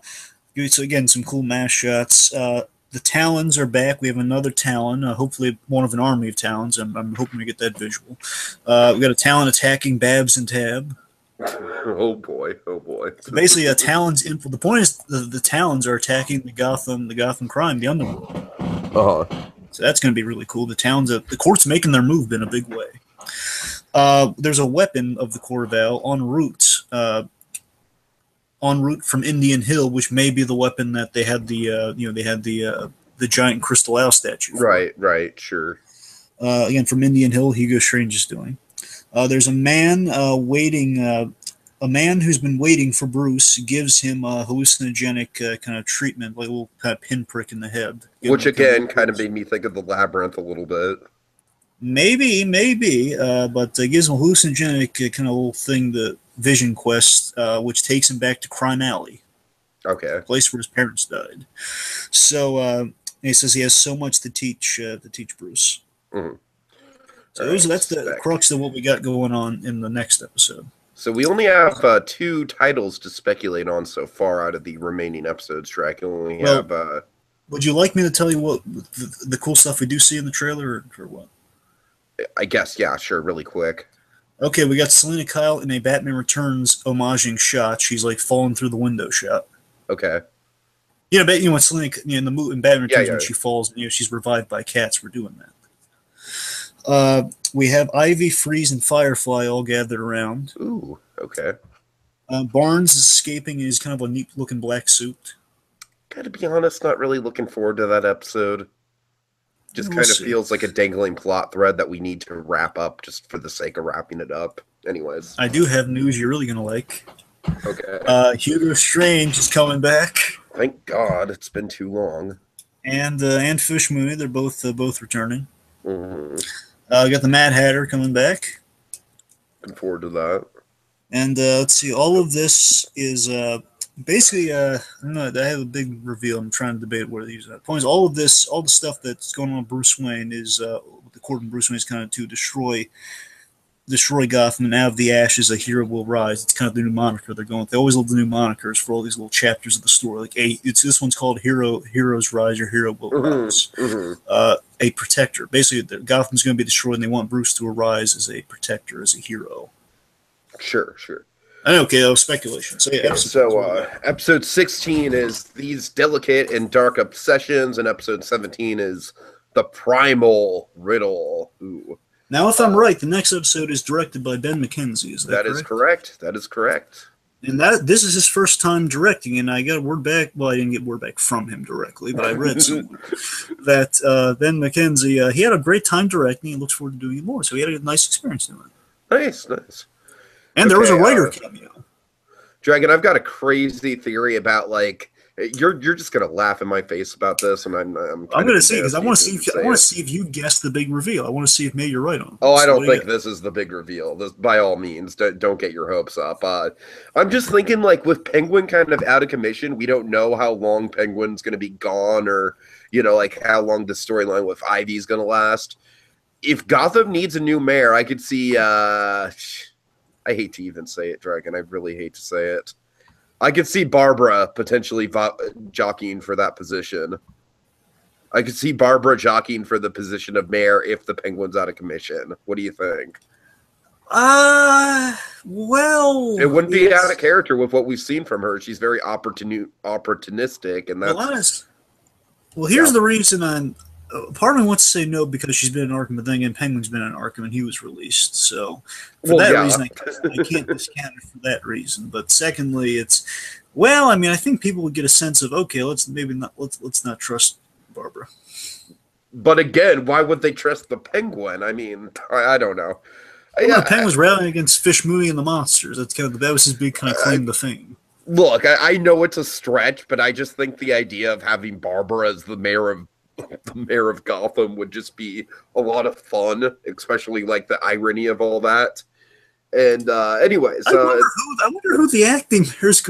so again, some cool mask shots. Uh, the Talons are back. We have another Talon, uh, hopefully one of an army of Talons. I'm, I'm hoping to get that visual. Uh, we got a Talon attacking Babs and Tab. Oh boy. Oh boy. So basically, a Talon's info. The point is, the, the Talons are attacking the Gotham, the Gotham crime, the underworld. Uh-huh. So that's going to be really cool. The Talons, uh, the court's making their move in a big way. Uh, there's a weapon of the Corval en route, uh, en route from Indian Hill, which may be the weapon that they had the, uh, you know, they had the uh, the giant crystal owl statue. for. Right, right. Sure. Uh, again, from Indian Hill, Hugo Strange is doing. Uh, there's a man uh, waiting. Uh, a man who's been waiting for Bruce gives him a hallucinogenic uh, kind of treatment, like a little kind of pinprick in the head. Which him a kind again kind of made me think of the labyrinth a little bit. Maybe, maybe, uh, but uh, gives him a hallucinogenic uh, kind of little thing, the Vision Quest, uh, which takes him back to Crime Alley, Okay. the place where his parents died. So uh, he says he has so much to teach uh, to teach Bruce. Mhm. So those, that's the crux of what we got going on in the next episode. So we only have uh, two titles to speculate on so far out of the remaining episodes. Track. We only Well- have uh, Would you like me to tell you what the, the cool stuff we do see in the trailer, or, or what? I guess, yeah, sure, really quick. Okay, we got Selina Kyle in a Batman Returns homaging shot. She's like falling through the window shot. Okay. Yeah, but you know when Selina you know, in the movie in Batman Returns yeah. when she falls, you know she's revived by cats We're doing that. Uh, we have Ivy, Freeze, and Firefly all gathered around. Ooh, okay. Uh, Barnes is escaping in his kind of a neat looking black suit. Gotta be honest, not really looking forward to that episode. Just We'll kind of see. feels like a dangling plot thread that we need to wrap up just for the sake of wrapping it up. Anyways, I do have news you're really gonna like. okay. Uh, Hugo Strange is coming back, Thank God it's been too long. and uh, and Fish Mooney. They're both uh, both returning. Mhm. Uh, we got the Mad Hatter coming back. Looking forward to that. And uh, let's see, all of this is uh, basically, uh, I don't know, I have a big reveal. I'm trying to debate where these are. Points, all of this, all the stuff that's going on with Bruce Wayne is, uh, the court of Bruce Wayne is kind of to destroy destroy Gotham and out of the ashes a hero will rise. It's kind of the new moniker they're going with. They always love the new monikers for all these little chapters of the story. Like a, it's this one's called Hero Heroes Rise or Hero Will Mhm. Rise. hmm Uh, a protector. Basically, the, Gotham's going to be destroyed, and they want Bruce to arise as a protector, as a hero. Sure, sure. I know, okay, that was speculation. So, yeah, Yeah, episode- so uh, episode 16 is these delicate and dark obsessions, and episode 17 is the primal riddle. Ooh, now, if I'm right, the next episode is directed by Ben McKenzie. Is that, that correct? is correct. That is correct. And that this is his first time directing, and I got a word back. Well, I didn't get word back from him directly, but I read somewhere that uh, Ben McKenzie uh, he had a great time directing. He looks forward to doing more, so he had a nice experience doing it. Nice, nice. And there was a writer uh, cameo. Dragon, I've got a crazy theory about like you're you're just gonna laugh in my face about this, and I'm I'm, I'm going to see because I want to see if I want to see if you guess the big reveal. I want to see if maybe you're right on. Oh, I don't what do you think this is the big reveal. This, by all means, don't, don't get your hopes up. Uh, I'm just thinking, like, with Penguin kind of out of commission, we don't know how long Penguin's going to be gone, or you know, like how long the storyline with Ivy's going to last. If Gotham needs a new mayor, I could see. Uh, I hate to even say it, Dragon. I really hate to say it. I could see Barbara potentially vo- jockeying for that position. I could see Barbara jockeying for the position of mayor if the Penguin's out of commission. What do you think? Uh, well, It wouldn't be out of character with what we've seen from her. She's very opportuni- opportunistic, and that's Well, honest. Well, here's Yeah. the reason I'm. Uh, part of me wants to say no because she's been in Arkham, but then again, Penguin's been in Arkham and he was released. So for Well, that yeah. reason, I, I can't discount it for that reason. But secondly, it's well, I mean, I think people would get a sense of okay, let's maybe not let's let's not trust Barbara. But again, why would they trust the Penguin? I mean, I, I don't know. Well, Yeah, the Penguin's rallying against Fish Mooney and the monsters. That's kind of that was his big kind of claim to fame. look, I, I know it's a stretch, but I just think the idea of having Barbara as the mayor of the mayor of Gotham would just be a lot of fun, especially like the irony of all that. And uh anyways, I uh, wonder, who, I wonder who the acting here's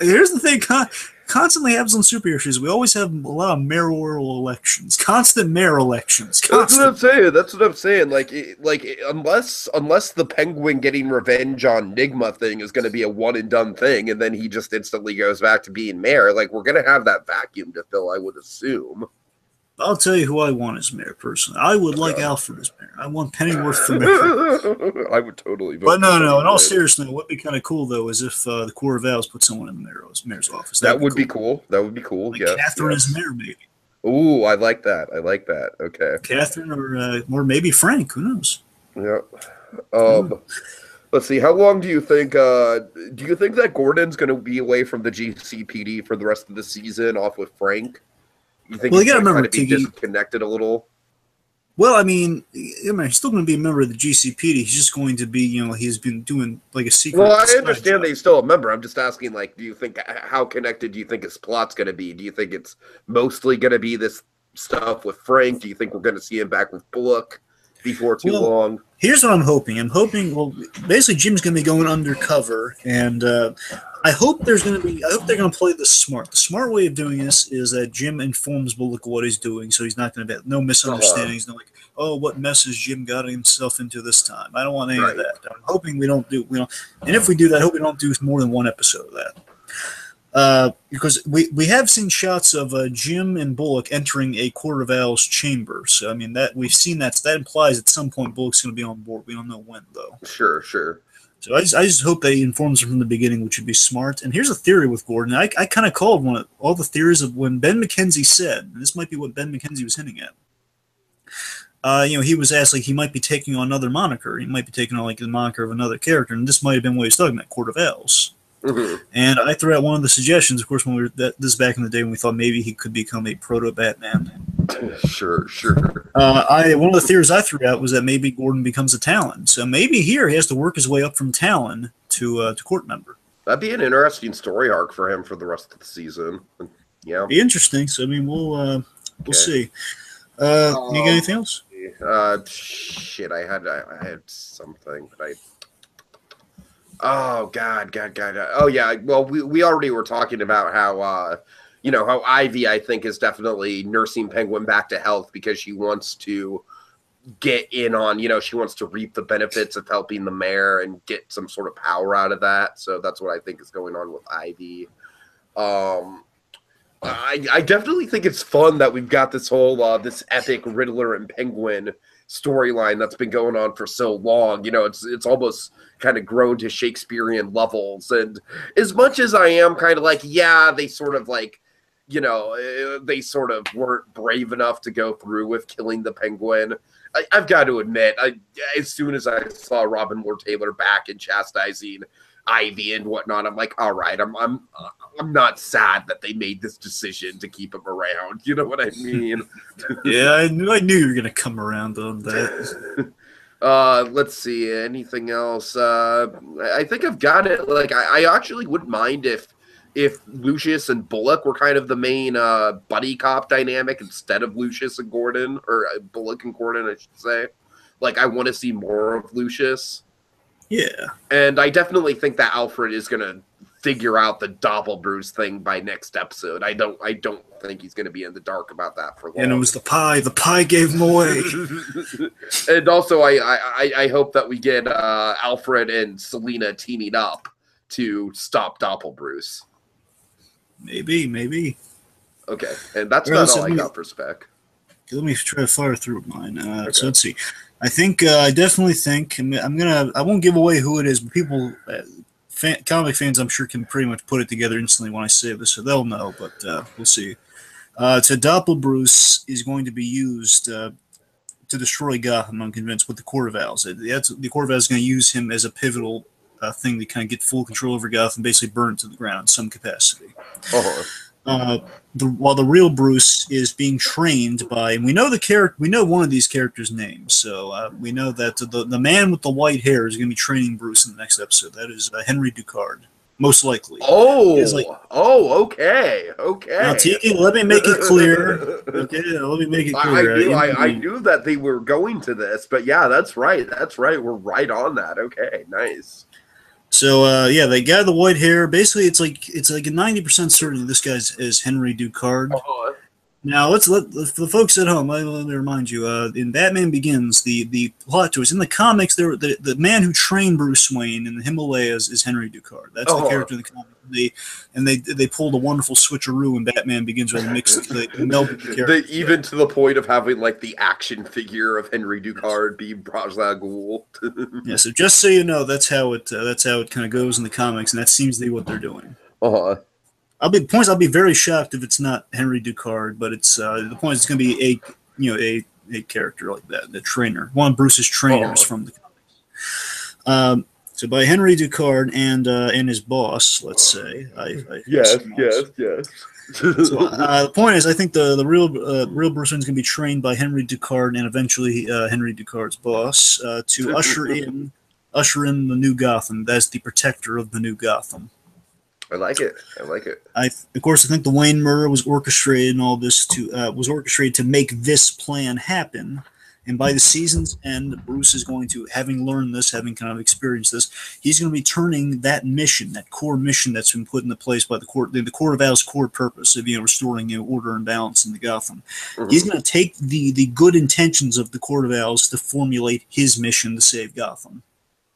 here's the thing con- constantly happens on superhero issues. We always have a lot of mayoral elections, constant mayor elections, That's what I'm saying. That's what I'm saying. Like, it, like it- unless unless the Penguin getting revenge on Nigma thing is going to be a one and done thing, and then he just instantly goes back to being mayor, like we're going to have that vacuum to fill. I would assume. I'll tell you who I want as mayor personally. I would like Okay. Alfred as mayor. I want Pennyworth for mayor. I would totally. Vote But no, no. In all seriousness, what'd be kind of cool though is if uh, the Court of Owls put someone in the mayor's, mayor's office. that would be cool. That would be cool. Like yeah. Catherine as mayor, maybe. Ooh, I like that. I like that. Okay. Catherine or uh, or maybe Frank. Who knows? Yeah. Um. Let's see. How long do you think? Uh, do you think that Gordon's going to be away from the GCPD for the rest of the season, off with Frank? You think Well, you gotta gonna remember, kinda be disconnected a little? Well, I mean, I mean, he's still going to be a member of the GCPD. He's just going to be, you know, he's been doing like a secret. Well, I understand that he's still a member. I'm just asking, like, do you think how connected do you think his plot's going to be? Do you think it's mostly going to be this stuff with Frank? Do you think we're going to see him back with Bullock before too Well, long? Here's what I'm hoping. I'm hoping. Well, basically, Jim's going to be going undercover, and uh, I hope there's going to be. I hope they're going to play this smart. The smart way of doing this is that Jim informs Bullock what he's doing, so he's not going to be no misunderstandings. No like, oh, what mess has Jim got himself into this time? I don't want any Right. of that. I'm hoping we don't do. We don't. And if we do that, I hope we don't do more than one episode of that. Uh, because we, we have seen shots of uh, Jim and Bullock entering a Court of Owl's chamber. So I mean that we've seen that. So that implies at some point Bullock's going to be on board. We don't know when though. Sure, sure. So I just, I just hope that he informs him from the beginning, which would be smart. And here's a theory with Gordon. I, I kind of called one of all the theories of when Ben McKenzie said, and this might be what Ben McKenzie was hinting at. Uh, you know, he was asked like he might be taking on another moniker. He might be taking on like the moniker of another character, and this might have been what he was talking about, Court of Owls. Mhm. And I threw out one of the suggestions, of course, when we were that this back in the day when we thought maybe he could become a proto Batman. Sure, sure. Uh, I one of the theories I threw out was that maybe Gordon becomes a Talon. So maybe here he has to work his way up from Talon to uh, to court member. That'd be an interesting story arc for him for the rest of the season. Yeah. Be interesting. So I mean, we'll uh, we'll Okay. see. Uh, you got Um, anything else? Uh, shit. I had I, I had something, but I. Oh God, God, God. God. Oh yeah. Well, we we already were talking about how uh, you know, how Ivy I think is definitely nursing Penguin back to health because she wants to get in on, you know, she wants to reap the benefits of helping the mayor and get some sort of power out of that. So that's what I think is going on with Ivy. Um, I, I definitely think it's fun that we've got this whole uh, this epic Riddler and Penguin storyline that's been going on for so long. You know, it's it's almost kind of grown to Shakespearean levels. And as much as I am kind of like, yeah, they sort of like, you know, eh, they sort of weren't brave enough to go through with killing the Penguin. I, I've got to admit, I, as soon as I saw Robin Lord Taylor back and chastising Ivy and whatnot, I'm like, all right, I'm I'm I'm not sad that they made this decision to keep him around. You know what I mean? yeah, I knew I knew you were gonna come around on that. uh, let's see. Anything else? Uh, I think I've got it. Like, I, I actually wouldn't mind if if Lucius and Bullock were kind of the main uh, buddy cop dynamic instead of Lucius and Gordon, or uh, Bullock and Gordon, I should say. Like, I want to see more of Lucius. Yeah, And I definitely think that Alfred is gonna figure out the Doppelbruce thing by next episode. I don't I don't think he's gonna be in the dark about that for long. and it was the pie. The pie gave him away. and also I, I I hope that we get uh Alfred and Selina teaming up to stop Doppelbruce. maybe, maybe. Okay. And that's not all I got for spec. Let me try to fire through mine. Uh, Okay. So let's see. I think uh, I definitely think I'm, I'm gonna. I won't give away who it is, but people, uh, fan, comic fans, I'm sure can pretty much put it together instantly when I say this, so they'll know. But uh, we'll see. Uh, to Doppelbruce is going to be used uh, to destroy Gotham. I'm convinced with the That's, the Owls is going to use him as a pivotal uh, thing to kind of get full control over Gotham, and basically burn it to the ground in some capacity Uh-huh. Uh, the, while the real Bruce is being trained by, and we know the character, we know one of these characters' names, so uh, we know that the the man with the white hair is going to be training Bruce in the next episode. That is uh, Henry Ducard, most likely. Oh, like- oh, okay, okay. Now, Tiki, let me make it clear. Okay, let me make it I, I clear. knew I, I knew that they were going to this, but yeah, that's right. That's right. We're right on that. Okay, nice. So uh, yeah, the guy with the white hair. Basically, it's like it's like a ninety percent certainty this guy's is Henry Ducard. Uh-huh. Now let's let for the folks at home. Let, let me remind you. Uh, in Batman Begins, the the plot twist in the comics, there the, the man who trained Bruce Wayne in the Himalayas is Henry Ducard. That's Oh. the character in the comic. They and they they pulled a wonderful switcheroo in Batman Begins where they mixed they melded the characters. The, even to the point of having like the action figure of Henry Ducard be Ra's al Ghul. Yeah, so just so you know, that's how it uh, that's how it kind of goes in the comics, and that seems to be what they're doing. uh-huh. I'll be points. I'll be very shocked if it's not Henry Ducard, but it's uh, the point is going to be a you know a a character like that, the trainer, one of Bruce's trainers Oh. from the comics. Um, so by Henry Ducard and uh, and his boss, let's say. I, I Yes, some yes, yes. So, uh, the point is, I think the the real uh, real Bruce Wayne's going to be trained by Henry Ducard and eventually uh, Henry Ducard's boss uh, to usher in usher in the new Gotham. That's the protector of the new Gotham. I like it. I like it. I, of course, I think the Wayne murder was orchestrated and all this to uh, was orchestrated to make this plan happen. And by the season's end, Bruce is going to, having learned this, having kind of experienced this, he's going to be turning that mission, that core mission that's been put into place by the court, the, the Court of Owl's core purpose of you know restoring you know, order and balance in the Gotham. Mhm. He's going to take the the good intentions of the Court of Owls to formulate his mission to save Gotham.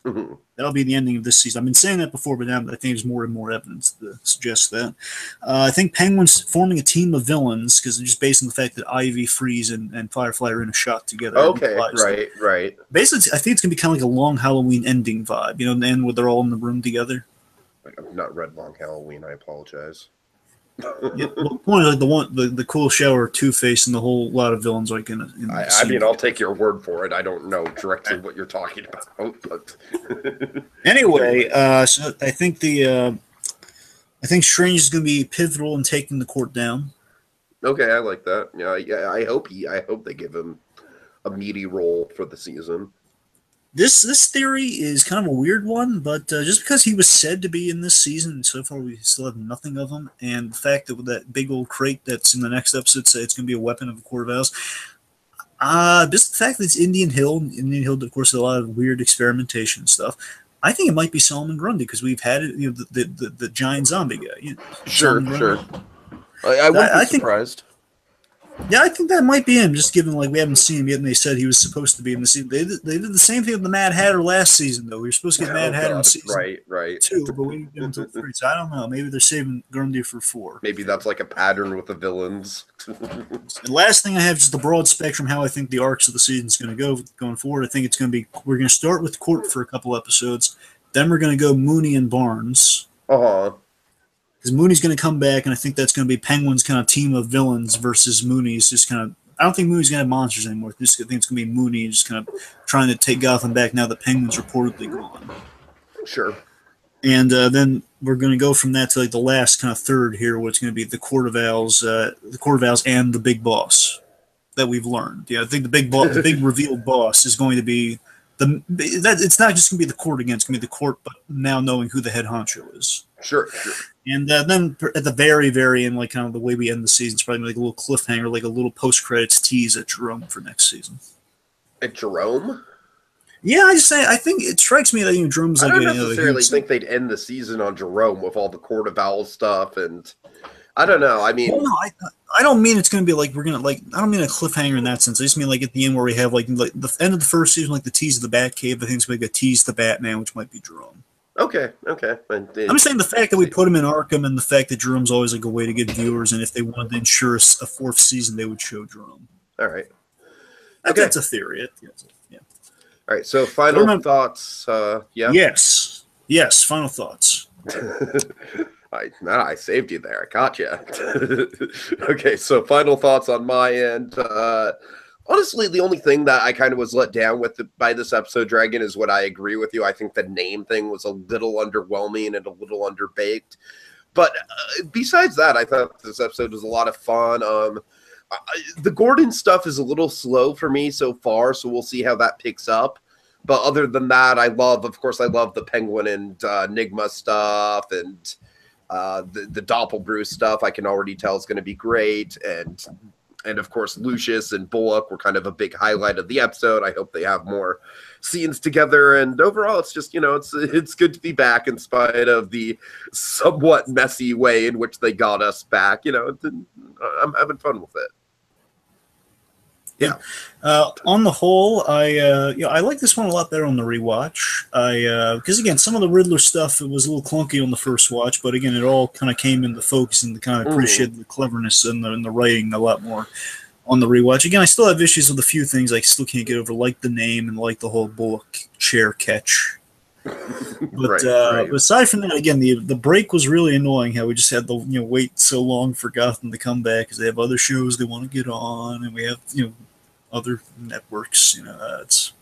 Mhm. That'll be the ending of this season. I've been saying that before, but now I think there's more and more evidence to suggest that. Uh, I think Penguins forming a team of villains because just based on the fact that Ivy, Freeze, and, and Firefly are in a shot together. Okay, right, right. Basically, I think it's gonna be kind of like a long Halloween ending vibe. You know, the end where they're all in the room together. I've not read Long Halloween. I apologize. Yeah, well, the point like the one, the, the cool shower, Two Face, and the whole lot of villains like in. A, in I, I mean, I'll take your word for it. I don't know directly what you're talking about, but Anyway, uh, so I think the uh, I think Strange is going to be pivotal in taking the court down. okay, I like that. Yeah, yeah. I hope he. I hope they give him a meaty role for the season. This this theory is kind of a weird one, but uh, just because he was said to be in this season, so far we still have nothing of him, and the fact that with that big old crate that's in the next episode say it's going to be a weapon of the Owls. Uh, just the fact that it's Indian Hill, Indian Hill, of course, a lot of weird experimentation and stuff. I think it might be Solomon Grundy because we've had it, you know, the, the, the, the giant zombie guy. You know, Sure, sure. I, I wouldn't I- be think- surprised. Yeah, I think that might be him. Just given like we haven't seen him yet, and they said he was supposed to be in the season. They did, they did the same thing with the Mad Hatter last season, though. We were supposed to get Mad Oh, Hatter in God, season Right, right. two, but we didn't get him until three. So I don't know. Maybe they're saving Grundy for four. Maybe that's like a pattern with the villains. And last thing I have is the broad spectrum how I think the arcs of the season is going to go going forward. I think it's going to be we're going to start with Court for a couple episodes, then we're going to go Mooney and Barnes Uh huh. Because Mooney's going to come back, and I think that's going to be Penguin's kind of team of villains versus Mooney's just kind of. I don't think Mooney's going to have monsters anymore. Just, I think it's going to be Mooney just kind of trying to take Gotham back now that Penguin's reportedly gone. Sure. And uh, then we're going to go from that to like the last kind of third here, where it's going to be the Court of Owls, uh, the Court of Owls, and the Big Boss that we've learned. Yeah, I think the big boss, the big revealed boss, is going to be the. That it's not just going to be the court again; it's going to be the court, but now knowing who the head honcho is. Sure. Sure. And uh, then at the very, very end, like kind of the way we end the season, it's probably like a little cliffhanger, like a little post credits tease at Jerome for next season. At Jerome? Yeah, I just say I think it strikes me that you know, Jerome's I like don't a, necessarily think they'd end the season on Jerome with all the Court of Owls stuff, and I don't know. I mean, Well, no, I, I don't mean it's going to be like we're going to like. I don't mean a cliffhanger in that sense. I just mean like at the end where we have like like the end of the first season, like the tease of the Batcave. I think it's going to a tease to Batman, which might be Jerome. Okay, okay. I'm just saying the fact that we put him in Arkham and the fact that Jerome's always like a way to get viewers, and if they wanted to ensure a fourth season, they would show Jerome. all right, Okay. That's a theory. It- yeah. all right. So, final remember- thoughts. Uh, yeah. Yes. Yes. Final thoughts. I, no, I saved you there. I caught you. okay, so final thoughts on my end. Uh, honestly, the only thing that I kind of was let down with the, by this episode, Dragon, is what I agree with you. I think the name thing was a little underwhelming and a little underbaked. But uh, besides that, I thought this episode was a lot of fun. Um, I, the Gordon stuff is a little slow for me so far, so we'll see how that picks up. But other than that, I love, of course, I love the Penguin and uh, Enigma stuff and uh, the the Doppelbruce stuff. I can already tell is going to be great, and and of course Lucius and Bullock were kind of a big highlight of the episode. I hope they have more scenes together. And overall, it's just you know it's it's good to be back in spite of the somewhat messy way in which they got us back. You know, I'm having fun with it. Uh, on the whole, I uh, you know, I like this one a lot better on the rewatch. I because again, some of the Riddler stuff it was a little clunky on the first watch, but again, it all kind of came into focus and kind of Mhm. appreciated the cleverness and the, and the writing a lot more on the rewatch. Again, I still have issues with a few things I still can't get over, like the name and like the whole Bullock chair catch. But Right, uh, right. aside from that, again, the the break was really annoying. How we just had to you know wait so long for Gotham to come back because they have other shows they want to get on, and we have you know other networks. You know, uh, it's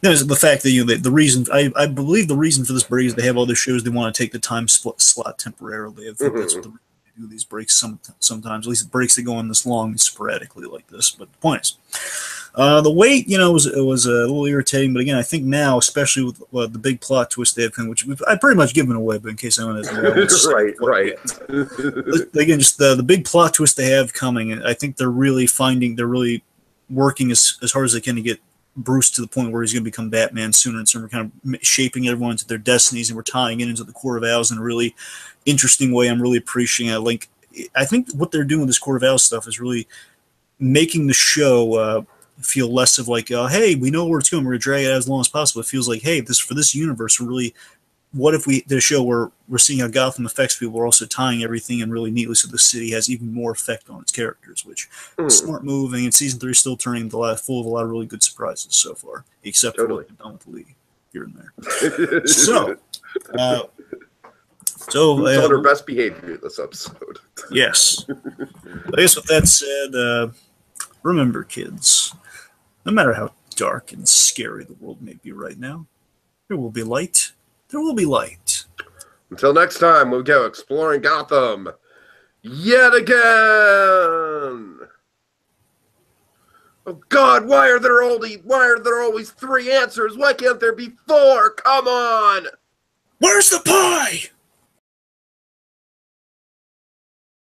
there's the fact that you know the, the reason I, I believe the reason for this break is they have all other shows they want to take the time split slot temporarily. I think that's what the, they do these breaks some sometimes at least the breaks that go on this long and sporadically like this. But the point is. Uh, the wait, you know, was it was a little irritating, but again, I think now, especially with uh, the big plot twist they have, coming, which we've, I pretty much given away, but in case anyone it's- right, right. again, just the, the big plot twist they have coming, and I think they're really finding, they're really working as, as hard as they can to get Bruce to the point where he's going to become Batman sooner and sooner. We're kind of shaping everyone into their destinies, and we're tying it into the Court of Owls in a really interesting way. I'm really appreciating. it. Like, I think what they're doing with this Court of Owls stuff is really making the show. Uh, feel less of like, uh, hey, we know where it's going, we're gonna drag it out as long as possible. It feels like, hey, this for this universe, we're really what if we did a show where we're seeing how Gotham affects people, we're also tying everything in really neatly so the city has even more effect on its characters, which Hmm. smart move. And season three is still turning the lot full of a lot of really good surprises so far, except Totally. for what done with the league here and there. So, uh, so Who's uh, on her best behavior this episode? Yes. I guess with that said, uh, remember, kids, no matter how dark and scary the world may be right now, there will be light. There will be light. Until next time, we'll go exploring Gotham yet again. Oh God, why are there only why are there always three answers? Why can't there be four? Come on! Where's the pie?